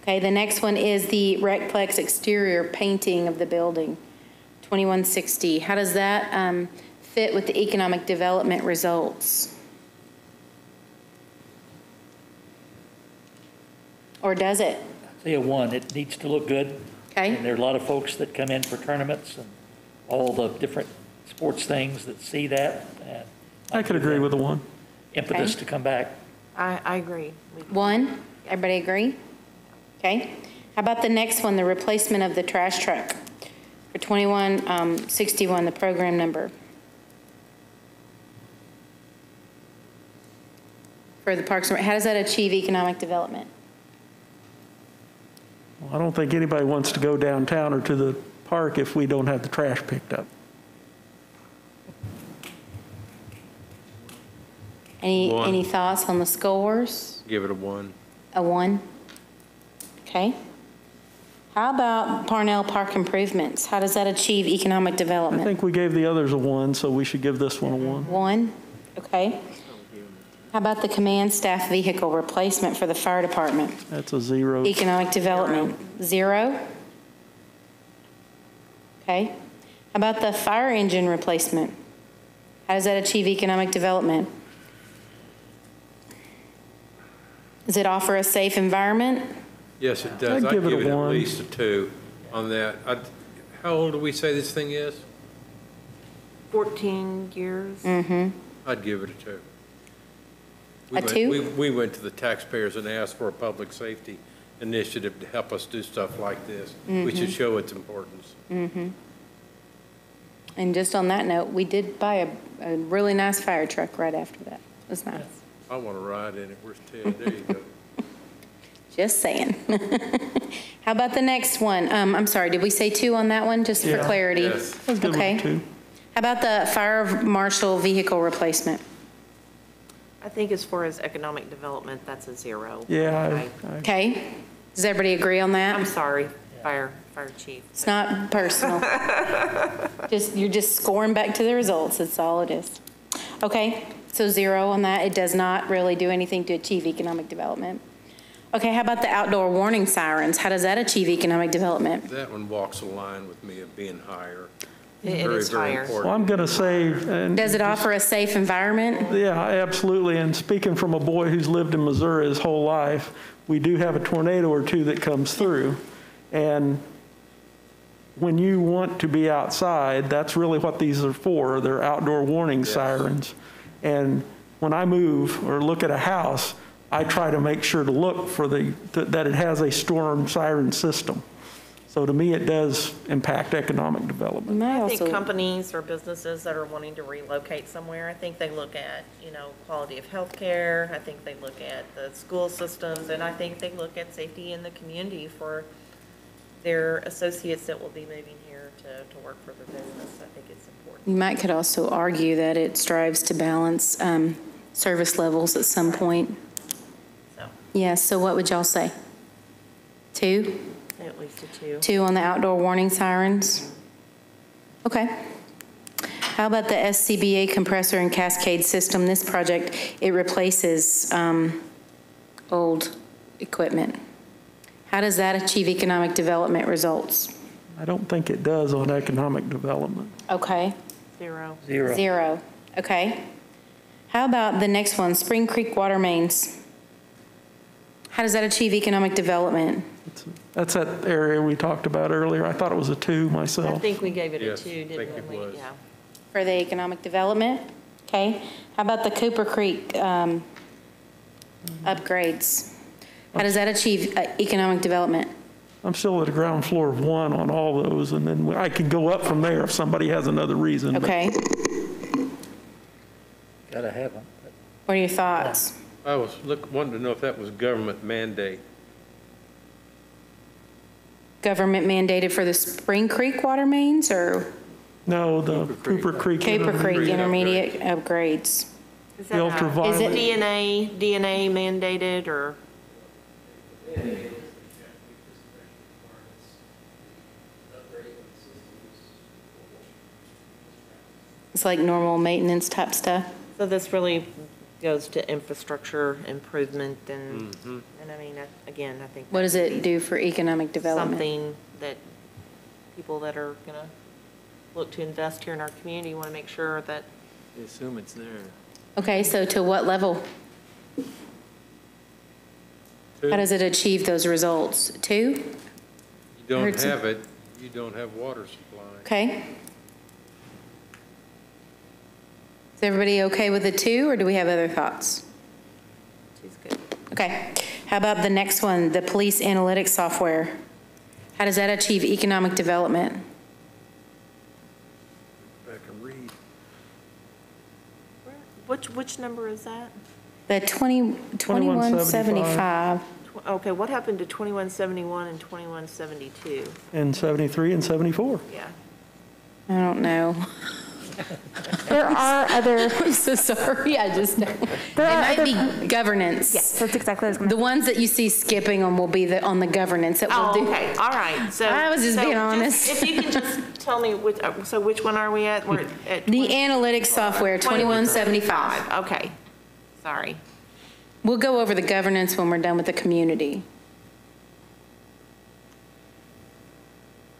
Okay, the next one is the Recplex exterior painting of the building, 2160. How does that um, fit with the economic development results? Or does it? I'd say a one. It needs to look good. Okay. And there are a lot of folks that come in for tournaments and all the different sports things that see that. and I could agree with the one. impetus Okay. to come back. I, I agree. One, everybody agree? Okay. How about the next one, the replacement of the trash truck for 2161, um, the program number? For the Parks and Rec, how does that achieve economic development? Well, I don't think anybody wants to go downtown or to the park if we don't have the trash picked up. Any, One. any thoughts on the scores? Give it a one. A one? Okay. How about Parnell Park improvements? How does that achieve economic development? I think we gave the others a one, so we should give this one a one. One, okay. How about the command staff vehicle replacement for the fire department? That's a zero. Economic development, zero? Okay. How about the fire engine replacement? How does that achieve economic development? Does it offer a safe environment? Yes, it does. I'd I'd give it a it at one. least a two on that. I'd- How old do we say this thing is? 14 years. Mm-hmm. I'd give it a two. We A went- two? We, we went to the taxpayers and asked for a public safety initiative to help us do stuff like this. We Mm-hmm. should show its importance. And just on that note, we did buy a, a really nice fire truck right after that. It was nice. I want to ride in it. Where's Ted? There you go. Just saying. How about the next one? Um, I'm sorry, did we say two on that one, just for clarity? Yes. Let's give it a Okay. two. How about the fire marshal vehicle replacement? I think as far as economic development, that's a zero. Yeah, I- I- I- Okay, does everybody agree on that? I'm sorry, fire, fire chief. It's not personal. Just, you're just scoring back to the results, that's all it is. Okay, so zero on that, it does not really do anything to achieve economic development. Okay, how about the outdoor warning sirens? How does that achieve economic development? That one walks a line with me of being higher. It- it Very, is very higher. important. Well, I'm going to say, and Does it offer a safe environment? Yeah, absolutely. And speaking from a boy who's lived in Missouri his whole life, we do have a tornado or two that comes through. And when you want to be outside, that's really what these are for. They're outdoor warning sirens. And when I move or look at a house, I try to make sure to look for the, that it has a storm siren system. So to me, it does impact economic development. I think companies or businesses that are wanting to relocate somewhere, I think they look at, you know, quality of healthcare. I think they look at the school systems, and I think they look at safety in the community for their associates that will be moving here to, to work for their business. I think it's important. you might could also argue that it strives to balance um, service levels at some point. So, Yes, so what would y'all say? Two? at least a two. Two on the outdoor warning sirens? Okay. How about the SCBA compressor and cascade system? This project, it replaces um, old equipment. How does that achieve economic development results? I don't think it does on economic development. Okay, Zero. Zero. zero. Okay. How about the next one, Spring Creek water mains? How does that achieve economic development? That's that area we talked about earlier. I thought it was a two myself. I myself. think we gave it a Yes, two, think didn't it we? was. Yeah. For the economic development? Okay. How about the Cooper Creek um, upgrades? How does that achieve uh, economic development? I'm still at a ground floor of one on all those, and then I can go up from there if somebody has another reason. but- Okay. Gotta have them. What are your thoughts? I was look, wanting to know if that was government mandate. Government mandated for the Spring Creek water mains or No, the Cooper Creek. Cooper Creek Creek intermediate upgrades? Is The that a- Is it DNR, DNR mandated or? It's like normal maintenance type stuff? So this really goes to infrastructure improvement and, mm-hmm. and I mean, I- again, I think. What does it do for economic development? Something that people that are going to look to invest here in our community want to make sure that They assume it's there. Okay, so to what level? Two, How does it achieve those results? Two? You don't heard some- have it, you don't have water supply. Okay. Is everybody okay with the two, or do we have other thoughts? She's good. Okay, how about the next one, the police analytics software? How does that achieve economic development? Back and read. Which, which number is that? The 20, 2175. Tw- Okay, what happened to 2171 and 2172? And 73 and 74. Yeah. I don't know. There are other, I'm so sorry, I just don't. It There are might other- be governance. yes, that's exactly what I was going The to, ones that you see skipping them will be the, on the governance that we'll Oh, do. okay, all right, so. I was just so being honest. If you can just tell me which, uh, so which one are we at? We're at. The 20 analytics software, 2175. Okay, sorry. We'll go over the governance when we're done with the community.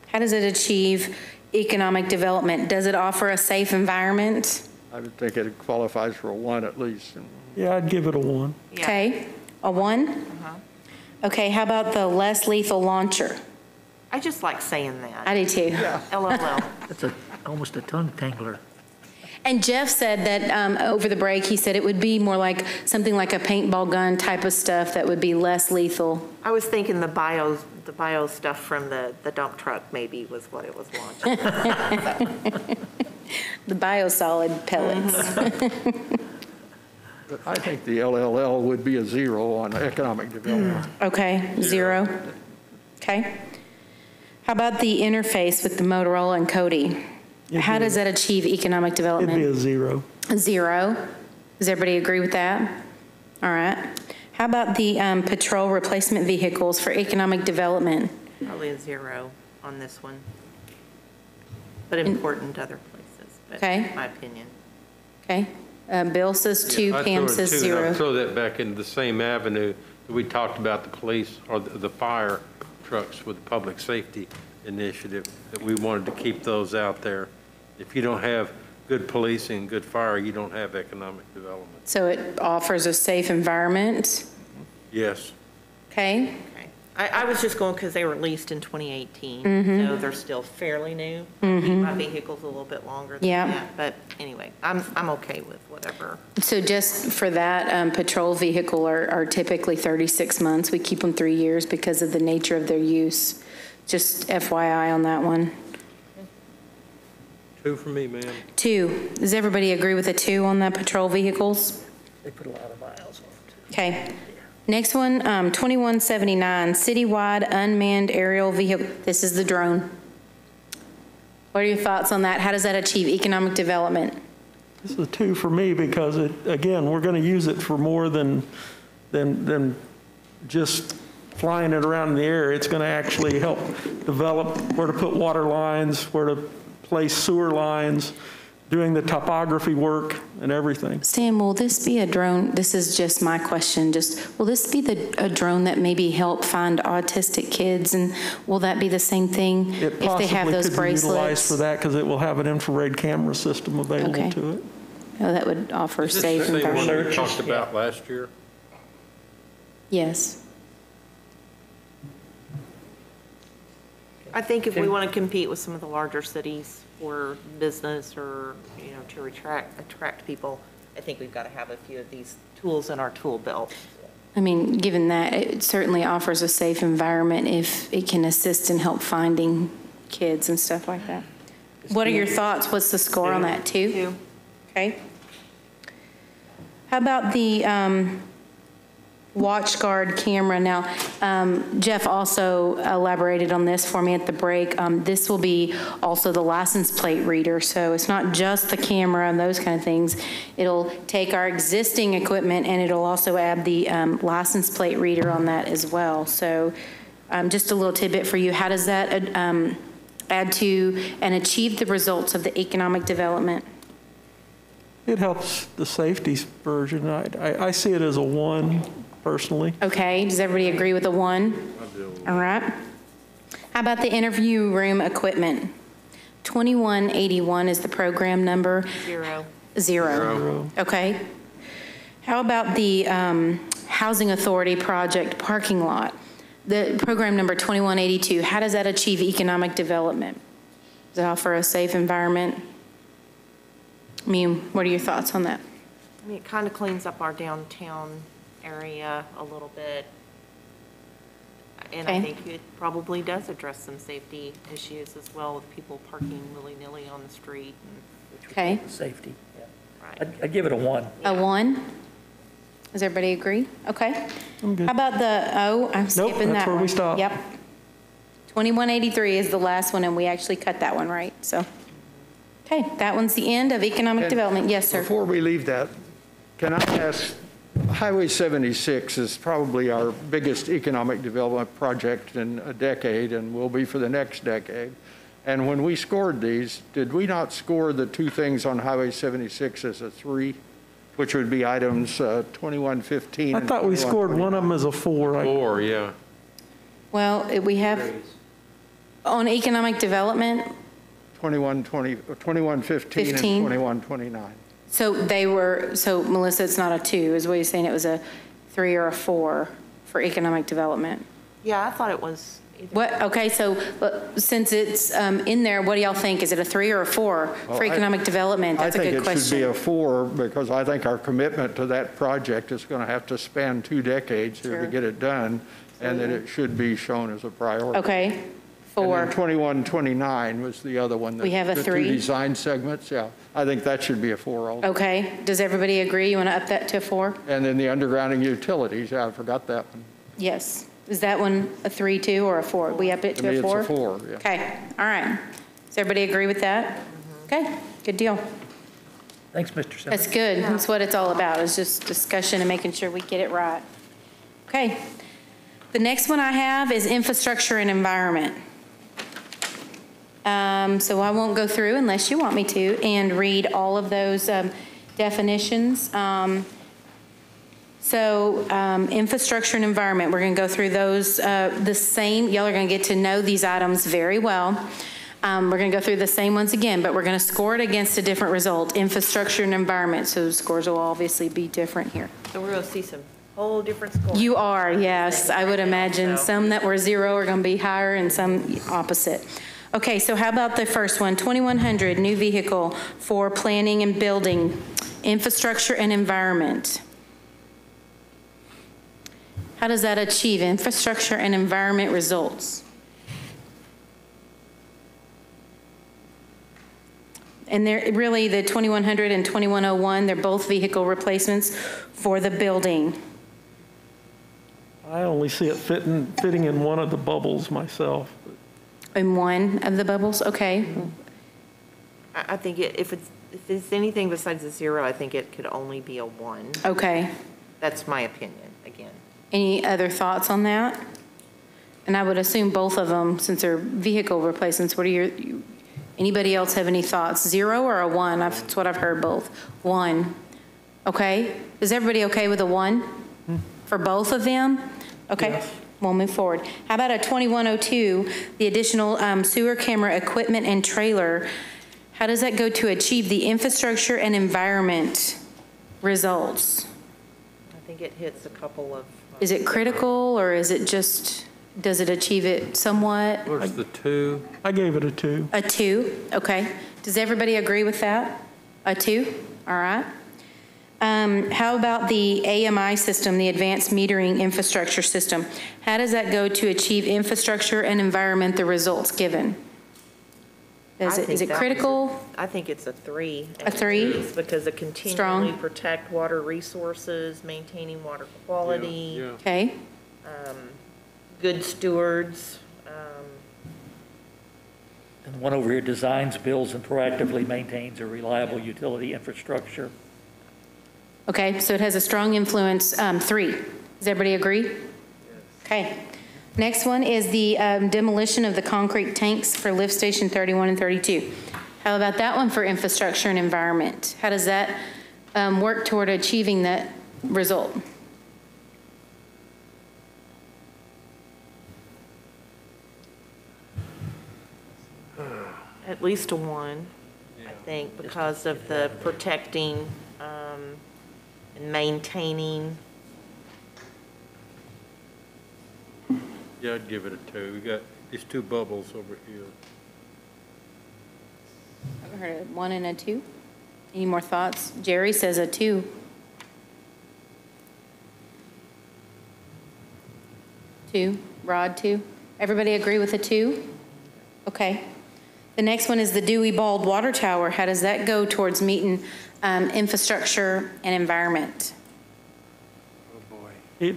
How does it achieve economic development? Does it offer a safe environment? I would think it qualifies for a one at least. Yeah, I'd give it a one. Yeah. Okay, a one? Uh-huh. Okay, how about the less lethal launcher? I just like saying that. I do too. LOL. That's a, almost a tongue tangler. And Jeff said that um, over the break, he said it would be more like something like a paintball gun type of stuff that would be less lethal. I was thinking the bio, the bio stuff from the, the dump truck maybe was what it was launching. The biosolid pellets. But I think the LLL would be a zero on economic development. Okay, zero. Okay. How about the interface with the Motorola and Cody? How does that achieve economic It'd be development? a zero. Zero. Does everybody agree with that? All right. How about the um, patrol replacement vehicles for economic development? Probably a zero on this one. But important other places, but Okay. my opinion. Okay. Uh, Bill says two, I'd throw Pam it says two, and zero. I'd throw that back into the same avenue that we talked about the police or the the fire trucks with the public safety initiative, that we wanted to keep those out there. If you don't have good policing, good fire, you don't have economic development. So it offers a safe environment. Yes. Okay. Okay. I, I was just going because they were leased in 2018, Mm-hmm. so they're still fairly new. I keep my vehicles a little bit longer than Yeah. that, but anyway, I'm, I'm okay with whatever. So just for that, um, patrol vehicle are are typically 36 months. We keep them three years because of the nature of their use. Just FYI on that one. Two for me, ma'am. Two, does everybody agree with a two on the patrol vehicles? They put a lot of miles on it. Okay. Next one, um, 2179, citywide unmanned aerial vehicle. This is the drone. What are your thoughts on that? How does that achieve economic development? This is a two for me because it, again, we're going to use it for more than, than, than just flying it around in the air. It's going to actually help develop where to put water lines, where to place sewer lines, doing the topography work and everything. Sam, will this be a drone? This is just my question. Just, will this be the, a drone that maybe help find autistic kids? And will that be the same thing It if they have possibly those could be utilized bracelets? for that because it will have an infrared camera system Okay. available to it. Oh, that would offer Is this safe the same one environment. we talked about last year? Yes. I think if we want to compete with some of the larger cities for business or, you know, to attract, attract people, I think we've got to have a few of these tools in our tool belt. I mean, given that, it certainly offers a safe environment if it can assist and help finding kids and stuff like that. What are your thoughts? What's the score on that, two? Two. Okay. How about the um, WatchGuard camera? Now, um, Jeff also elaborated on this for me at the break. Um, This will be also the license plate reader, so it's not just the camera and those kind of things. It'll take our existing equipment and it'll also add the um, license plate reader on that as well. So um, just a little tidbit for you, how does that um, add to and achieve the results of the economic development? It helps the safety version. I, I, I see it as a one personally. Okay, does everybody agree with the one? All right. How about the interview room equipment? 2181 is the program number. Zero. Zero. Okay. How about the um, Housing Authority project parking lot? The program number 2182, how does that achieve economic development? Does it offer a safe environment? Mew, what are your thoughts on that? I mean, it kind of cleans up our downtown area a little bit. And I Okay. think it probably does address some safety issues as well with people parking willy-nilly on the street. and- Okay, Safety, yeah. Right. I'd, I'd give it a one. a one? Does everybody agree? Okay. I'm good. How about the, oh, I'm skipping that that's where we one. stop. Yep. 2183 is the last one, and we actually cut that one, right? So, okay, that one's the end of economic And development. Yes, sir. Before we leave that, can I ask, Highway 76 is probably our biggest economic development project in a decade and will be for the next decade. And when we scored these, did we not score the two things on Highway 76 as a three, which would be items uh, 2115 I and thought we scored one of them as a four. I- Four, yeah. Well, it- we have, on economic development, 2120, uh, 2115 and 15. 2129? So they were, so Melissa, it's not a two, is what you're saying, it was a three or a four for economic development? Yeah, I thought it was either. What, okay, so uh, since it's um, in there, what do y'all think? Is it a three or a four Well, for I- economic development? That's a good I think it should be question. a four, because I think our commitment to that project is going to have to span two decades here Sure. to get it done, and that it should be shown as a priority. Okay, And four. then 2129 was the other one. that- We have a The three? two design segments, yeah. I think that should be a four also. Okay, does everybody agree? You want to up that to a four? And then the undergrounding utilities, yeah, I forgot that one. Yes. Is that one a three, two, or a four? We up it To to me, a it's four? a four, yeah. Okay, all right. Does everybody agree with that? Okay, good deal. Thanks, Mr. Simmons. That's good. That's what it's all about, is just discussion and making sure we get it right. Okay. The next one I have is infrastructure and environment. Um, So I won't go through unless you want me to and read all of those um, definitions. Um, So um, infrastructure and environment, we're going to go through those uh, the same, y'all are going to get to know these items very well. Um, We're going to go through the same ones again, but we're going to score it against a different result, infrastructure and environment, so the scores will obviously be different here. So we're going to see some whole different scores. You are, yes, I would imagine. So- Some that were zero are going to be higher and some opposite. Okay, so how about the first one, 2100, new vehicle for planning and building, infrastructure and environment. How does that achieve infrastructure and environment results? And they're really, the 2100 and 2101, they're both vehicle replacements for the building. I only see it fitting, fitting in one of the bubbles myself. In one of the bubbles, okay. I, I think it- if it's, if it's anything besides a zero, I think it could only be a one. Okay. That's my opinion, again. Any other thoughts on that? And I would assume both of them, since they're vehicle replacements, what are your, you- anybody else have any thoughts? Zero or a one? I've- That's what I've heard, both. One. Okay? Is everybody okay with a one hmm. for both of them? Okay, we'll move forward. How about a 2102, the additional um, sewer camera equipment and trailer? How does that go to achieve the infrastructure and environment results? I think it hits a couple of. Is it critical, or is it just, does it achieve it somewhat? Where's the two? I gave it a two. A two, okay. Does everybody agree with that? A two, all right. Um, How about the AMI system, the Advanced Metering Infrastructure System? How does that go to achieve infrastructure and environment, the results given? Is I it, is it that was a- critical? I think it's a three. A three? Because it continually Strong. protect water resources, maintaining water quality, Yeah. Okay, good stewards. um, And the one over here designs, builds, and proactively maintains a reliable utility infrastructure. Okay, so it has a strong influence, um, three. Does everybody agree? Okay. Next one is the um, demolition of the concrete tanks for lift station 31 and 32. How about that one for infrastructure and environment? How does that um, work toward achieving that result? At least a one, I think, because of the protecting and maintaining. Yeah, I'd give it a two. We got these two bubbles over here. I've heard of one and a two. Any more thoughts? Jerry says a two. Two, Rod, two. Everybody agree with a two? Okay. The next one is the Dewey Bald Water Tower. How does that go towards meeting um, infrastructure and environment? Oh, boy. It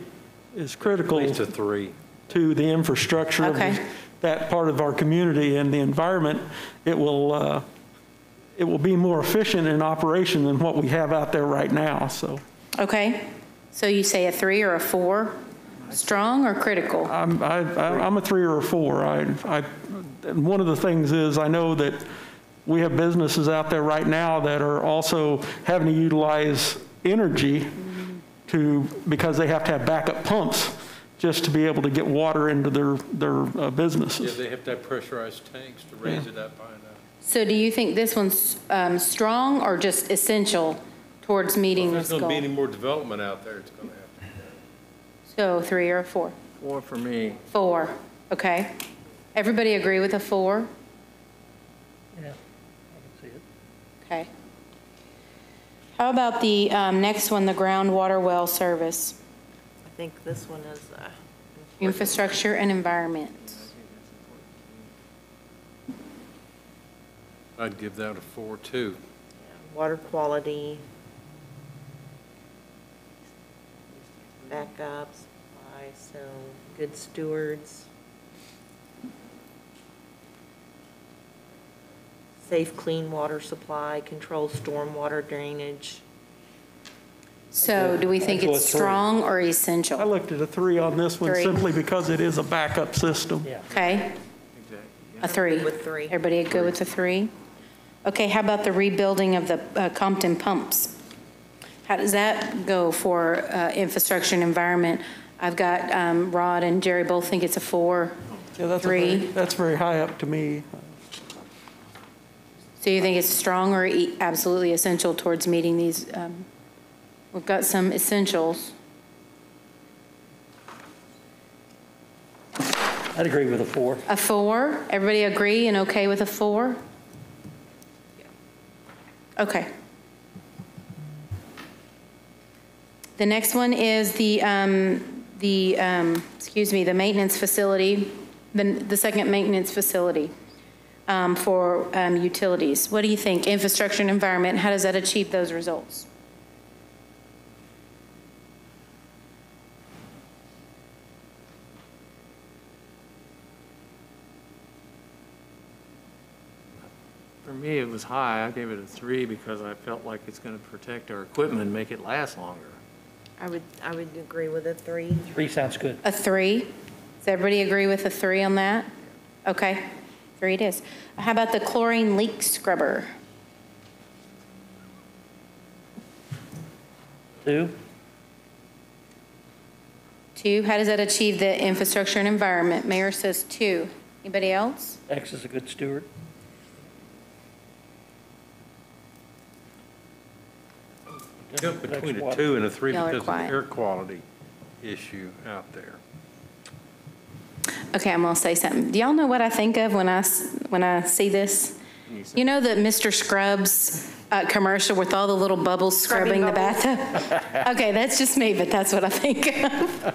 is critical least a three. to the infrastructure of Okay. that part of our community and the environment. It will, uh, it will be more efficient in operation than what we have out there right now, so. Okay, so you say a three or a four? Strong or critical? I'm, I, I- I'm a three or a four. I, I, one of the things is, I know that we have businesses out there right now that are also having to utilize energy to, because they have to have backup pumps just to be able to get water into their, their uh, Yeah, businesses. they have to have pressurized tanks to raise it up high enough. So do you think this one's um, strong or just essential towards meeting If this there's going to be any more development out there, it's going to have to. So three or four? Four for me. Four, okay. Everybody agree with a four? Yeah, I can see it. Okay. How about the um, next one, the groundwater well service, I think this one is, uh, infrastructure and environment? I'd give that a four, too. water quality, backup, supply, so good stewards. Safe, clean water supply, control stormwater drainage. So do we think it's strong or essential? I looked at a three on this one Three. simply because it is a backup system. Yeah. Okay, a three. With three. Everybody good with a three? Okay, how about the rebuilding of the uh, Compton pumps? How does that go for uh, infrastructure and environment? I've got um, Rod and Jerry both think it's a four. Yeah, that's a very- Three. That's very high up to me. So you think it's strong or e- absolutely essential towards meeting these? um, We've got some essentials. I'd agree with a four. A four? Everybody agree and okay with a four? Okay. The next one is the, um, the, um, excuse me, the maintenance facility, the, the second maintenance facility um, for um, utilities. What do you think? Infrastructure and environment, how does that achieve those results? For me, it was high. I gave it a three because I felt like it's going to protect our equipment and make it last longer. I would, I would agree with a three. Three sounds good. A three? Does everybody agree with a three on that? Okay, three it is. How about the chlorine leak scrubber? Two? Two, how does that achieve the infrastructure and environment? Mayor says two. Anybody else? X is a good steward. Go between a two and a three Y'all are because of the quiet. air quality issue out there. Okay, I'm gonna say something. Do y'all know what I think of when I, s- when I see this? You know the Mr. Scrubs uh, commercial with all the little bubbles scrubbing the bathtub? Okay, that's just me, but that's what I think of.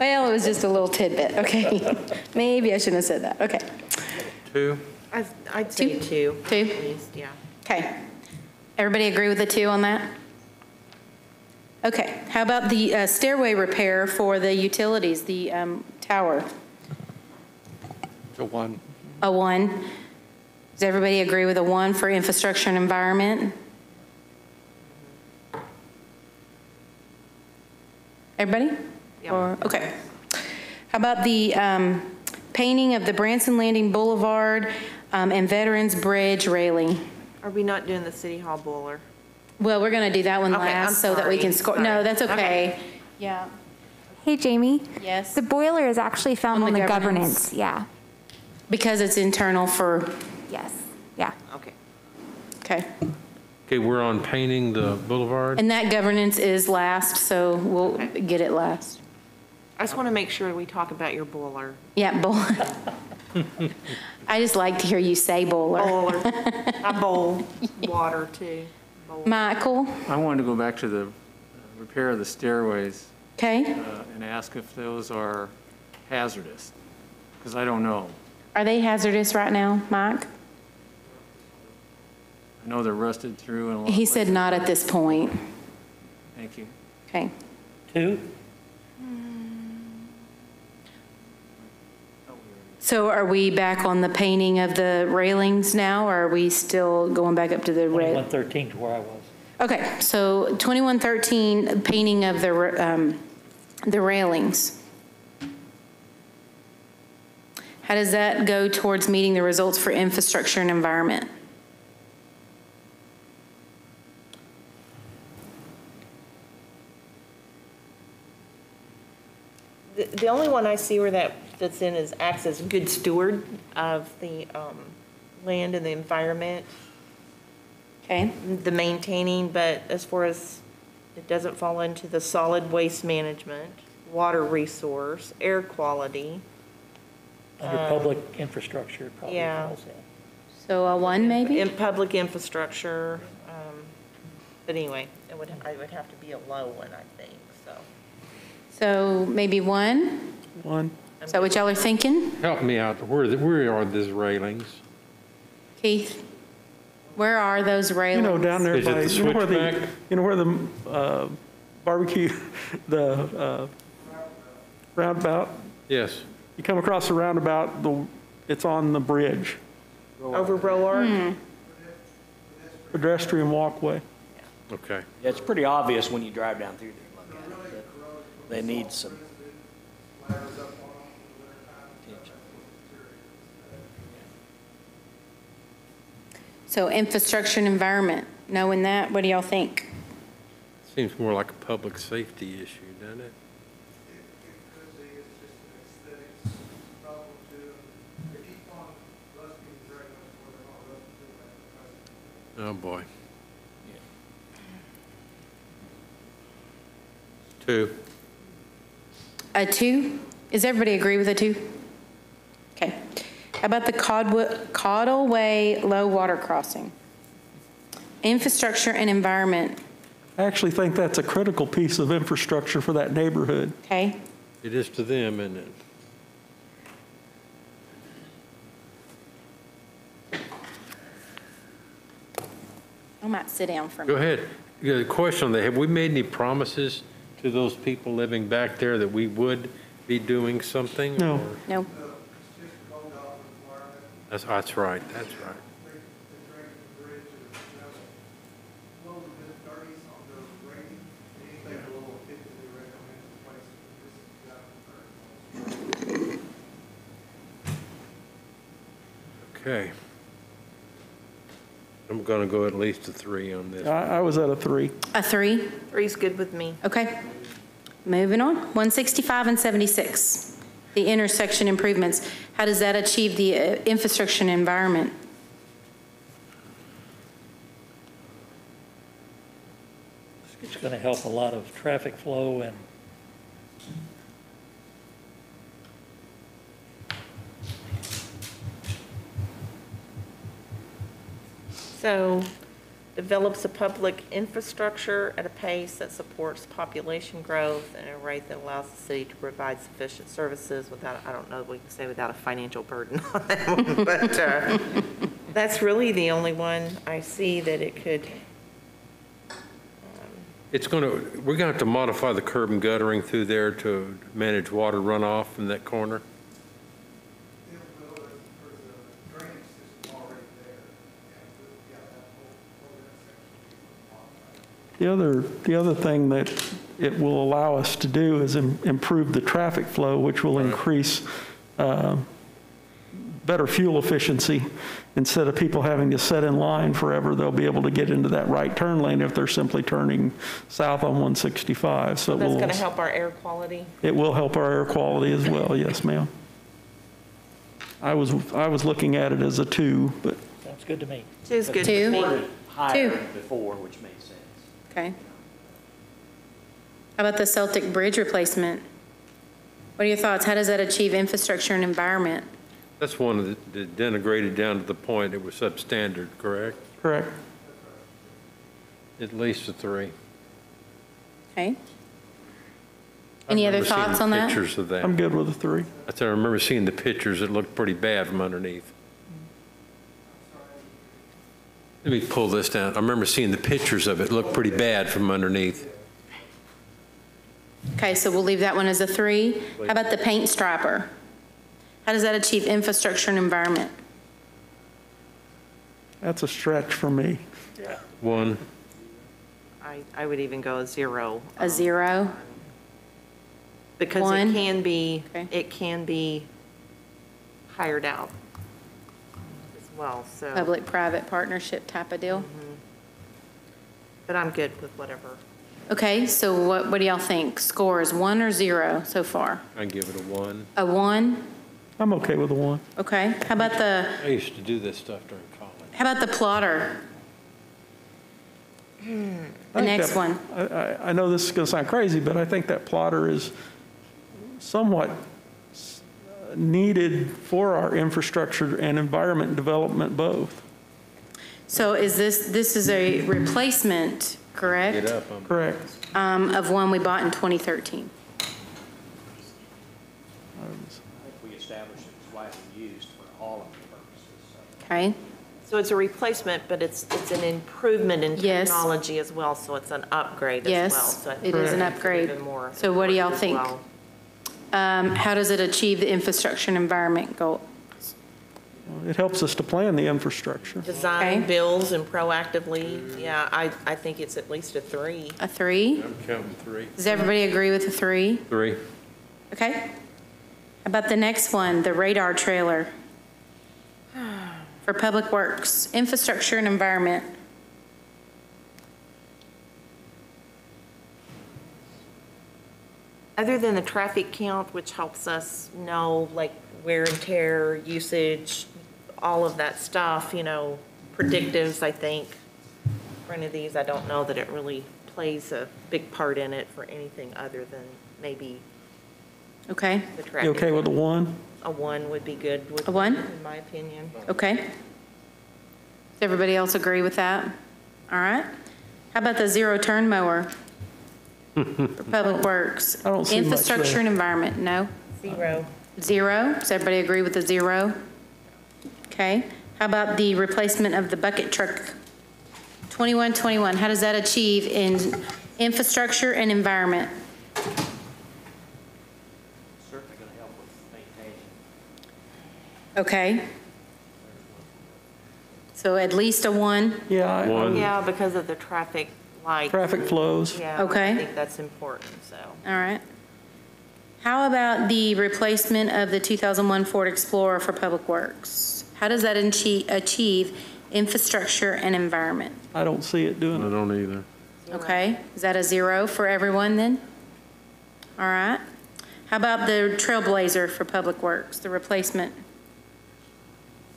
Well, it was just a little tidbit, okay? Maybe I shouldn't have said that, okay. Two? I- I'd say two. Two? At least, yeah. Okay. Everybody agree with the two on that? Okay, how about the uh, stairway repair for the utilities, the um, tower? A one. A one. Does everybody agree with a one for infrastructure and environment? Everybody? Yeah. Or, okay. How about the um, painting of the Branson Landing Boulevard um, and Veterans Bridge railing? Are we not doing the city hall boiler? Well, we're going to do that one Okay, I'm last so that we can sorry. score. No, Sorry. that's Okay. okay. Yeah. Hey, Jamie, Yes. the boiler is actually found On on the the governance. governance. Yeah, Because it's internal for, yes, yeah. Okay. okay. Okay, we're on painting the boulevard. And that governance is last, so we'll get it last. I just want to make sure we talk about your boiler. Yeah, bull. I just like to hear you say boiler. Boiler. I bowl water too. Bowl. Michael, I wanted to go back to the uh, repair of the stairways okay? uh, and ask if those are hazardous, because I don't know. Are they hazardous right now, Mike? I know they're rusted through and a lot of He said places. not at this point. Thank you. Okay. Two? So are we back on the painting of the railings now, or are we still going back up to the red? 2113 to where I was. Okay, so 2113, painting of the, um, the railings. How does that go towards meeting the results for infrastructure and environment? The, the only one I see where that fits in as acts as good steward of the, um, land and the environment, Okay, the maintaining, but as far as, it doesn't fall into the solid waste management, water resource, air quality. Under public infrastructure, probably yeah. falls in. so a one maybe? In public infrastructure, um, but anyway, it would, I would have to be a low one, I think, so. So maybe one? One. Is that what y'all are thinking? Help me out, where, where are these railings? Keith? Where are those railings? You railings? know, down there Is by, the you know where the, switchback? you know where the uh, barbecue, the uh, roundabout, Yes, you come across the roundabout, the, it's on the bridge, Over Roar, pedestrian walkway. okay. Yeah, it's pretty obvious when you drive down through there and look that they need some So infrastructure and environment, knowing that, what do y'all think? Seems more like a public safety issue, doesn't it? Oh, boy. Two. A two? Does everybody agree with a two? Okay. How about the Codwa- Caudle Way Low Water Crossing? Infrastructure and environment, I actually think that's a critical piece of infrastructure for that neighborhood. okay? It is to them, isn't it? I might sit down for a Go minute. ahead. Yeah, The question on that, have we made any promises to those people living back there that we would be doing something? No. or- No? That's, oh, that's right, that's right. Okay. I'm going to go at least a three on this. I, I was at a three. A three? three's good with me. Okay. Moving on. 165 and 76, the intersection improvements. How does that achieve the uh, infrastructure and environment? It's going to help a lot of traffic flow and So develops a public infrastructure at a pace that supports population growth and a rate that allows the city to provide sufficient services without, I don't know, we can say without a financial burden on that one, but uh, that's really the only one I see that it could, It's going to, we're going to have to modify the curb and guttering through there to manage water runoff in that corner. The other, the other thing that it will allow us to do is im- improve the traffic flow, which will increase uh, better fuel efficiency. Instead of people having to sit in line forever, they'll be able to get into that right turn lane if they're simply turning south on 165. So it that's will, going to help our air quality. it will help our air quality as well, yes, ma'am. I was, I was looking at it as a two, but sounds good to me. Two's good Two. with me. Higher Two. before, which made sense. Okay. How about the Celtic Bridge replacement? What are your thoughts? How does that achieve infrastructure and environment? That's one that that denigrated down to the point it was substandard, correct? Correct. At least a three. Okay. I Any other thoughts on that? Pictures of that. I'm good with a three. I said, I remember seeing the pictures, it looked pretty bad from underneath. Let me pull this down. I remember seeing the pictures of it, it looked pretty bad from underneath. Okay, so we'll leave that one as a three. How about the paint striper? How does that achieve infrastructure and environment? That's a stretch for me. One, I, I would even go a zero. A um, zero? Because One. it can be, Okay. it can be hired out as well, so. Public-private partnership type of deal? Mm-hmm. But I'm good with whatever. Okay, so what, what do y'all think? Score is one or zero so far? I'd give it a one. A one? I'm okay with a one. Okay. How about the, I used to do this stuff during college. how about the plotter? I The think next that- one. I, I, I know this is going to sound crazy, but I think that plotter is somewhat s- needed for our infrastructure and environment development both. So is this, this is a replacement, correct? Get up, I'm Correct. Um, of one we bought in 2013. I we established it widely used for all of the purposes, so. Okay? So it's a replacement, but it's, it's an improvement in Yes. technology as well, so it's an upgrade as well. Yes, So I it think is an upgrade. even more So what do y'all think? well. Um, how does it achieve the infrastructure and environment goal? It helps us to plan the infrastructure. Design Okay. bills and proactively, yeah, I, I think it's at least a three. A three? I'm counting three. Does everybody agree with a three? Three. Okay. How about the next one, the radar trailer? For Public Works, Infrastructure and Environment. Other than the traffic count, which helps us know like wear and tear, usage, all of that stuff, you know, predictives, I think. For any of these, I don't know that it really plays a big part in it for anything other than maybe Okay, the You okay with a one? A one would be good. with A one? In my opinion. okay. Does everybody else agree with that? All right. How about the zero-turn mower? For Public Works. I don't see much Infrastructure there. and Environment, no? Zero. Zero? Does everybody agree with the zero? Okay. How about the replacement of the bucket truck? 2121, how does that achieve in infrastructure and environment? Certainly going to help with maintaining. Okay. So at least a one? Yeah, I- One. Yeah, because of the traffic light. traffic flows. Yeah, Okay. I think that's important, so. All right. How about the replacement of the 2001 Ford Explorer for Public Works? How does that achieve, achieve infrastructure and environment? I don't see it I doing it. don't either. Okay, is that a zero for everyone then? All right. How about the Trailblazer for Public Works, the replacement?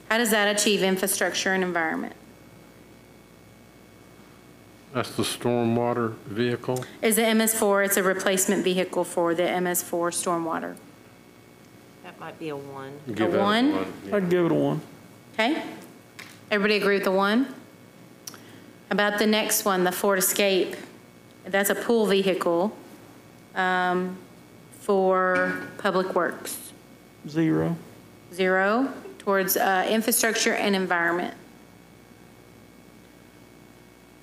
How does that achieve infrastructure and environment? That's the stormwater vehicle. Is the MS4, it's a replacement vehicle for the MS4 stormwater. That might be a one. Give that one? yeah. I'd give it a one. Okay? Everybody agree with the one? About the next one, the Ford Escape. That's a pool vehicle um, for Public Works. Zero. Zero towards uh, infrastructure and environment.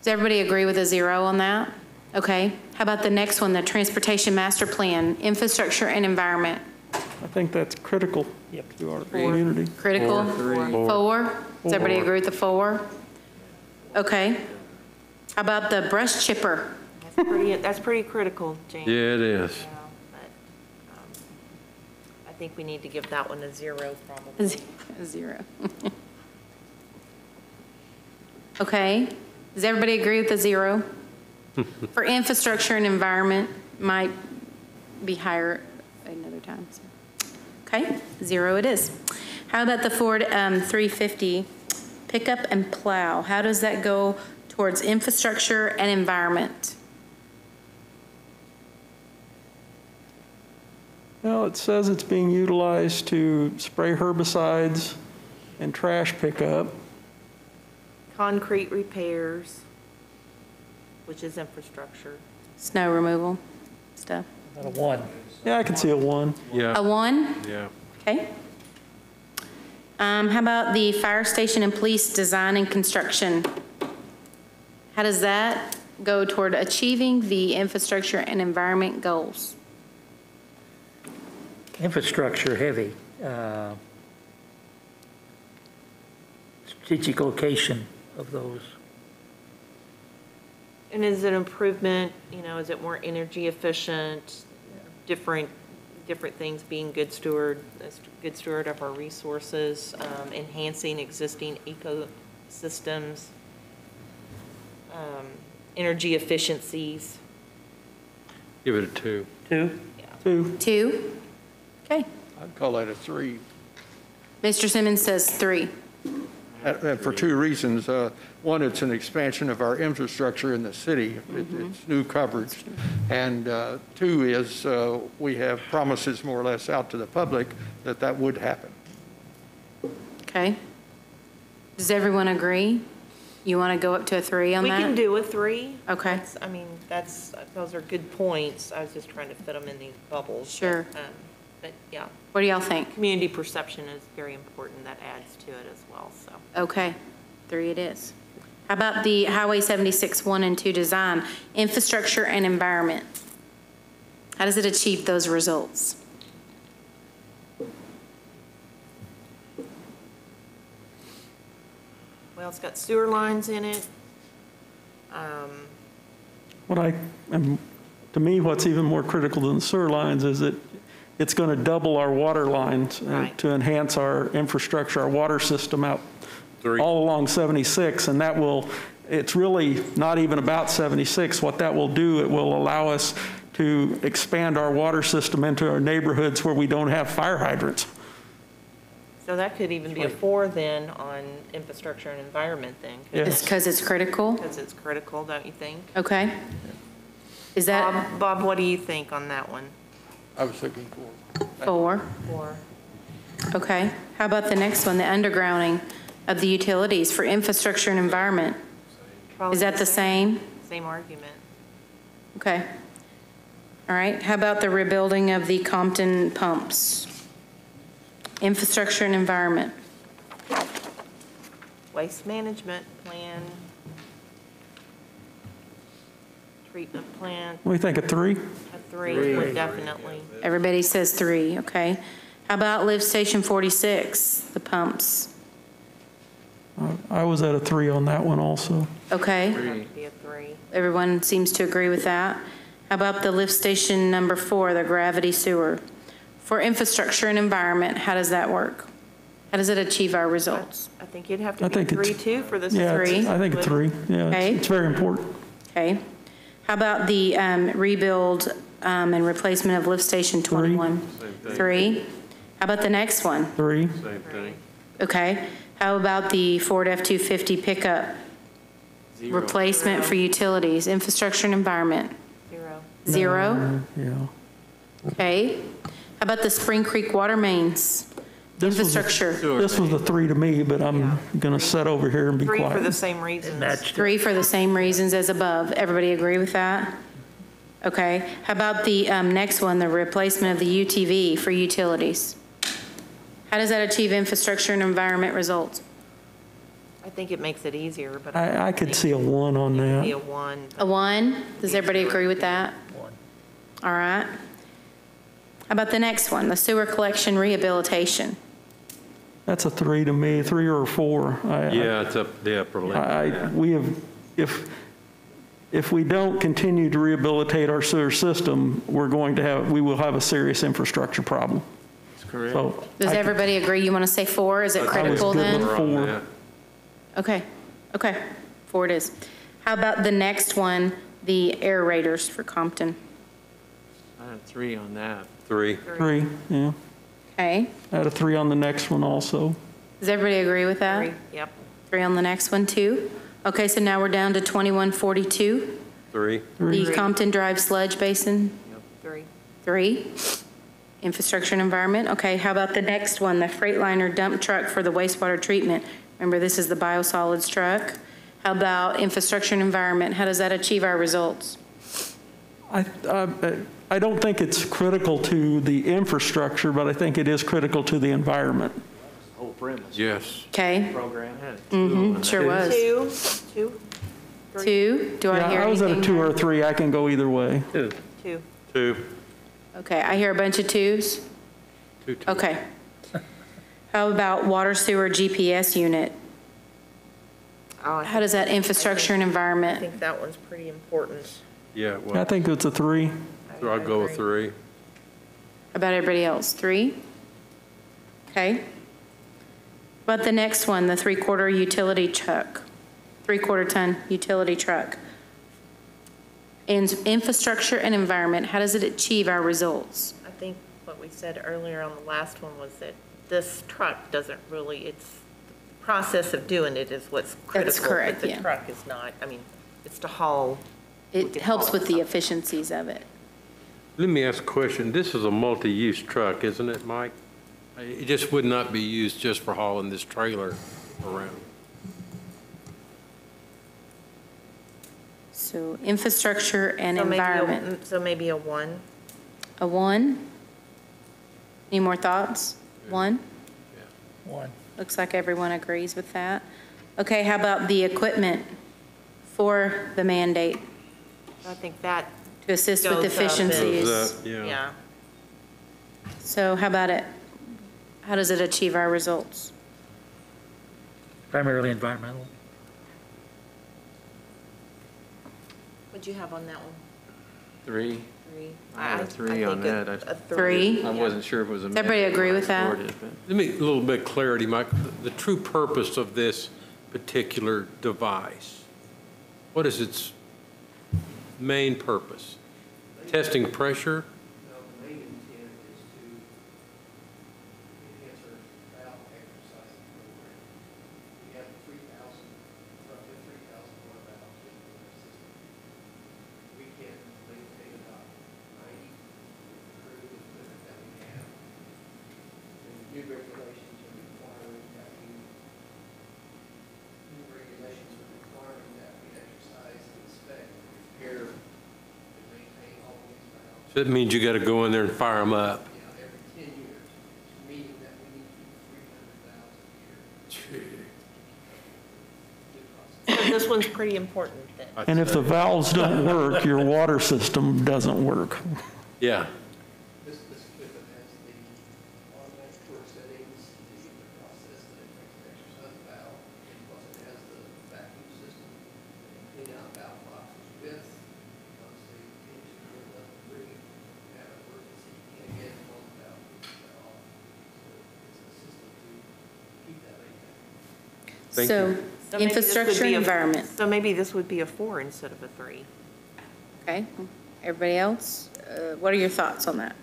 Does everybody agree with a zero on that? Okay. How about the next one, the Transportation Master Plan, infrastructure and environment? I think that's critical yep. to our community. Critical? Four? Four. Does everybody agree with the four? Okay. How about the brush chipper? That's pretty, that's pretty critical, James. Yeah, it is. Yeah, but, um, I think we need to give that one a zero, probably. Z- Zero. Okay. Does everybody agree with the zero? For infrastructure and environment, might be higher another time. so. Okay, zero it is. How about the Ford um, 350 pickup and plow? How does that go towards infrastructure and environment? Well, it says it's being utilized to spray herbicides and trash pickup. Concrete repairs, which is infrastructure. Snow removal stuff. About a one. Yeah, I can see a one. A Yeah, one? yeah. Okay. Um, how about the fire station and police design and construction? How does that go toward achieving the infrastructure and environment goals? Infrastructure heavy. uh, Strategic location of those. And is it improvement, you know, is it more energy efficient, different, different things, being good steward, good steward of our resources, um, enhancing existing ecosystems, um, energy efficiencies? Give it a two. Two? Two. Two? Okay. I'd call that a three. Mr. Simmons says three. And and for two reasons. Uh, One, it's an expansion of our infrastructure in the city. It- It's new coverage. And uh, two is, uh, we have promises more or less out to the public that that would happen. Okay. Does everyone agree? You want to go up to a three on We that? We can do a three. Okay. That's- I mean, that's, those are good points. I was just trying to fit them in these bubbles. Sure. Um, But, yeah, What do y'all think? community perception is very important. That adds to it as well, so. Okay, three it is. How about the Highway 76 1 and 2 design, infrastructure and environment? How does it achieve those results? Well, it's got sewer lines in it. Um, What I, and to me, what's even more critical than sewer lines is that it's going to double our water lines uh, Right. to enhance our infrastructure, our water system out Three. all along 76, and that will, it's really not even about 76. What that will do, it will allow us to expand our water system into our neighborhoods where we don't have fire hydrants. So that could even be a four then on infrastructure and environment then. It's because it's critical? Because it's critical, don't you think? Okay. Is that Bob, Bob, what do you think on that one? I was thinking four. four? Four. Okay. How about the next one, the undergrounding of the utilities for infrastructure and environment? Is that the same? Same argument. Okay. All right, how about the rebuilding of the Compton pumps? Infrastructure and environment. Waste management plan. Treatment plant, We think a three? a three would definitely. Everybody says three, okay. How about Lift Station 46, the pumps? I was at a three on that one also. Okay, be a three. everyone seems to agree with that. How about the lift station number four, the gravity sewer? For infrastructure and environment, how does that work? How does it achieve our results? I think you'd have I to be think three it's- too for this. Yeah, it's- Three. I think a three, yeah. Okay. It's it's very important. Okay. How about the um, rebuild um, and replacement of lift station 21? thing. Three. How about the next one? Three, Same thing. Okay. How about the Ford F-250 pickup replacement for utilities, infrastructure and environment? Zero. Zero? yeah. Okay. How about the Spring Creek water mains, This was a- infrastructure? This was the three to me, but I'm going to sit over here and be Three for the same reasons. Three for the same reasons as above. Everybody agree with that? Okay. How about the um, next one, the replacement of the UTV for utilities? How does that achieve infrastructure and environment results? I think it makes it easier, but. I, I could see a one on It could Be that. a one. A one? Does everybody agree with that? One. All right. How about the next one, the sewer collection rehabilitation? That's a three to me, three or a four. I- I- Yeah, it's up the upper limit. I, yeah. we have, if, if we don't continue to rehabilitate our sewer system, we're going to have, we will have a serious infrastructure problem. That's correct. So. Does I- everybody agree you want to say four? Is it critical then? with four. that. Okay, okay, four it is. How about the next one, the aerators for Compton? I had three on that. Three. Three, yeah. Okay, I had a three on the next one also. does everybody agree with that? Three, yep. Three on the next one, too? Okay, so now we're down to 2142, Three. the Compton Drive Sludge Basin, Three. three. Infrastructure and environment, okay, how about the next one, the Freightliner dump truck for the wastewater treatment? Remember, this is the biosolids truck. How about infrastructure and environment, how does that achieve our results? I, I- I don't think it's critical to the infrastructure, but I think it is critical to the environment. The Whole premise. Yes. Okay, Program. mm-hmm, sure was. Two, two, Two, do I Yeah, hear I was at a two or a three, I can go either way. Yeah, two. Two, Okay, I hear a bunch of twos. two, two. Okay. How about water sewer GPS unit? Oh, How does that infrastructure and environment? I environment? think that one's pretty important. Yeah, I well, think it's a three. so I'll go with three. About everybody else, three? Okay. But the next one, the three-quarter utility truck, three-quarter ton utility truck. And infrastructure and environment, how does it achieve our results? I think what we said earlier on the last one was that this truck doesn't really, it's, the process of doing it is what's critical. That's correct, But yeah. the truck is not, I mean, it's to haul. It helps haul with the efficiencies of it. Let me ask a question. This is a multi-use truck, isn't it, Mike? It just would not be used just for hauling this trailer around. So infrastructure and So maybe a- environment, So maybe a one. a one? Any more thoughts? One? One. Looks like everyone agrees with that. Okay, how about the equipment for the mandate I think that, to assist with Goes up efficiencies? Goes up, Yeah. yeah. So how about it? How does it achieve our results? Primarily environmental. What'd you have on that one? Three. Three? I had a I three think on a- that. I- a Three? I wasn't sure if it was a. Does everybody mandate agree with that? supported, but- Let me, a little bit of clarity, Mike. The- The true purpose of this particular device, what is its main purpose? Testing pressure? Now, the main intent is to enhance our valve exercising program. We have three thousand, roughly three thousand more valves in our system. We can maintain about ninety crew with the equipment that we have. And new regulations are requiring that we, new regulations are requiring that we exercise and inspect, repair, and maintain all these valves So that means you got to go in there and fire them up. you know, every 10 years, meaning that we need to do 300,000 a year. Good process. So this one's pretty important then. And if the valves don't work, your water system doesn't work. Yeah. This, this equipment has the automatic torque settings, the process that it makes the exercise valve, and plus it has the vacuum system, clean out valve boxes with, once the engine is left free, have an emergency, you can't get it on the valve, shut off. So it's a system to keep that maintained. Thank So you. So maybe this would infrastructure be and a- environment, So maybe this would be a four instead of a three. okay? Everybody else? Uh, What are your thoughts on that?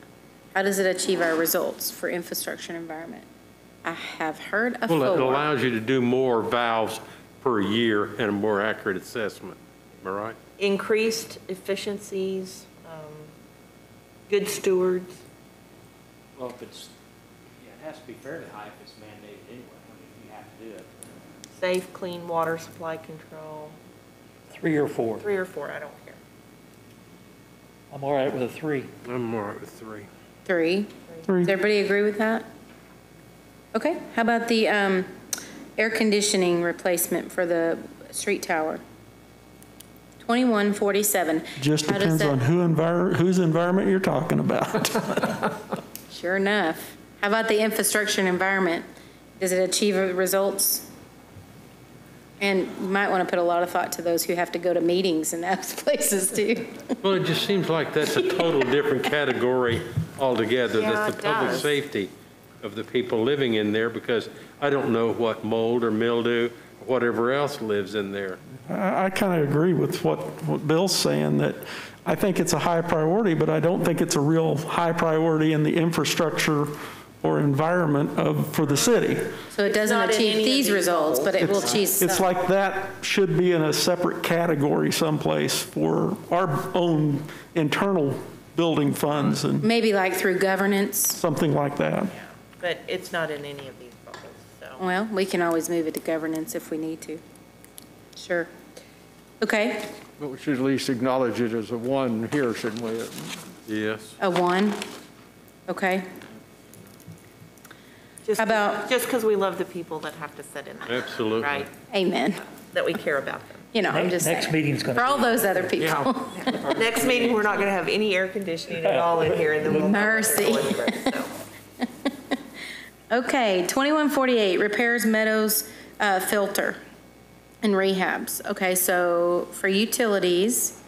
How does it achieve our results for infrastructure and environment? I have heard a Well, it allows you to do more valves per year and a more accurate assessment. Am I right? Increased efficiencies, um, good stewards. Well, if it's, yeah, it has to be fairly high if it's mandated anyway. I mean, if you have to do it. Safe, clean water supply control. Three or four. Three or four, I don't care. I'm all right with a three. I'm all right with three. Three. Three. Does everybody agree with that? Okay, how about the um, air conditioning replacement for the street tower? 2147. Just How does depends on who envir, whose environment you're talking about. Sure enough. How about the infrastructure and environment? Does it achieve results? And you might want to put a lot of thought to those who have to go to meetings in those places too. Well, it just seems like that's a total different category altogether. Yeah, That's it the public does. safety of the people living in there because I don't know what mold or mildew, or whatever else lives in there. I, I kind of agree with what, what Bill's saying, that I think it's a high priority, but I don't think it's a real high priority in the infrastructure or environment of, for the city. So it doesn't not achieve these these results, but it will achieve some. It's like that should be in a separate category someplace for our own internal building funds and Maybe like through governance. something like that. Yeah, But it's not in any of these bubbles, so. Well, we can always move it to governance if we need to. Sure. Okay, But we should at least acknowledge it as a one here, shouldn't we? Yes. a one. Okay, Just, How about- just because we love the people that have to sit in there. Absolutely. Right? amen. That we care about them. You know, I'm just Next saying. meeting's gonna For all those other people. Next meeting, we're not going to have any air conditioning at all in here, and then we'll. Mercy. So. Okay, 2148, repairs Meadows uh, filter and rehabs. Okay, so for utilities,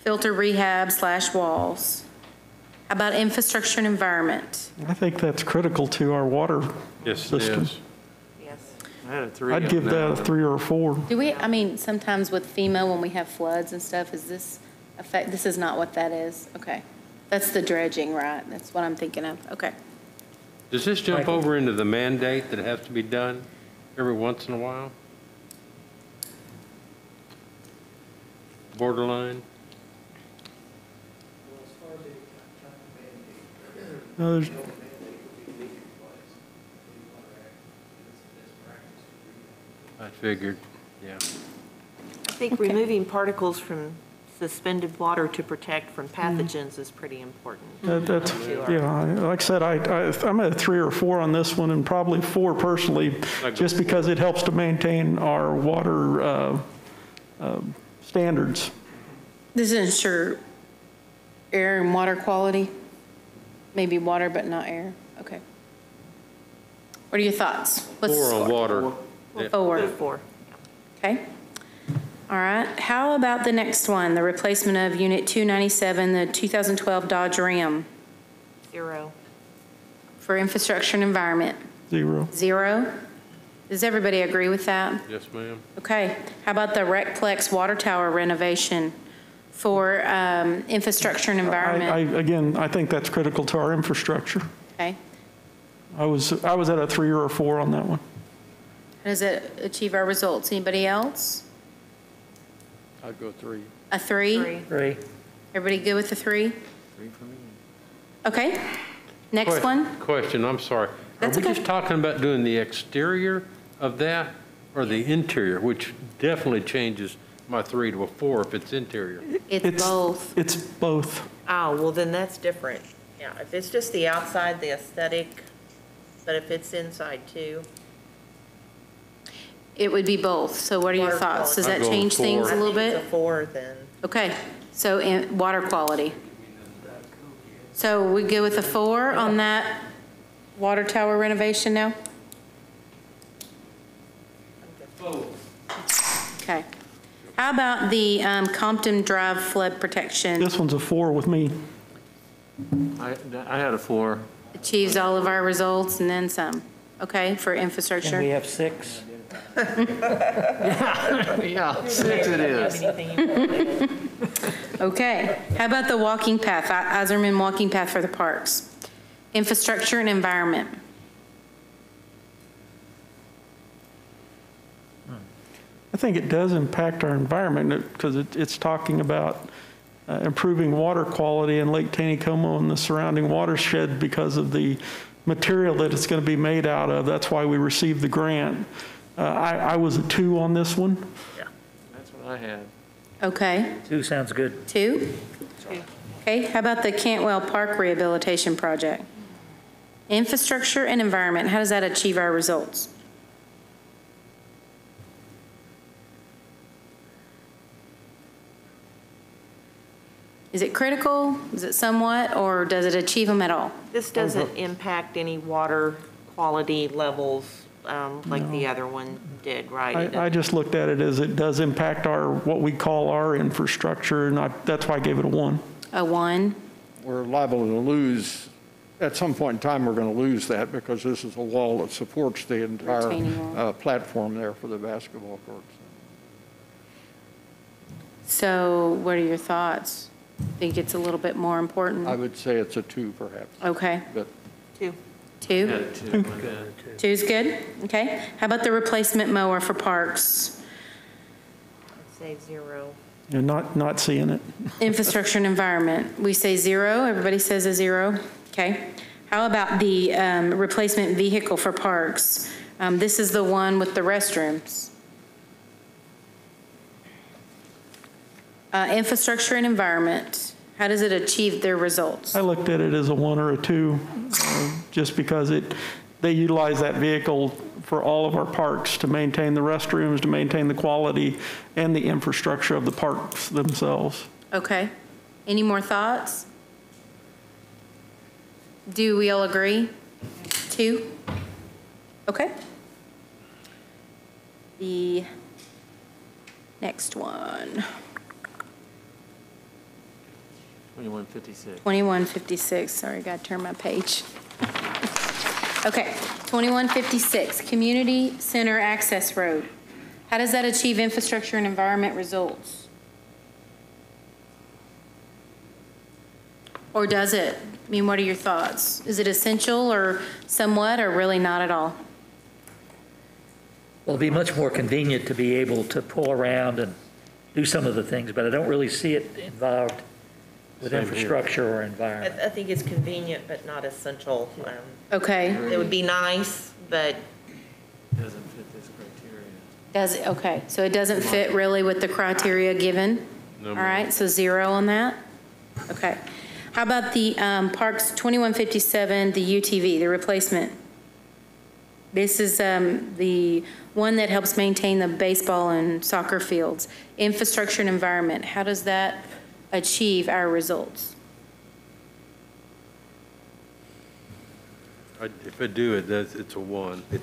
filter rehab slash walls. How about infrastructure and environment? I think that's critical to our water Yes, it system. is. Yes. I had a three I'd on give that a one. three or a four. Do we, I mean, sometimes with FEMA, when we have floods and stuff, is this affect, this is not what that is? Okay. That's the dredging, right? That's what I'm thinking of. Okay. Does this jump Michael. over into the mandate that has to be done every once in a while? Borderline? Well, as far as any kind of mandate, No, there's- no mandate would be leak compliance. Clean Water Act, and it's a best practice to read. I figured, yeah. I think removing particles from suspended water to protect from pathogens is pretty important. That- That's, yeah, like I said, I, I- I'm at a three or four on this one, and probably four personally, just because it helps to maintain our water uh, um, standards. This is ensure air and water quality? Maybe water, but not air? Okay. What are your thoughts? What's the Four on water. Yeah. Four. Good for. Okay. All right. How about the next one, the replacement of Unit 297, the 2012 Dodge Ram Zero. for infrastructure and environment? Zero. Zero? Does everybody agree with that? Yes, ma'am. Okay. How about the Recplex Water Tower renovation for um, infrastructure and I, I- environment? again, I think that's critical to our infrastructure. Okay. I was, I was at a three or a four on that one. Does it achieve our results? Anybody else? I'd go three. A three? Three. Three. Everybody good with the three? Three for me. Okay. Next Que- one? Question, I'm sorry. That's Are we okay. just talking about doing the exterior of that or the interior, which definitely changes my three to a four if it's interior? It's both. It's both. Oh, well, then that's different. Yeah, if it's just the outside, the aesthetic, but if it's inside too. It would be both. So what are your Water thoughts? Does quality. that I'd go change with things four. a little I think bit? it's a four then. Okay, so in, water quality. So we go with a four on that water tower renovation now? Okay. How about the um, Compton Drive flood protection? This one's a four with me. I, I had a four. Achieves all of our results and then some. Okay, for Can we have six? Yeah, six it is. Anything you want. Okay. How about the walking path, I- Iserman walking path for the parks? Infrastructure and environment. I think it does impact our environment because it, it's talking about uh, improving water quality in Lake Taneycomo and the surrounding watershed because of the material that it's going to be made out of. That's why we received the grant. Uh, I, I was a two on this one. Yeah, that's what I had. Okay. Two sounds good. Two? Okay, how about the Cantwell Park Rehabilitation Project? Infrastructure and environment, how does that achieve our results? Is it critical? Is it somewhat, or does it achieve them at all? This doesn't impact any water quality levels um, like the other one did, right? I, I just looked at it as it does impact our, what we call our infrastructure, and I, that's why I gave it a one. A one? We're liable to lose, at some point in time, we're going to lose that because this is a wall that supports the entire uh, platform there for the basketball courts. So what are your thoughts? I think it's a little bit more important? I would say it's a two perhaps, Okay, but Two. two? Had two. Okay. Two's good, okay. How about the replacement mower for parks? I'd say zero. You're not, not seeing it. Infrastructure and environment, we say zero, everybody says a zero, okay. How about the um, replacement vehicle for parks? Um, This is the one with the restrooms. Uh, Infrastructure and environment, how does it achieve their results? I looked at it as a one or a two, uh, just because it, they utilize that vehicle for all of our parks to maintain the restrooms, to maintain the quality and the infrastructure of the parks themselves. Okay, any more thoughts? Do we all agree? Two? Okay. The next one. 2156. 2156, sorry, I got to turn my page. Okay, 2156, Community Center Access Road. How does that achieve infrastructure and environment results? Or does it? I mean, what are your thoughts? Is it essential or somewhat, or really not at all? Well, it'd be much more convenient to be able to pull around and do some of the things, but I don't really see it involved with Same here. infrastructure or I, environment. I think it's convenient, but not essential. Um, Okay, It would be nice, but Doesn't fit this criteria. does it, okay, so it doesn't fit really with the criteria given? No, All ma'am. right, so zero on that? Okay. How about the um, Parks 2157, the UTV, the replacement? This is um, the one that helps maintain the baseball and soccer fields. Infrastructure and environment, how does that achieve our results? I- If I do, it does, it's a one. It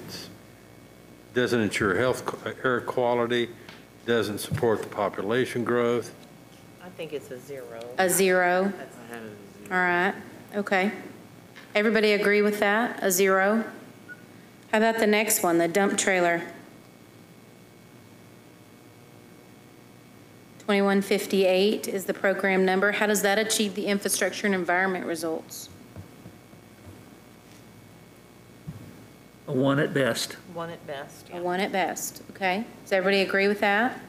doesn't ensure health, air quality, doesn't support the population growth. I think it's a zero. A zero, That's- I had it zero. all right, okay. Everybody agree with that, a zero? How about the next one, the dump trailer? 2158 is the program number. How does that achieve the infrastructure and environment results? A one at best. One at best, A one at best, okay? Does everybody agree with that?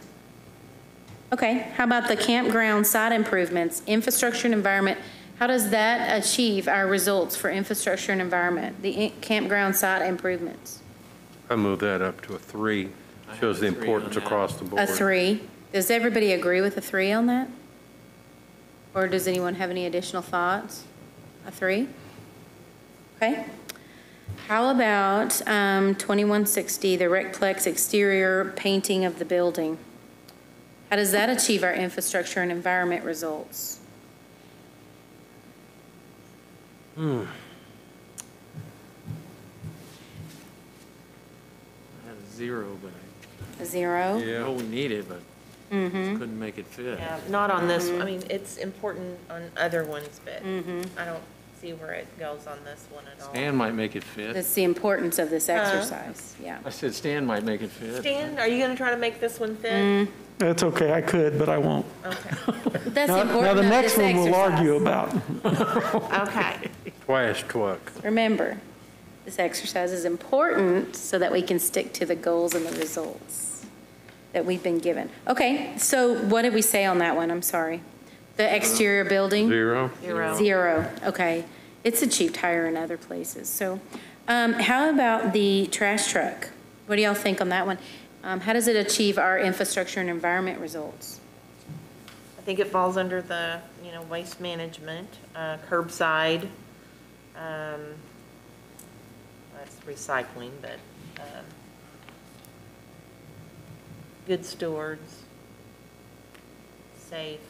Okay, how about the campground site improvements, infrastructure and environment? How does that achieve our results for infrastructure and environment, the campground site improvements? I move that up to a three. Shows the have a three on importance across the board. A three. Does everybody agree with a three on that? Or does anyone have any additional thoughts? A three? Okay. How about um, 2160, the Recplex exterior painting of the building? How does that achieve our infrastructure and environment results? I had a zero, but I A zero? Yeah. we need it, but Mm-hmm. couldn't make it fit. Yeah, not on this, I mean, it's important on other ones, but Mm-hmm. I don't see where it goes on this one at all. Stan might make it fit. That's the importance of this exercise, yeah. I said Stan might make it fit. Stan, are you gonna try to make this one fit? Mm. It's okay, I could, but I won't. Okay, That's the Now, now importance the next this one we'll argue exercise. about. okay. Twice twuck. Remember, this exercise is important so that we can stick to the goals and the results that we've been given. Okay, so what did we say on that one? I'm sorry. The exterior building? Zero? Zero. Zero, okay. It's achieved higher in other places. So um, how about the trash truck? What do y'all think on that one? Um, How does it achieve our infrastructure and environment results? I think it falls under the, you know, waste management, uh, curbside. um, That's recycling, but um, good stewards, safe,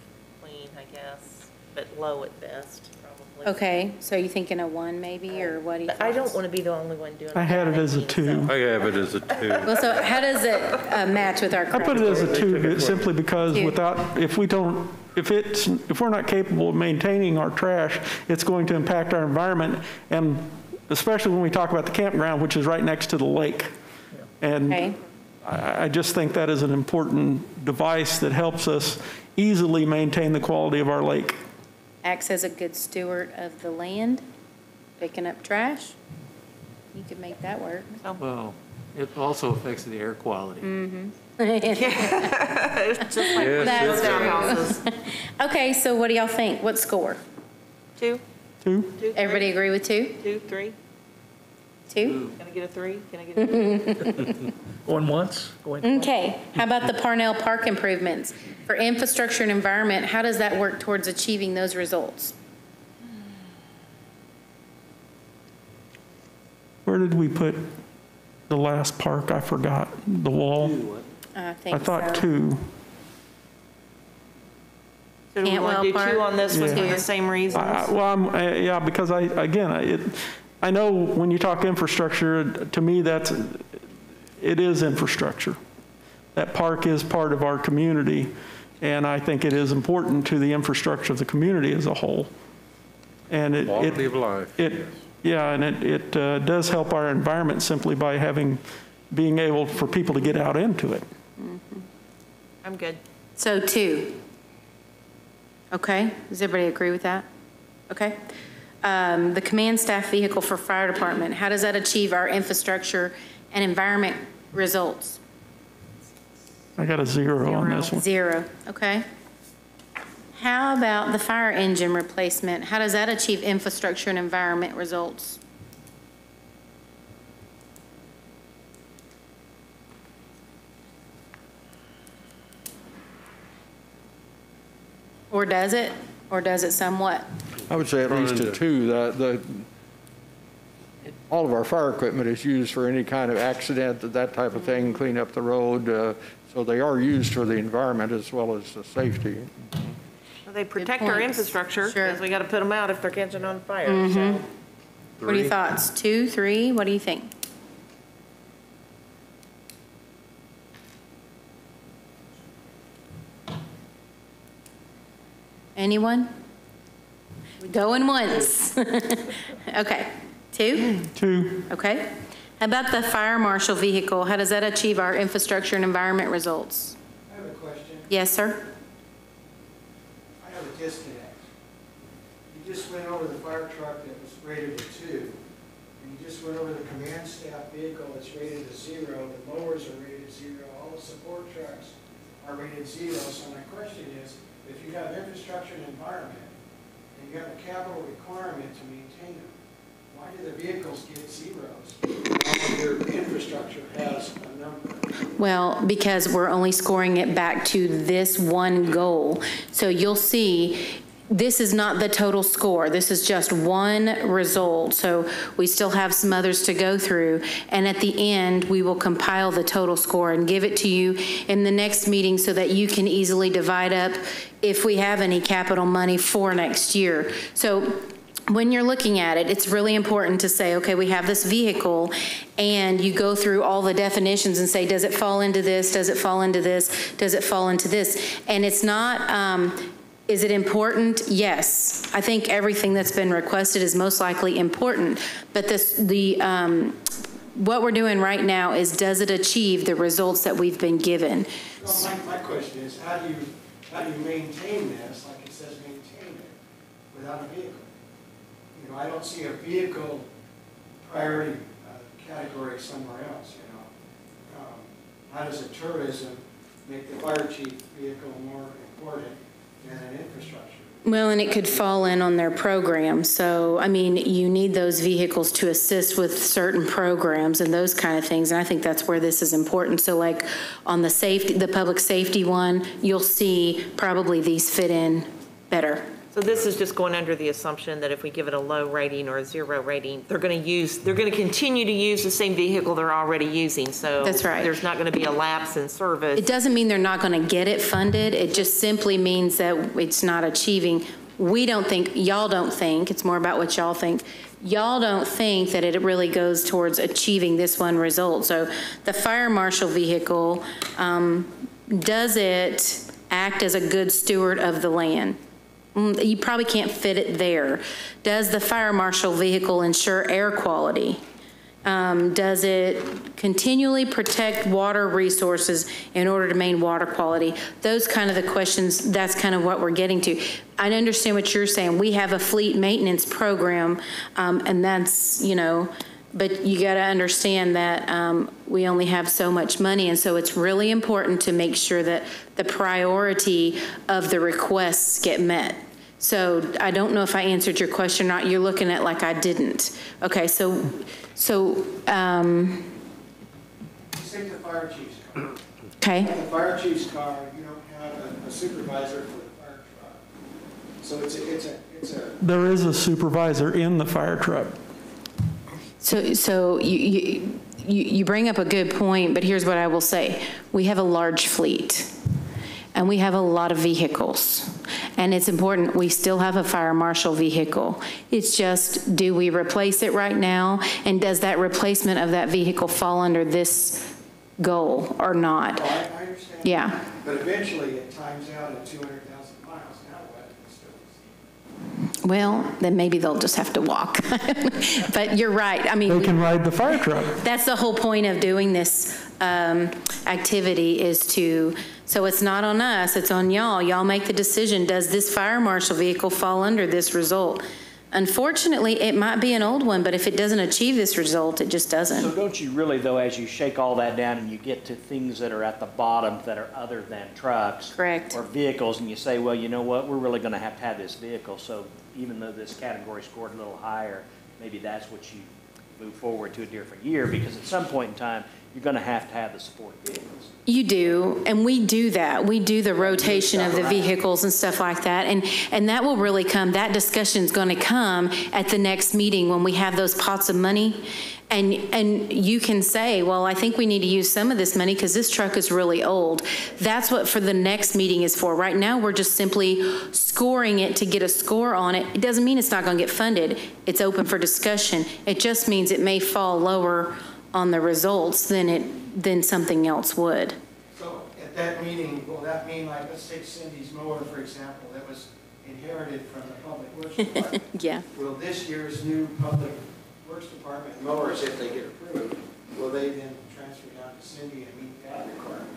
clean, I guess, but low at best, probably. Okay, so you thinking a one maybe, or what do you But I don't want to be the only one doing. I had it as a two. I have it as a two. Well, so how does it uh, match with our I put it as a two simply because Two. without, if we don't, if it's, if we're not capable of maintaining our trash, it's going to impact our environment, and especially when we talk about the campground, which is right next to the lake. And Okay, I, I just think that is an important device that helps us easily maintain the quality of our lake. acts as a good steward of the land, picking up trash. You could make that work. Well, It also affects the air quality. Mm-hmm. Just like Yes, those it does. townhouses. Okay, so what do y'all think? What score? Two, Two? two, Everybody agree with two? two, three? Two? Can I get a three? Can I get a three? Going once, going twice. Okay, how about the Parnell Park improvements? For infrastructure and environment, how does that work towards achieving those results? Where did we put the last park? I forgot. The wall? I think I so. thought two. So do we want to do Cantwell two on this one for Yeah. the same reasons? I- I- Well, I'm, uh, yeah, because I, again, I, it, I know when you talk infrastructure, to me, that's, it is infrastructure. That park is part of our community, and I think it is important to the infrastructure of the community as a whole. And it, Quality it, of life. it, yeah, and it, it uh, does help our environment simply by having, being able for people to get out into it. I'm good. So two. Okay, does everybody agree with that? Okay. Um, The command staff vehicle for fire department, how does that achieve our infrastructure and environment results? I got a zero on this one. Zero, okay. How about the fire engine replacement? How does that achieve infrastructure and environment results? Or does it? Or does it somewhat? I would say at least a two. The, the, all of our fire equipment is used for any kind of accident, that type of thing, clean up the road. uh, So they are used for the environment as well as the safety. Well, They protect our points. infrastructure, Sure. because we got to put them out if they're catching on fire, Mhm. so. What are your thoughts? Two, three? What do you think? Anyone? Going once. Okay, two? Two, Okay. How about the fire marshal vehicle? How does that achieve our infrastructure and environment results? I have a question. Yes, sir? I have a disconnect. You just went over the fire truck that was rated a two, and you just went over the command staff vehicle that's rated a zero, the mowers are rated zero, all the support trucks are rated zero. So my question is, if you have infrastructure and environment, and you have a capital requirement to maintain them, why do the vehicles get zeros? Your infrastructure has a number. Well, because we're only scoring it back to this one goal. So you'll see, this is not the total score. This is just one result. So we still have some others to go through. And at the end, we will compile the total score and give it to you in the next meeting so that you can easily divide up if we have any capital money for next year. So when you're looking at it, it's really important to say, okay, we have this vehicle, and you go through all the definitions and say, does it fall into this? Does it fall into this? Does it fall into this? And it's not, um, is it important? Yes. I think everything that's been requested is most likely important, but this, the, um, what we're doing right now is, does it achieve the results that we've been given? Well, my, my question is, how do you, how do you maintain this, like it says maintain it, without a vehicle? You know, I don't see a vehicle priority uh, category somewhere else, you know? Um, How does a tourism make the fire chief vehicle more important infrastructure? Well, and it could fall in on their program. So, I mean, you need those vehicles to assist with certain programs and those kind of things. And I think that's where this is important. So like on the safety, the public safety one, you'll see probably these fit in better. So this is just going under the assumption that if we give it a low rating or a zero rating, they're going to use, they're going to continue to use the same vehicle they're already using, so. That's right. There's not going to be a lapse in service. It doesn't mean they're not going to get it funded. It just simply means that it's not achieving. We don't think, y'all don't think, it's more about what y'all think. Y'all don't think that it really goes towards achieving this one result. So the fire marshal vehicle, um, does it act as a good steward of the land? Mm, You probably can't fit it there. Does the fire marshal vehicle ensure air quality? Um, Does it continually protect water resources in order to maintain water quality? Those kind of the questions, that's kind of what we're getting to. I understand what you're saying. We have a fleet maintenance program, um, and that's, you know, but you got to understand that um, we only have so much money, and so it's really important to make sure that the priority of the requests get met. So I don't know if I answered your question or not. You're looking at like I didn't. Okay, so, so, um, Just take the fire chief's car. okay, the fire chief's car, you don't have a- a supervisor for the fire truck. So it's a, it's a, it's a, There is a supervisor in the fire truck. so, so you, you, you you bring up a good point, but here's what I will say. We have a large fleet, and we have a lot of vehicles. And it's important, we still have a fire marshal vehicle. It's just, do we replace it right now? And does that replacement of that vehicle fall under this goal or not? oh, I, I understand. Yeah. But eventually it times out at 200,000 miles. Now what? Well, then maybe they'll just have to walk. But you're right, I mean. They we- can ride the fire truck. That's the whole point of doing this um, activity is to, so it's not on us, it's on y'all. Y'all make the decision, does this fire marshal vehicle fall under this result? Unfortunately, it might be an old one, but if it doesn't achieve this result, it just So doesn't. So don't you really, though, as you shake all that down and you get to things that are at the bottom that are other than trucks? Correct. Or vehicles, and you say, well, you know what, we're really gonna have to have this vehicle, so even though this category scored a little higher, maybe that's what you move forward to a different year, because at some point in time, you're gonna have to have the support vehicles. You do, and we do that. We do the rotation of the vehicles and stuff like that. And, and that will really come, that discussion is going to come at the next meeting when we have those pots of money. And, and you can say, well, I think we need to use some of this money because this truck is really old. That's what for the next meeting is for. Right now, we're just simply scoring it to get a score on it. It doesn't mean it's not going to get funded. It's open for discussion. It just means it may fall lower on the results than it, than something else would. So at that meeting, will that mean like, let's take Cindy's mower, for example, that was inherited from the Public Works Department? Yeah. Will this year's new Public Works Department mowers, if they get approved, will they then transfer down to Cindy and meet that requirement?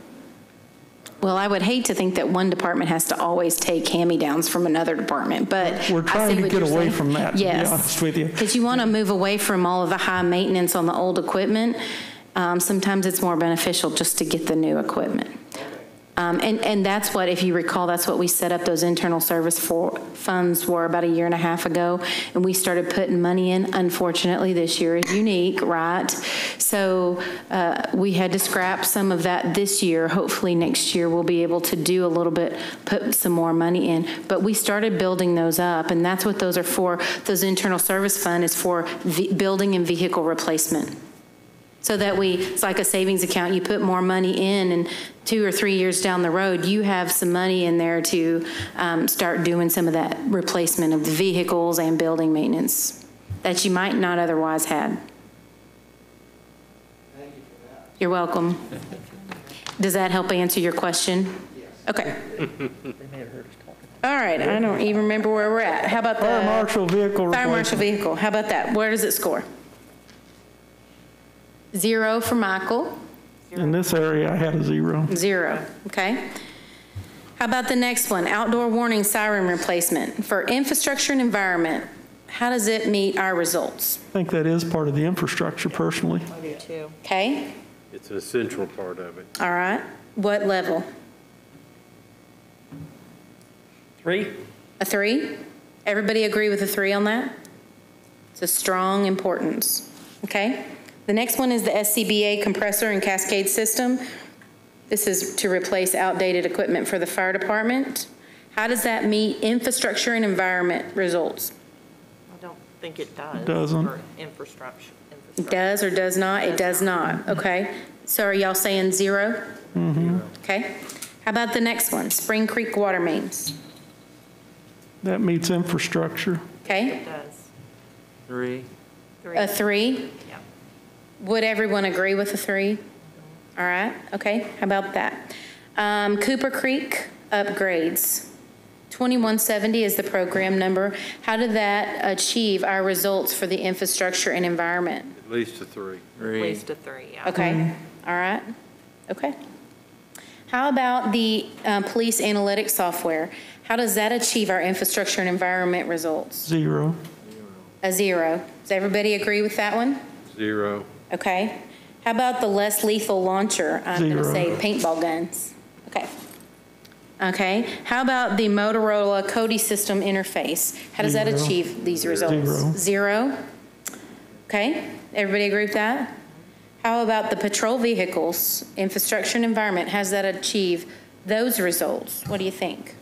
Well, I would hate to think that one department has to always take hand-me-downs from another department, but. We're I trying see to what get you're away saying. from that, to be Yes. honest with you. Because you want to move away from all of the high maintenance on the old equipment. Um, Sometimes it's more beneficial just to get the new equipment. Um, And, and that's what, if you recall, that's what we set up those internal service for, funds were about a year and a half ago. And we started putting money in. Unfortunately, this year is unique, right? So uh, we had to scrap some of that this year. Hopefully, next year, we'll be able to do a little bit, put some more money in. But we started building those up, and that's what those are for. Those internal service fund is for building and vehicle replacement. So that we, it's like a savings account, you put more money in, and two or three years down the road, you have some money in there to um, start doing some of that replacement of the vehicles and building maintenance that you might not otherwise had. Thank you for that. You're welcome. Does that help answer your question? Yes. Okay. They may have heard us talking. All right, I don't even remember where we're at. How about the? Fire marshal vehicle Fire marshal vehicle, how about that? Where does it score? Zero for Michael. In this area, I had a zero. Zero, okay. How about the next one, outdoor warning siren replacement? For infrastructure and environment, how does it meet our results? I think that is part of the infrastructure personally. I do too. Okay, It's an essential part of it. all right. What level? Three? A three? Everybody agree with a three on that? It's a strong importance, okay? The next one is the SCBA compressor and cascade system. This is to replace outdated equipment for the fire department. How does that meet infrastructure and environment results? I don't think it does. It doesn't. For infrastructure. It infrastructure. does or does not? It does not, okay. So are y'all saying zero? Mm-hmm. Okay. How about the next one, Spring Creek water mains? That meets infrastructure. Okay, It does. Three. Three. a three? Yeah. Would everyone agree with the three? All right, okay, how about that? Um, Cooper Creek upgrades. 2170 is the program number. How did that achieve our results for the infrastructure and environment? At least a three. At least a three, yeah. Okay, all right, okay. How about the um, police analytics software? How does that achieve our infrastructure and environment results? Zero. A zero. Does everybody agree with that one? Zero. Okay. How about the less lethal launcher? I'm going to say paintball guns. Okay. Okay. How about the Motorola Cody system interface? How does that achieve these results? Zero. Zero? Okay. Everybody agree with that? How about the patrol vehicles, infrastructure and environment? How does that achieve those results? What do you think?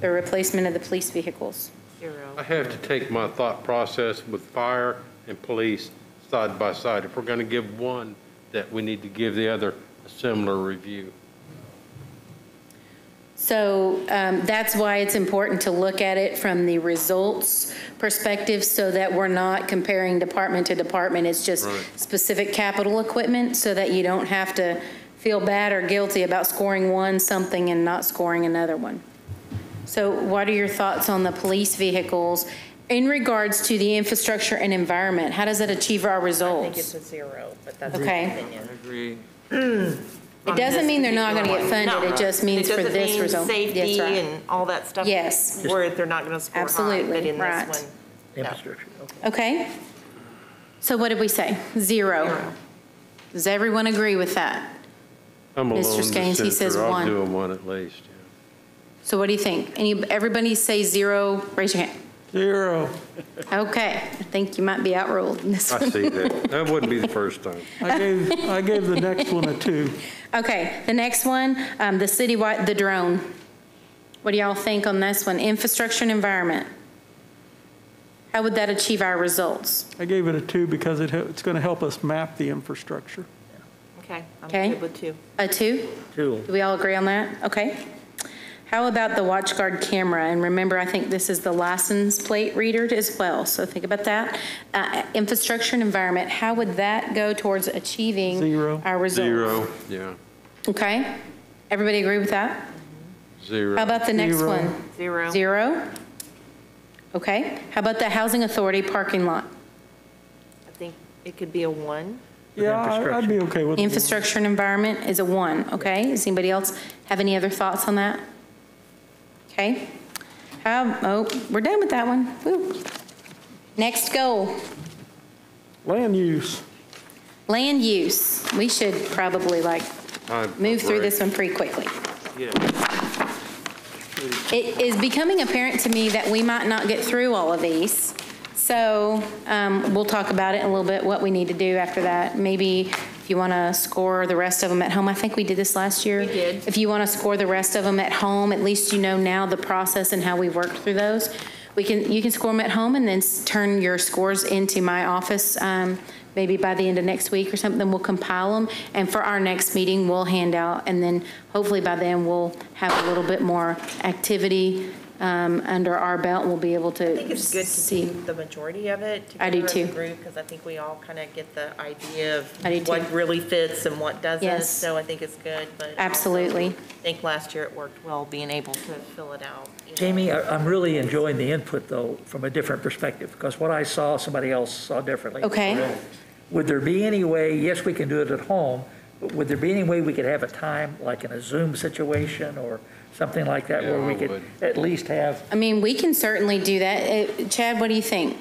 The replacement of the police vehicles? Zero. I have to take my thought process with fire and police side by side. If we're going to give one, that we need to give the other a similar review. So um, that's why it's important to look at it from the results perspective so that we're not comparing department to department. It's just Right. specific capital equipment so that you don't have to feel bad or guilty about scoring one something and not scoring another one. So what are your thoughts on the police vehicles in regards to the infrastructure and environment? How does it achieve our I think it's results? a zero, but that's my Okay. opinion. I agree. It doesn't mean they're not going to get funded, it just means for this result. It doesn't mean Yes, safety right. and all that stuff. Yes. Where they're not going to score high, Absolutely, but in right. this one, no. Infrastructure, okay. Okay. So what did we say? Zero. Zero. Does everyone agree with that? I'm a Mr. lone Skanes, he says dissenter. one. I'll do them one at least, yeah. So what do you think? Any, everybody say zero, raise your hand. Zero. Okay, I think you might be outruled in this I one. see that. That wouldn't be the first time. I gave, I gave the next one a two. Okay, the next one, um, the citywide, the drone. What do y'all think on this one? Infrastructure and environment. How would that achieve our results? I gave it a two because it, it's going to help us map the infrastructure. Okay, I'm Okay. good with two. A two? Two. Do we all agree on that? Okay. How about the WatchGuard camera? And remember, I think this is the license plate reader as well, so think about that. Uh, Infrastructure and environment, how would that go towards achieving Zero. our results? Zero, yeah, Okay? Everybody agree with that? zero. How about the next Zero. one? Zero. Zero? Okay. How about the housing authority parking lot? I think it could be a one. Yeah, I- I'd be okay with it. Infrastructure and environment is a one, okay? Does anybody else have any other thoughts on that? Okay. How, oh, we're done with that one. Woo. Next goal, Land use. land use. We should probably like I move through agree. this one pretty quickly. Yeah. It is becoming apparent to me that we might not get through all of these. So um, we'll talk about it in a little bit, what we need to do after that. Maybe if you want to score the rest of them at home, I think we did this last year. We did. If you want to score the rest of them at home, at least you know now the process and how we worked through those. We can, you can score them at home and then turn your scores into my office, um, maybe by the end of next week or something, we'll compile them. And for our next meeting, we'll hand out, and then hopefully by then, we'll have a little bit more activity um, under our belt. We'll be able to I think it's good to see. the majority of it I do together as a too. because I think we all kind of get the idea of I do too. what really fits and what doesn't. Yes. So I think it's good, but. Absolutely. I think last year it worked well, being able to fill it out. you know. Jamie, I- I'm really enjoying the input, though, from a different perspective, because what I saw, somebody else saw differently. Okay. Would there be any way, yes, we can do it at home, but would there be any way we could have a time, like in a Zoom situation or something like that, where we I could would. at least have, I mean, we can certainly do that. Uh, Chad, what do you think?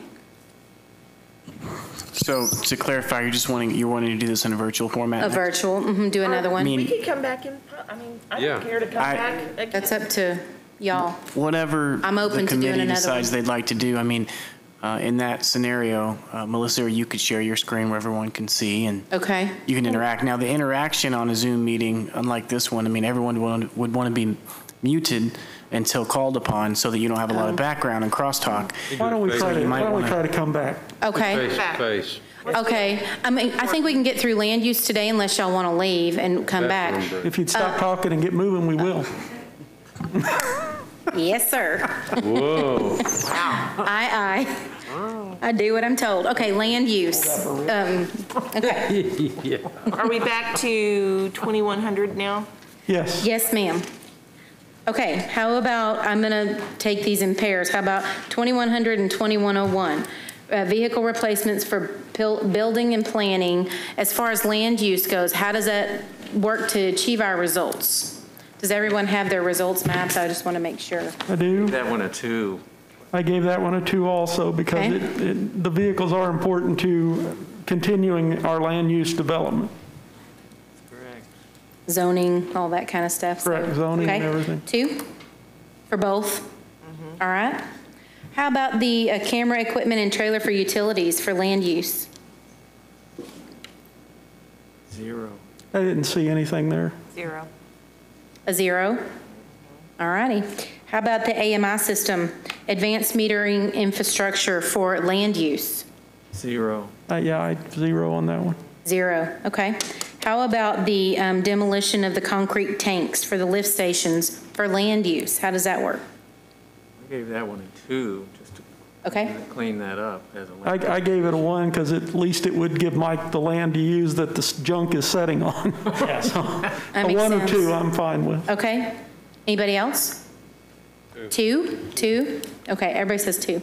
So to clarify, you're just wanting, you're wanting to do this in a virtual format? A virtual, mhm, do another Or one? mean- We could come back in, I mean, I Yeah. don't care to come I- back. again. That's up to y'all. Whatever I'm open the to doing committee another decides one. they'd like to do, I mean, uh, in that scenario, uh, Melissa, or you could share your screen where everyone can see and Okay. you can interact. Now, the interaction on a Zoom meeting, unlike this one, I mean, everyone would, would want to be muted until called upon so that you don't have a lot of background and crosstalk. Why don't we try to, why don't we try to come back? Okay. Face to face. Okay. I mean, I think we can get through land use today unless y'all want to leave and come back. Bathroom break. If you'd stop talking and get moving, we will. Yes, sir. Whoa. Aye, aye. I do what I'm told. Okay, land use. Um, Okay. Are we back to 2100 now? Yes. Yes, ma'am. Okay, how about, I'm going to take these in pairs. How about 2100 and 2101? Uh, Vehicle replacements for building and planning. As far as land use goes, how does that work to achieve our results? Does everyone have their results maps? I just want to make sure. I do. That one a two. I gave that one a two also because Okay. it, it, the vehicles are important to continuing our land use development. Correct. zoning, all that kind of stuff. so- Correct, zoning and okay. everything. Two for both? All right. How about the uh, camera equipment and trailer for utilities for land use? Zero. I didn't see anything there. Zero. A zero? All righty. How about the AMI system, advanced metering infrastructure for land use? Zero. Uh, Yeah, I, zero on that one. Zero, okay. How about the um, demolition of the concrete tanks for the lift stations for land use? How does that work? I gave that one a two, just to Okay, clean that up as a. I, I gave it a one because at least it would give Mike the land to use that this junk is setting on. So, That A makes one or two, I'm fine with. okay. Anybody else? Two? Two? Okay, everybody says two.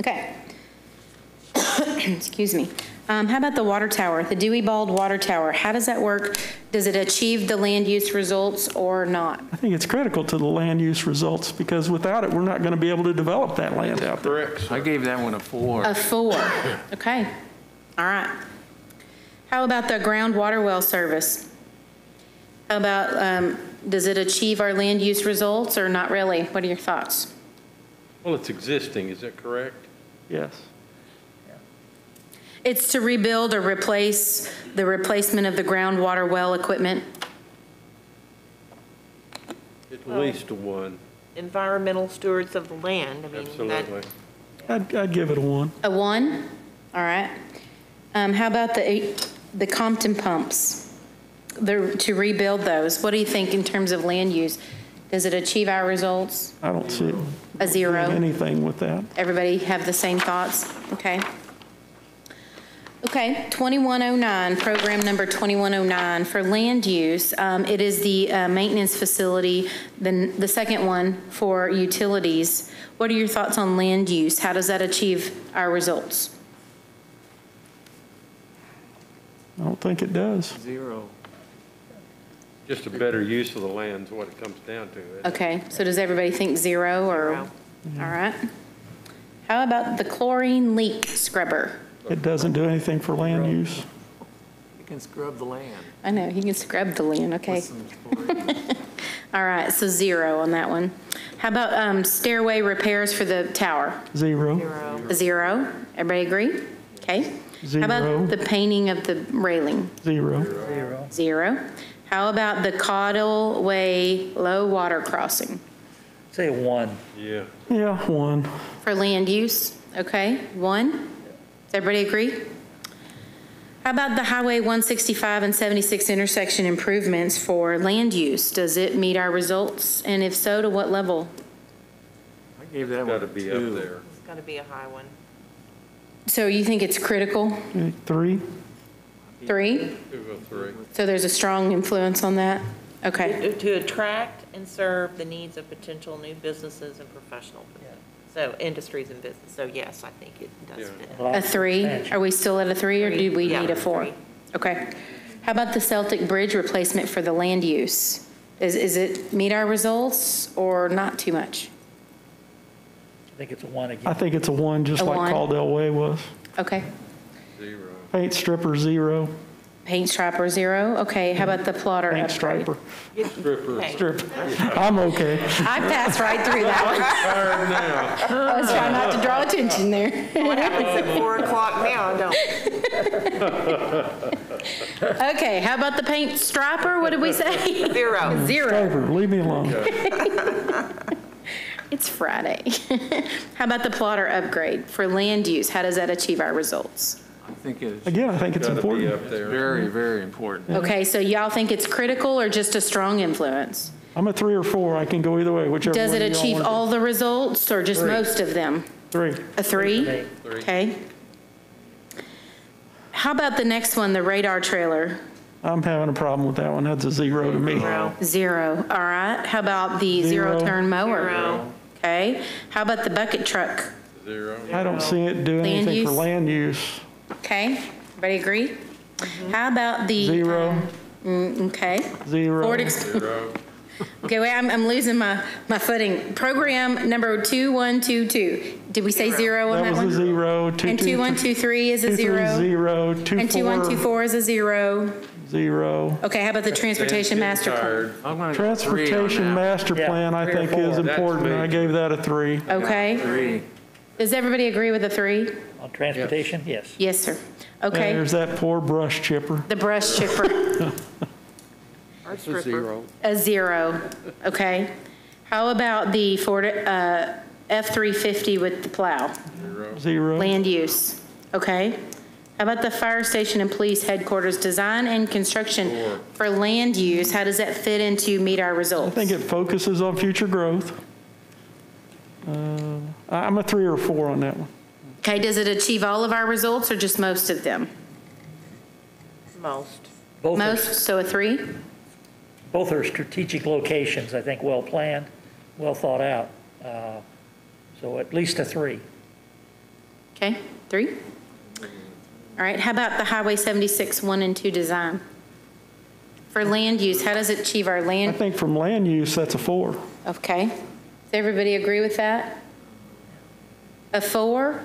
Okay. Excuse me. Um, How about the water tower, the Dewey Bald Water Tower? How does that work? Does it achieve the land use results or not? I think it's critical to the land use results because without it, we're not going to be able to develop that land out there. Correct. I gave that one a four. A four. Okay. All right. How about the groundwater well service? How about, um, does it achieve our land use results or not really? What are your thoughts? Well, it's existing, is that correct? Yes. It's to rebuild or replace the replacement of the groundwater well equipment. At least one, Environmental stewards of the land, I mean, that, absolutely. I'd, I'd give it a one. A one? All right. Um, how about the, the Compton pumps? The, to rebuild those, what do you think in terms of land use? Does it achieve our results? I don't see A zero? anything with that. Everybody have the same thoughts? Okay. Okay, 2109, program number 2109 for land use. Um, It is the uh, maintenance facility, then the second one for utilities. What are your thoughts on land use? How does that achieve our results? I don't think it does. Zero. Just a better use of the land is what it comes down to. isn't it? Okay, so does everybody think zero or? All right. How about the chlorine leak scrubber? It doesn't do anything for land use. You can scrub the land. I know, he can scrub the land, okay. with some chlorine. All right, so zero on that one. How about um, stairway repairs for the tower? Zero. zero. Zero. Everybody agree? Okay. How about the painting of the railing? Zero. Zero. Zero. How about the Caudle Way low water crossing Say one. Yeah, Yeah, one. for land use? Okay, one. Does everybody agree? How about the Highway 165 and 76 intersection improvements for land use? Does it meet our results? And if so, to what level? I gave that one got to be two. up there. It's got to be a high one. So you think it's critical? Okay, Three. Three? Two oh three. So there's a strong influence on that? Okay. To to attract and serve the needs of potential new businesses and professional, so industries and business. So yes, I think it does Yeah. fit. A three? Are we still at a three, or do we Yeah, need a four? three. Okay. How about the Celtic Bridge replacement for the land use? Is, is it meet our results or not too much? I think it's a one again. I again. think it's a one, just A like one. Caldwell Way was. Okay. Zero. Paint stripper, zero. Paint striper, zero. Okay, how about the plotter Paint upgrade? striper. Stripper. Hey, Strip. I'm okay. I passed right through that Tired now. one. I was trying not to draw attention there. What happens at four o'clock now, I don't, Okay, how about the paint striper? What did we say? zero. Zero. Striper, leave me alone. It's Friday. How about the plotter upgrade for land use? How does that achieve our results? I think it's Again, I think it's Got to be important. up there. very, very important. Okay, so y'all think it's critical or just a strong influence? I'm a three or four. I can go either way, whichever Does it one you all achieve want to all the results or just most of them? Three. A three? Three. Three. Okay. How about the next one, the radar trailer? I'm having a problem with that one. That's a zero to me. Zero. Zero, all right. How about the Zero. zero-turn mower? Zero. Okay. How about the bucket truck? Zero. I don't see it doing Land anything for use? land use. Okay, everybody agree? How about the? Zero. Mm, Okay. Zero. Ford Ex- Zero. Okay, wait, I'm, I'm losing my, my footing. Program number 2122, did we say zero on That that was a one? zero. Two, And two, 2123 is a two, three, zero? Zero, two, And four, 2124 is a zero? zero. Okay, how about the transportation Getting master plan? I'm gonna go three on Transportation that. master Yeah, plan, I think is important. I gave that a three. Okay, Three. does everybody agree with the three? On transportation, yes. Yes, sir. And Okay, there's that poor brush chipper. the brush chipper, Our a zero. a zero, okay? How about the Ford, uh, F-350 with the plow? Zero. Land use, okay? How about the fire station and police headquarters design and construction for land use? How does that fit into meet our results? I results? think it focuses on future growth. Uh, I- I'm a three or four on that one. Okay, does it achieve all of our results or just most of them? Most. Both are, Most, so a three? both are strategic locations, I think, well planned, well thought out. Uh, So at least a three. Okay, three? All right, how about the Highway 76 one and two design? For land use, how does it achieve our land? I think from land use, that's a four. Okay, does everybody agree with that? A four?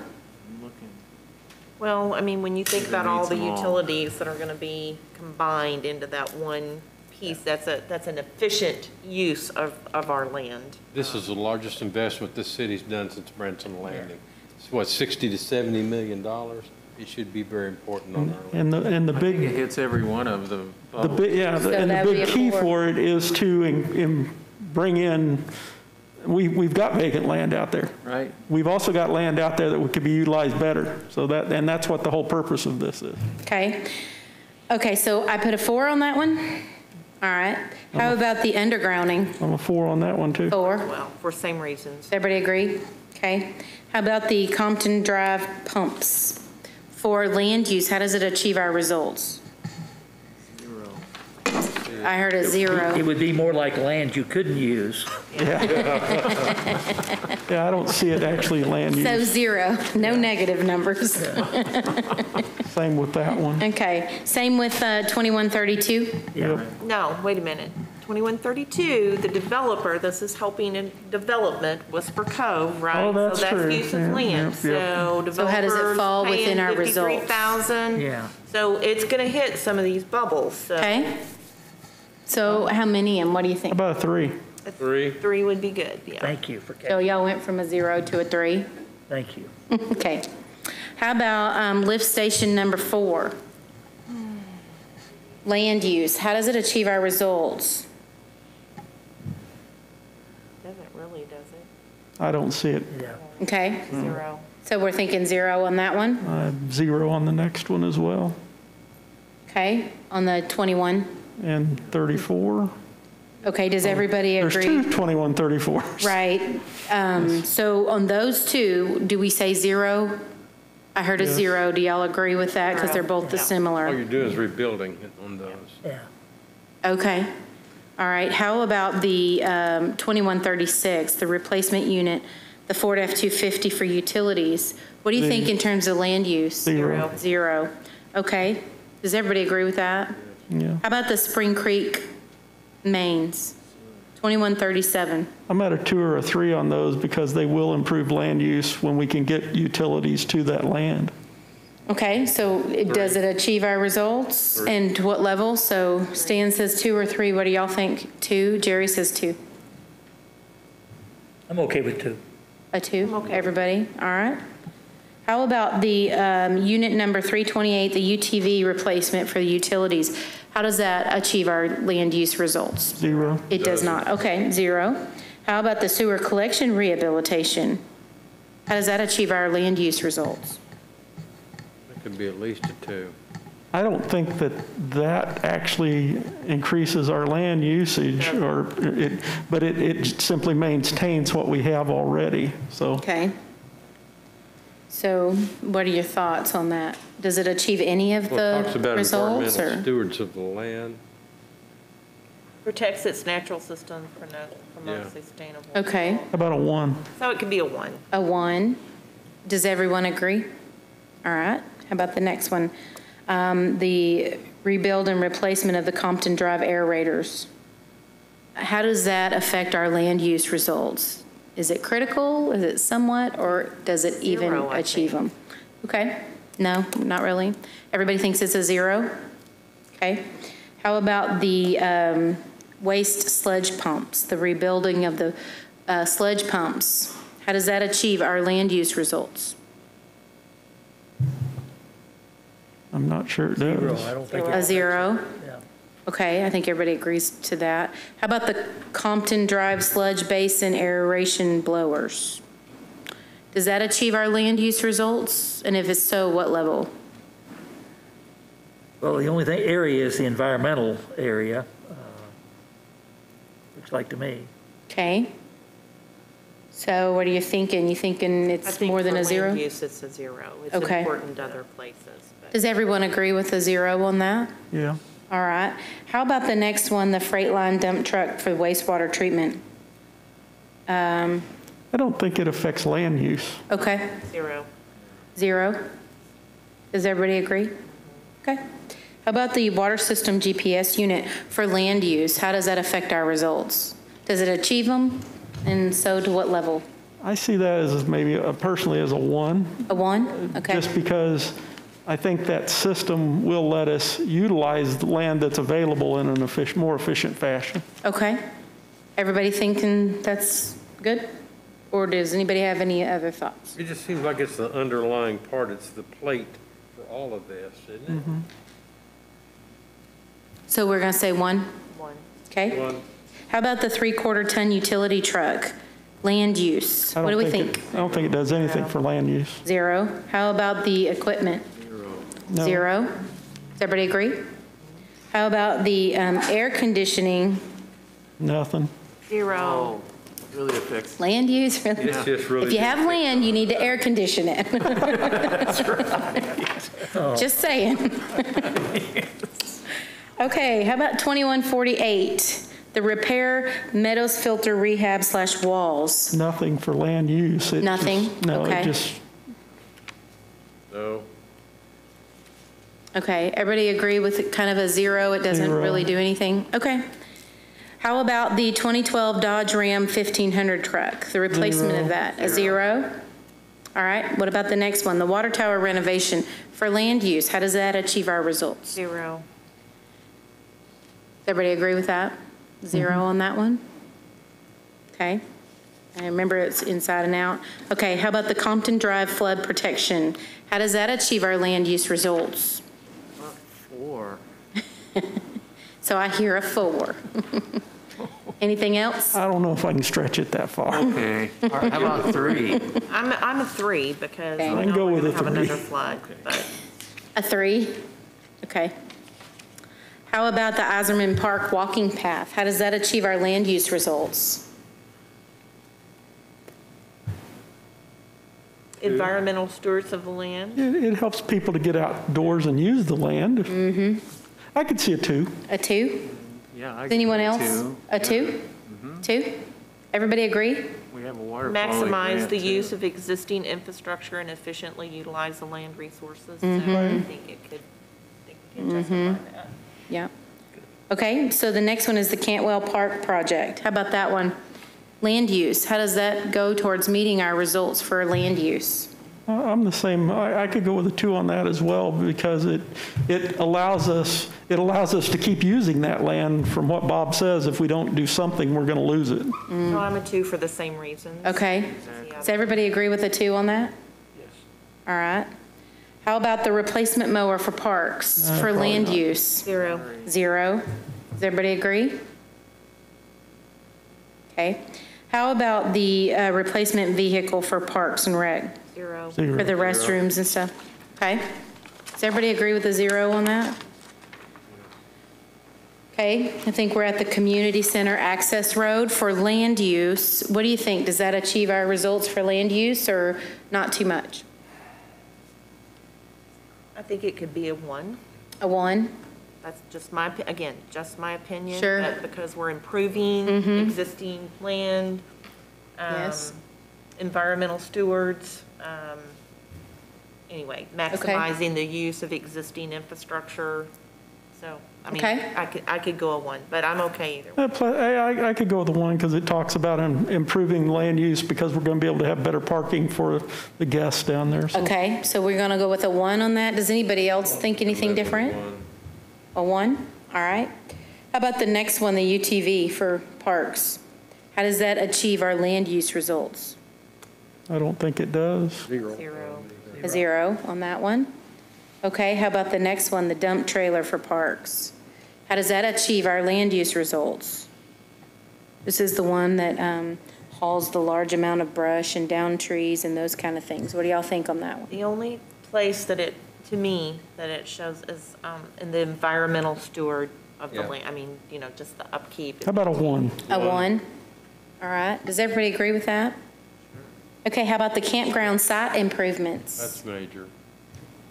Well, I mean, when you think about all the utilities that are going to be combined into that one piece, that's a, that's an efficient use of, of our land. This is the largest investment this city's done since Branson Landing. It's what, 60 to 70 million dollars? It should be very important on our land. And the, and the I think it big, hits every one of the the bubbles. big, yeah, So and the that'd be big key four. for it is to in- in- bring in, we, we've got vacant land out there. Right? We've also got land out there that could be utilized better. So that, and that's what the whole purpose of this is. Okay. Okay, so I put a four on that one? All right. How about the undergrounding? I'm a four on that one, too. Four. Well, for same reasons. Everybody agree? Okay. How about the Compton Drive pumps? For land use, how does it achieve our results? I heard a zero. It zero. would be more like land you couldn't use. Yeah, I don't see it actually land So use. zero, no negative numbers. Same with that one. Okay, same with uh, 2132? Yeah. No, wait a minute. 2132, the developer, this is helping in development, Whisper Cove, right? Oh, that's So true. that's use Yeah, of land. yep, yep. So So how does it developers fall within paying our results? 53,000. Yeah. So it's going to hit some of these bubbles. So Okay. So how many, and what do you think? about a three? Three? Three would be good, yeah. Thank you for So y'all went from a zero to a three? thank you. Okay. How about um, lift station number four? Land use, how does it achieve our results? Doesn't really, does it? I don't see it. Yeah. Okay, Zero. so we're thinking zero on that one? I have zero on the next one as well. Okay, on the 21? And 34. Okay, does everybody There's agree? two 21, 34s. Right. Um, So on those two, do we say zero? I heard a Yes. zero. Do y'all agree with that? Because they're both the Yeah. All you're doing is rebuilding it on those. Yeah. Okay. All right. How about the um, 2136, the replacement unit, the Ford F-250 for utilities? What do you think in terms of land use? Zero. Zero. Okay. Does everybody agree with that? Yeah. How about the Spring Creek mains? 2137. I'm at a two or a three on those because they will improve land use when we can get utilities to that land. Okay, so it- does it achieve our results? And to what level? So Stan says two or three. What do y'all think? Two? Jerry says two. I'm okay with two. A two? Okay. Everybody? All right. How about the um, unit number 328, the UTV replacement for the utilities? How does that achieve our land use results? Zero. It does not. Okay, zero. How about the sewer collection rehabilitation? How does that achieve our land use results? It could be at least a two. I don't think that that actually increases our land usage or it, but it, it simply maintains what we have already, so. Okay. So what are your thoughts on that? Does it achieve any of Well, it talks the about results environmental or? stewards of the land. Protects its natural system, promote- Yeah. promotes sustainable. Okay, How about a one? So it could be a one. a one. Does everyone agree? All right. How about the next one? Um, The rebuild and replacement of the Compton Drive aerators. how does that affect our land use results? Is it critical, is it somewhat, or does it even Zero, I achieve think. them? Okay, no, not really. Everybody thinks it's a zero? Okay. How about the um, waste sludge pumps, the rebuilding of the uh, sludge pumps? How does that achieve our land use results? I'm not sure it does. I don't think. A zero? Yeah. Okay, I think everybody agrees to that. How about the Compton Drive sludge basin aeration blowers? Does that achieve our land use results? And if it's so, what level? Well, the only thing, area is the environmental area, uh, looks like to me. Okay. So what are you thinking? You thinking I it's think more than for a zero? land use, it's a zero. It's Okay. important other places, but. Does everyone agree with a zero on that? Yeah. All right. How about the next one, the Freightliner dump truck for wastewater treatment? Um, I don't think it affects land use. Okay, Zero. zero. Does everybody agree? Okay. How about the water system GPS unit for land use? How does that affect our results? Does it achieve them? And so to what level? I see that as maybe uh, personally as a one, A one? Okay. just because I think that system will let us utilize the land that's available in an efficient, more efficient fashion. Okay. Everybody thinking that's good? Or does anybody have any other thoughts? It just seems like it's the underlying part, it's the plate for all of this, isn't it? Mm-hmm. So we're going to say one? One. Okay. One, How about the three-quarter ton utility truck? Land use? What do don't we it- think? I don't think it does anything for land use. Zero. How about the equipment? No. Zero. Does everybody agree? How about the um, air conditioning, Nothing. Zero. Really affects. land use? Really? it's just really. If you have land, you need to air condition it. Just saying. Okay, how about 2148? The repair meadows filter rehab slash walls. Nothing for land use. It just- Nothing? No, Okay. it just, No, Okay, everybody agree with kind of a zero? It doesn't Zero. really do anything? Okay. How about the 2012 Dodge Ram 1500 truck, the replacement of that? A zero? All right, what about the next one, the water tower renovation for land use? How does that achieve our results? Zero. Does everybody agree with that? Zero mm-hmm. on that one? Okay. I remember it's inside and out. Okay, how about the Compton Drive flood protection? How does that achieve our land use results? Four. So I hear a four. Anything else? I don't know if I can stretch it that far. Okay. All right, How about three? I'm, I'm a three because Okay. I can know go we're with gonna a have three. another flood, but A three? Okay. How about the Iserman Park walking path? How does that achieve our land use results? Environmental stewards of the land. It, it helps people to get outdoors and use the land. Mm-hmm. I could see a two. A two? Yeah. I Does anyone give it else? two. A two? Two? Everybody agree? We have a water quality Maximize grant, the too. use of existing infrastructure and efficiently utilize the land resources. So Mm-hmm. I think it could, I think we can justify that. Yeah. Okay, so the next one is the Cantwell Park project. How about that one? Land use, how does that go towards meeting our results for land use? I- I'm the same, I, I could go with a two on that as well because it, it allows us, it allows us to keep using that land from what Bob says. If we don't do something, we're going to lose it. No, I'm a two for the same reasons. Okay, does everybody agree with a two on that? Yes. All right. How about the replacement mower for parks, Uh, for land not. use? Zero. Zero. Does everybody agree? Okay. How about the uh, replacement vehicle for parks and rec, Zero. for the Zero. restrooms and stuff? Okay. Does everybody agree with the zero on that? Okay, I think we're at the community center access road for land use. What do you think? Does that achieve our results for land use or not too much? I think it could be a one. A one? That's just my, opi- again, just my opinion. Sure. but Because we're improving existing land. um, Yes. Environmental stewards. um, Anyway, maximizing the use of existing infrastructure. So I mean, Okay. I could, I could go a one, but I'm okay either way. Uh, pl- I, I- I could go with the one because it talks about im- improving land use because we're going to be able to have better parking for the guests down there. So Okay, so we're going to go with a one on that. Does anybody else think anything different? A one? All right. How about the next one, the UTV for parks? How does that achieve our land use results? I don't think it does. Zero. A zero on that one. Okay, how about the next one, the dump trailer for parks? How does that achieve our land use results? This is the one that um, hauls the large amount of brush and down trees and those kind of things. What do y'all think on that one? The only place that it, to me, that it shows is um, in the environmental steward of the Yeah. land, I mean, you know, just the upkeep. How about a one? A one? All right, does everybody agree with that? Okay, how about the campground site improvements That's major.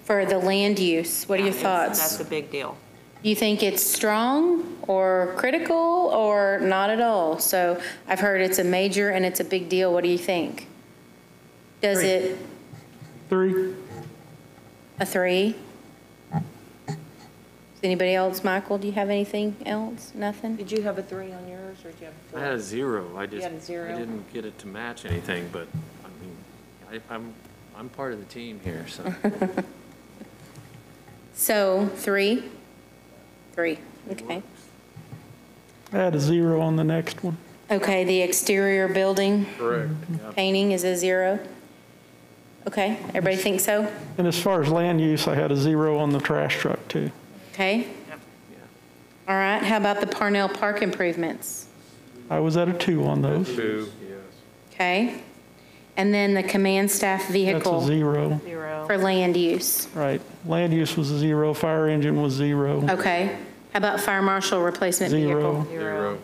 for the land use? What are your thoughts? That's a big deal. Do you think it's strong or critical or not at all? So I've heard it's a major and it's a big deal. What do you think? Does Three. it, Three? A three? Does anybody else, Michael, do you have anything else? Nothing? Did you have a three on yours, or did you have a four? I had a zero. I just, had a zero? I didn't get it to match anything, but, I mean, I, I'm, I'm part of the team here, so. So, three? Three, okay. I had a zero on the next one. Okay, the exterior building Correct. painting is a zero? Okay, everybody think so? And as far as land use, I had a zero on the trash truck too. Okay? All right, how about the Parnell Park improvements? I was at a two on those. Two, yes. Okay? And then the command staff vehicle. That's a vehicle zero, Zero. for land use. right. Land use was a zero, fire engine was zero. Okay. How about fire marshal replacement Zero. vehicle? Zero.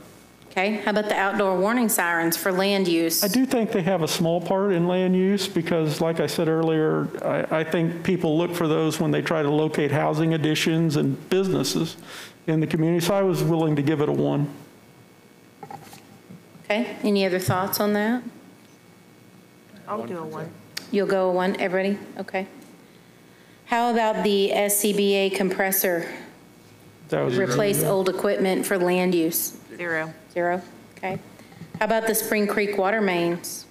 Okay, how about the outdoor warning sirens for land use? I do think they have a small part in land use because, like I said earlier, I, I think people look for those when they try to locate housing additions and businesses in the community. So I was willing to give it a one. Okay, any other thoughts on that? I'll do a one. You'll go a one, everybody? Okay. How about the SCBA compressor? That was Replace old equipment for land use? Zero. Zero, okay. How about the Spring Creek water mains?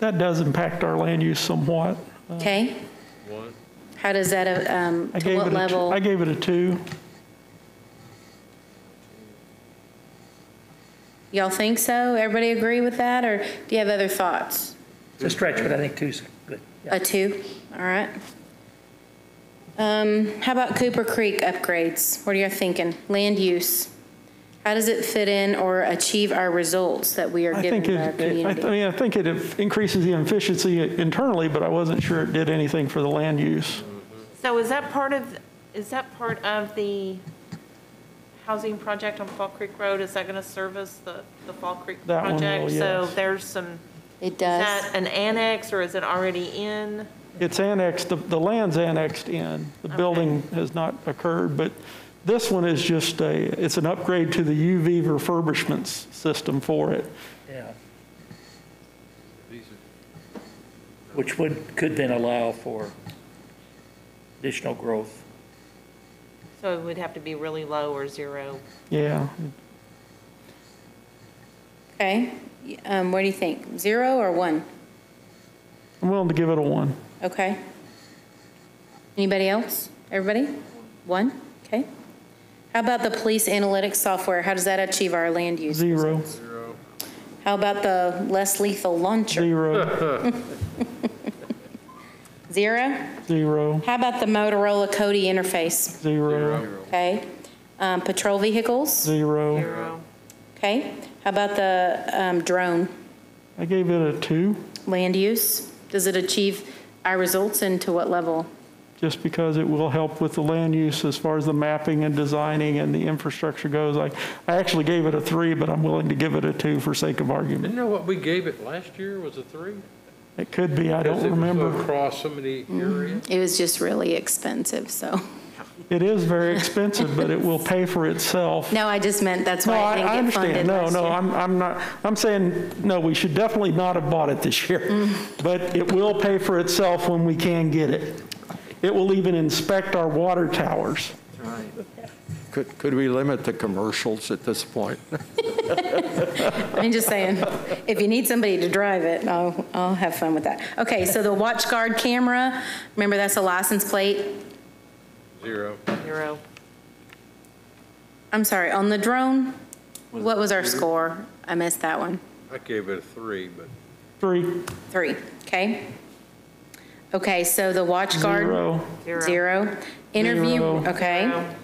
That does impact our land use somewhat. Okay, One. how does that, uh, um, I to gave what it a two- level? I gave it a two. Y'all think so? Everybody agree with that, or do you have other thoughts? It's a stretch, but I think two's good. Yeah. A two, all right. Um, how about Cooper Creek upgrades? What are you thinking? Land use? How does it fit in or achieve our results that we are I giving think our it, I community? mean, I think it increases the efficiency internally, but I wasn't sure it did anything for the land use. So is that part of, is that part of the housing project on Fall Creek Road? Is that going to service the, the Fall Creek That one will, project? So there's some, It is does. Is that an annex or is it already in? It's annexed, the, the land's annexed in. The building has not occurred, but this one is just a, it's an upgrade to the UV refurbishment system for it. Yeah. Which would, could then allow for additional growth. So it would have to be really low or zero. Yeah, Okay, um, what do you think? Zero or one? I'm willing to give it a one. Okay. Anybody else? Everybody? One? How about the police analytics software? How does that achieve our land use? Zero. How about the less lethal launcher? zero, Zero? zero. How about the Motorola Cody interface? zero, Okay. Um, patrol vehicles? zero. Zero. Okay. How about the, um, drone? I gave it a two, Land use? Does it achieve our results and to what level? Just because it will help with the land use as far as the mapping and designing and the infrastructure goes. I, I actually gave it a three, but I'm willing to give it a two for sake of argument. Didn't know what we gave it last year was a three? It could be, I don't Because it was remember. Across so many areas. It was just really expensive, so. It is very expensive, but it will pay for itself. No, I just meant that's No, why I, it I didn't get funded understand. No, last no, year. I'm, I'm not, I'm saying, no, we should definitely not have bought it this year. Mm. But it will pay for itself when we can get it. It will even inspect our water towers. Right. Could, could we limit the commercials at this point? I'm just saying, if you need somebody to drive it, I'll, I'll have fun with that. Okay, so the WatchGuard camera, remember that's a license plate? Zero. Zero. I'm sorry, on the drone, what was our score? I missed that one. I gave it a three, but Three, Three, okay? Okay, so the WatchGuard? zero. Zero. Zero. Interview, Zero. okay. Zero.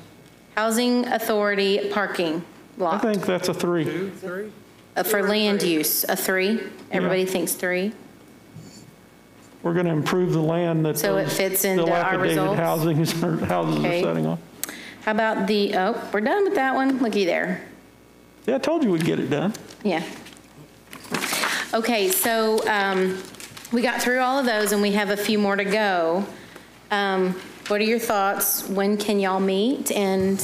Housing authority parking lot. I think that's a three. two, three? Uh, for land use, a three? Everybody thinks three? We're going to improve the land that So it fits into our dilapidated results? housings or houses are Okay. setting on. How about the, oh, we're done with that one, looky there. Yeah, I told you we'd get it done. Yeah. Okay, so um, we got through all of those, and we have a few more to go. Um, What are your thoughts? When can y'all meet? And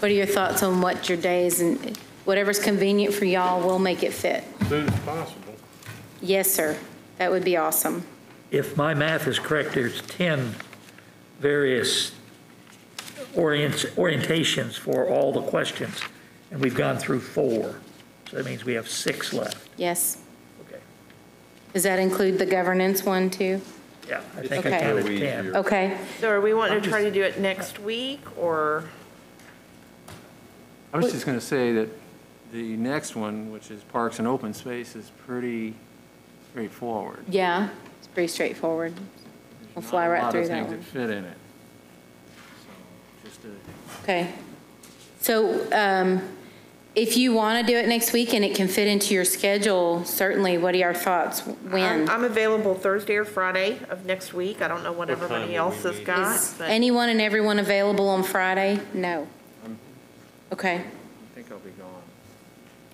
what are your thoughts on what your days, and whatever's convenient for y'all, we'll make it fit. As soon as possible. Yes, sir. That would be awesome. If my math is correct, there's 10 various orient- orientations for all the questions, and we've gone through four. So that means we have six left. Yes? Okay. Does that include the governance one, too? Yeah, I think I Okay. counted Go 10. Okay. So are we wanting to try to do it next week, or? I was just going to say that the next one, which is Parks and Open Space, is pretty straightforward. Yeah, it's pretty straightforward. We'll fly Not a right lot through of that things one. that fit in it. So, Just a Okay. So um, if you want to do it next week and it can fit into your schedule, certainly, what are your thoughts? When? I'm I'm available Thursday or Friday of next week. I don't know what What time everybody will else has meet? got, Is but anyone and everyone available on Friday? No. Okay. I think I'll be gone.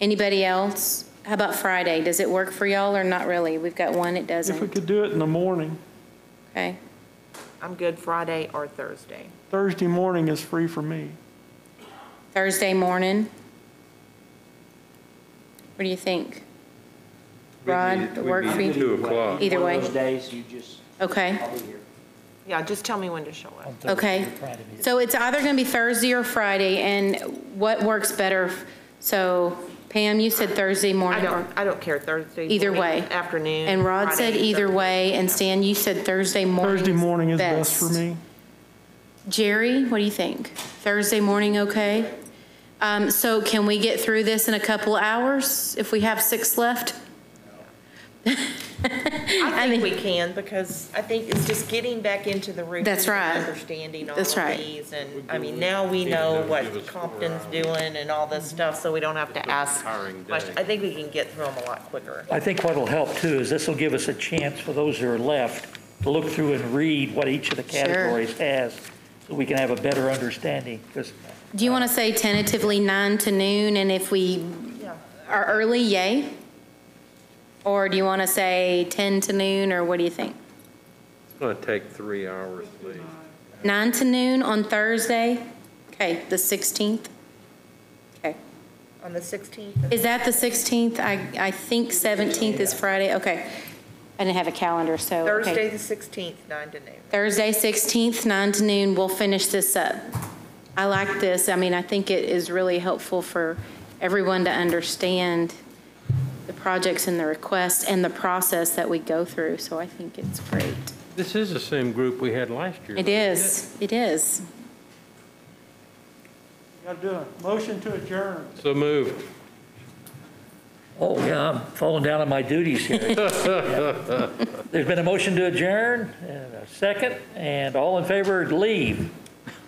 Anybody else? How about Friday? Does it work for y'all or not really? We've got one, it doesn't. If we doesn't. could do it in the morning. Okay. I'm good Friday or Thursday. Thursday morning is free for me. Thursday morning? What do you think? Rod, We'd work for you? Two o'clock. Either One way. of those days, you just, Okay. I'll be here. Yeah, just tell me when to show up. Okay. we're trying to meet. So it's either going to be Thursday or Friday, and what works better? So Pam, you said Thursday I morning. or- don't, I don't care, Thursday. Either morning, way. Afternoon. And Rod said Friday, either Thursday. way, and Stan, you said Thursday morning. Thursday morning is best for me. Jerry, what do you think? Thursday morning, okay? Um, So can we get through this in a couple hours, if we have six left? I think we can, because I think it's just getting back into the routine. That's of right. Understanding all That's of right. these, and, I mean, now we know what Compton's doing and all this stuff, so we don't have to ask questions. I think we can get through them a lot quicker. I think what'll help too is this will give us a chance for those who are left to look through and read what each of the Sure. categories has, so we can have a better understanding, because Do you want to say tentatively nine to noon, and if we Yeah. are early, yay? Or do you want to say 10 to noon, or what do you think? It's going to take three hours, please. Nine to noon on Thursday? Okay, the 16th? Okay. On the 16th? Is that the 16th? I, I think 17th is Friday, okay. I didn't have a calendar, so, okay. Thursday, the 16th, 9 to noon. Thursday, 16th, 9 to noon, we'll finish this up. I like this, I mean, I think it is really helpful for everyone to understand the projects and the requests and the process that we go through, so I think it's great. This is the same group we had last year. It is, it is. Got to do a motion to adjourn. So moved. Oh, yeah, I'm falling down on my duties here. There's been a motion to adjourn, and a second, and all in favor, leave.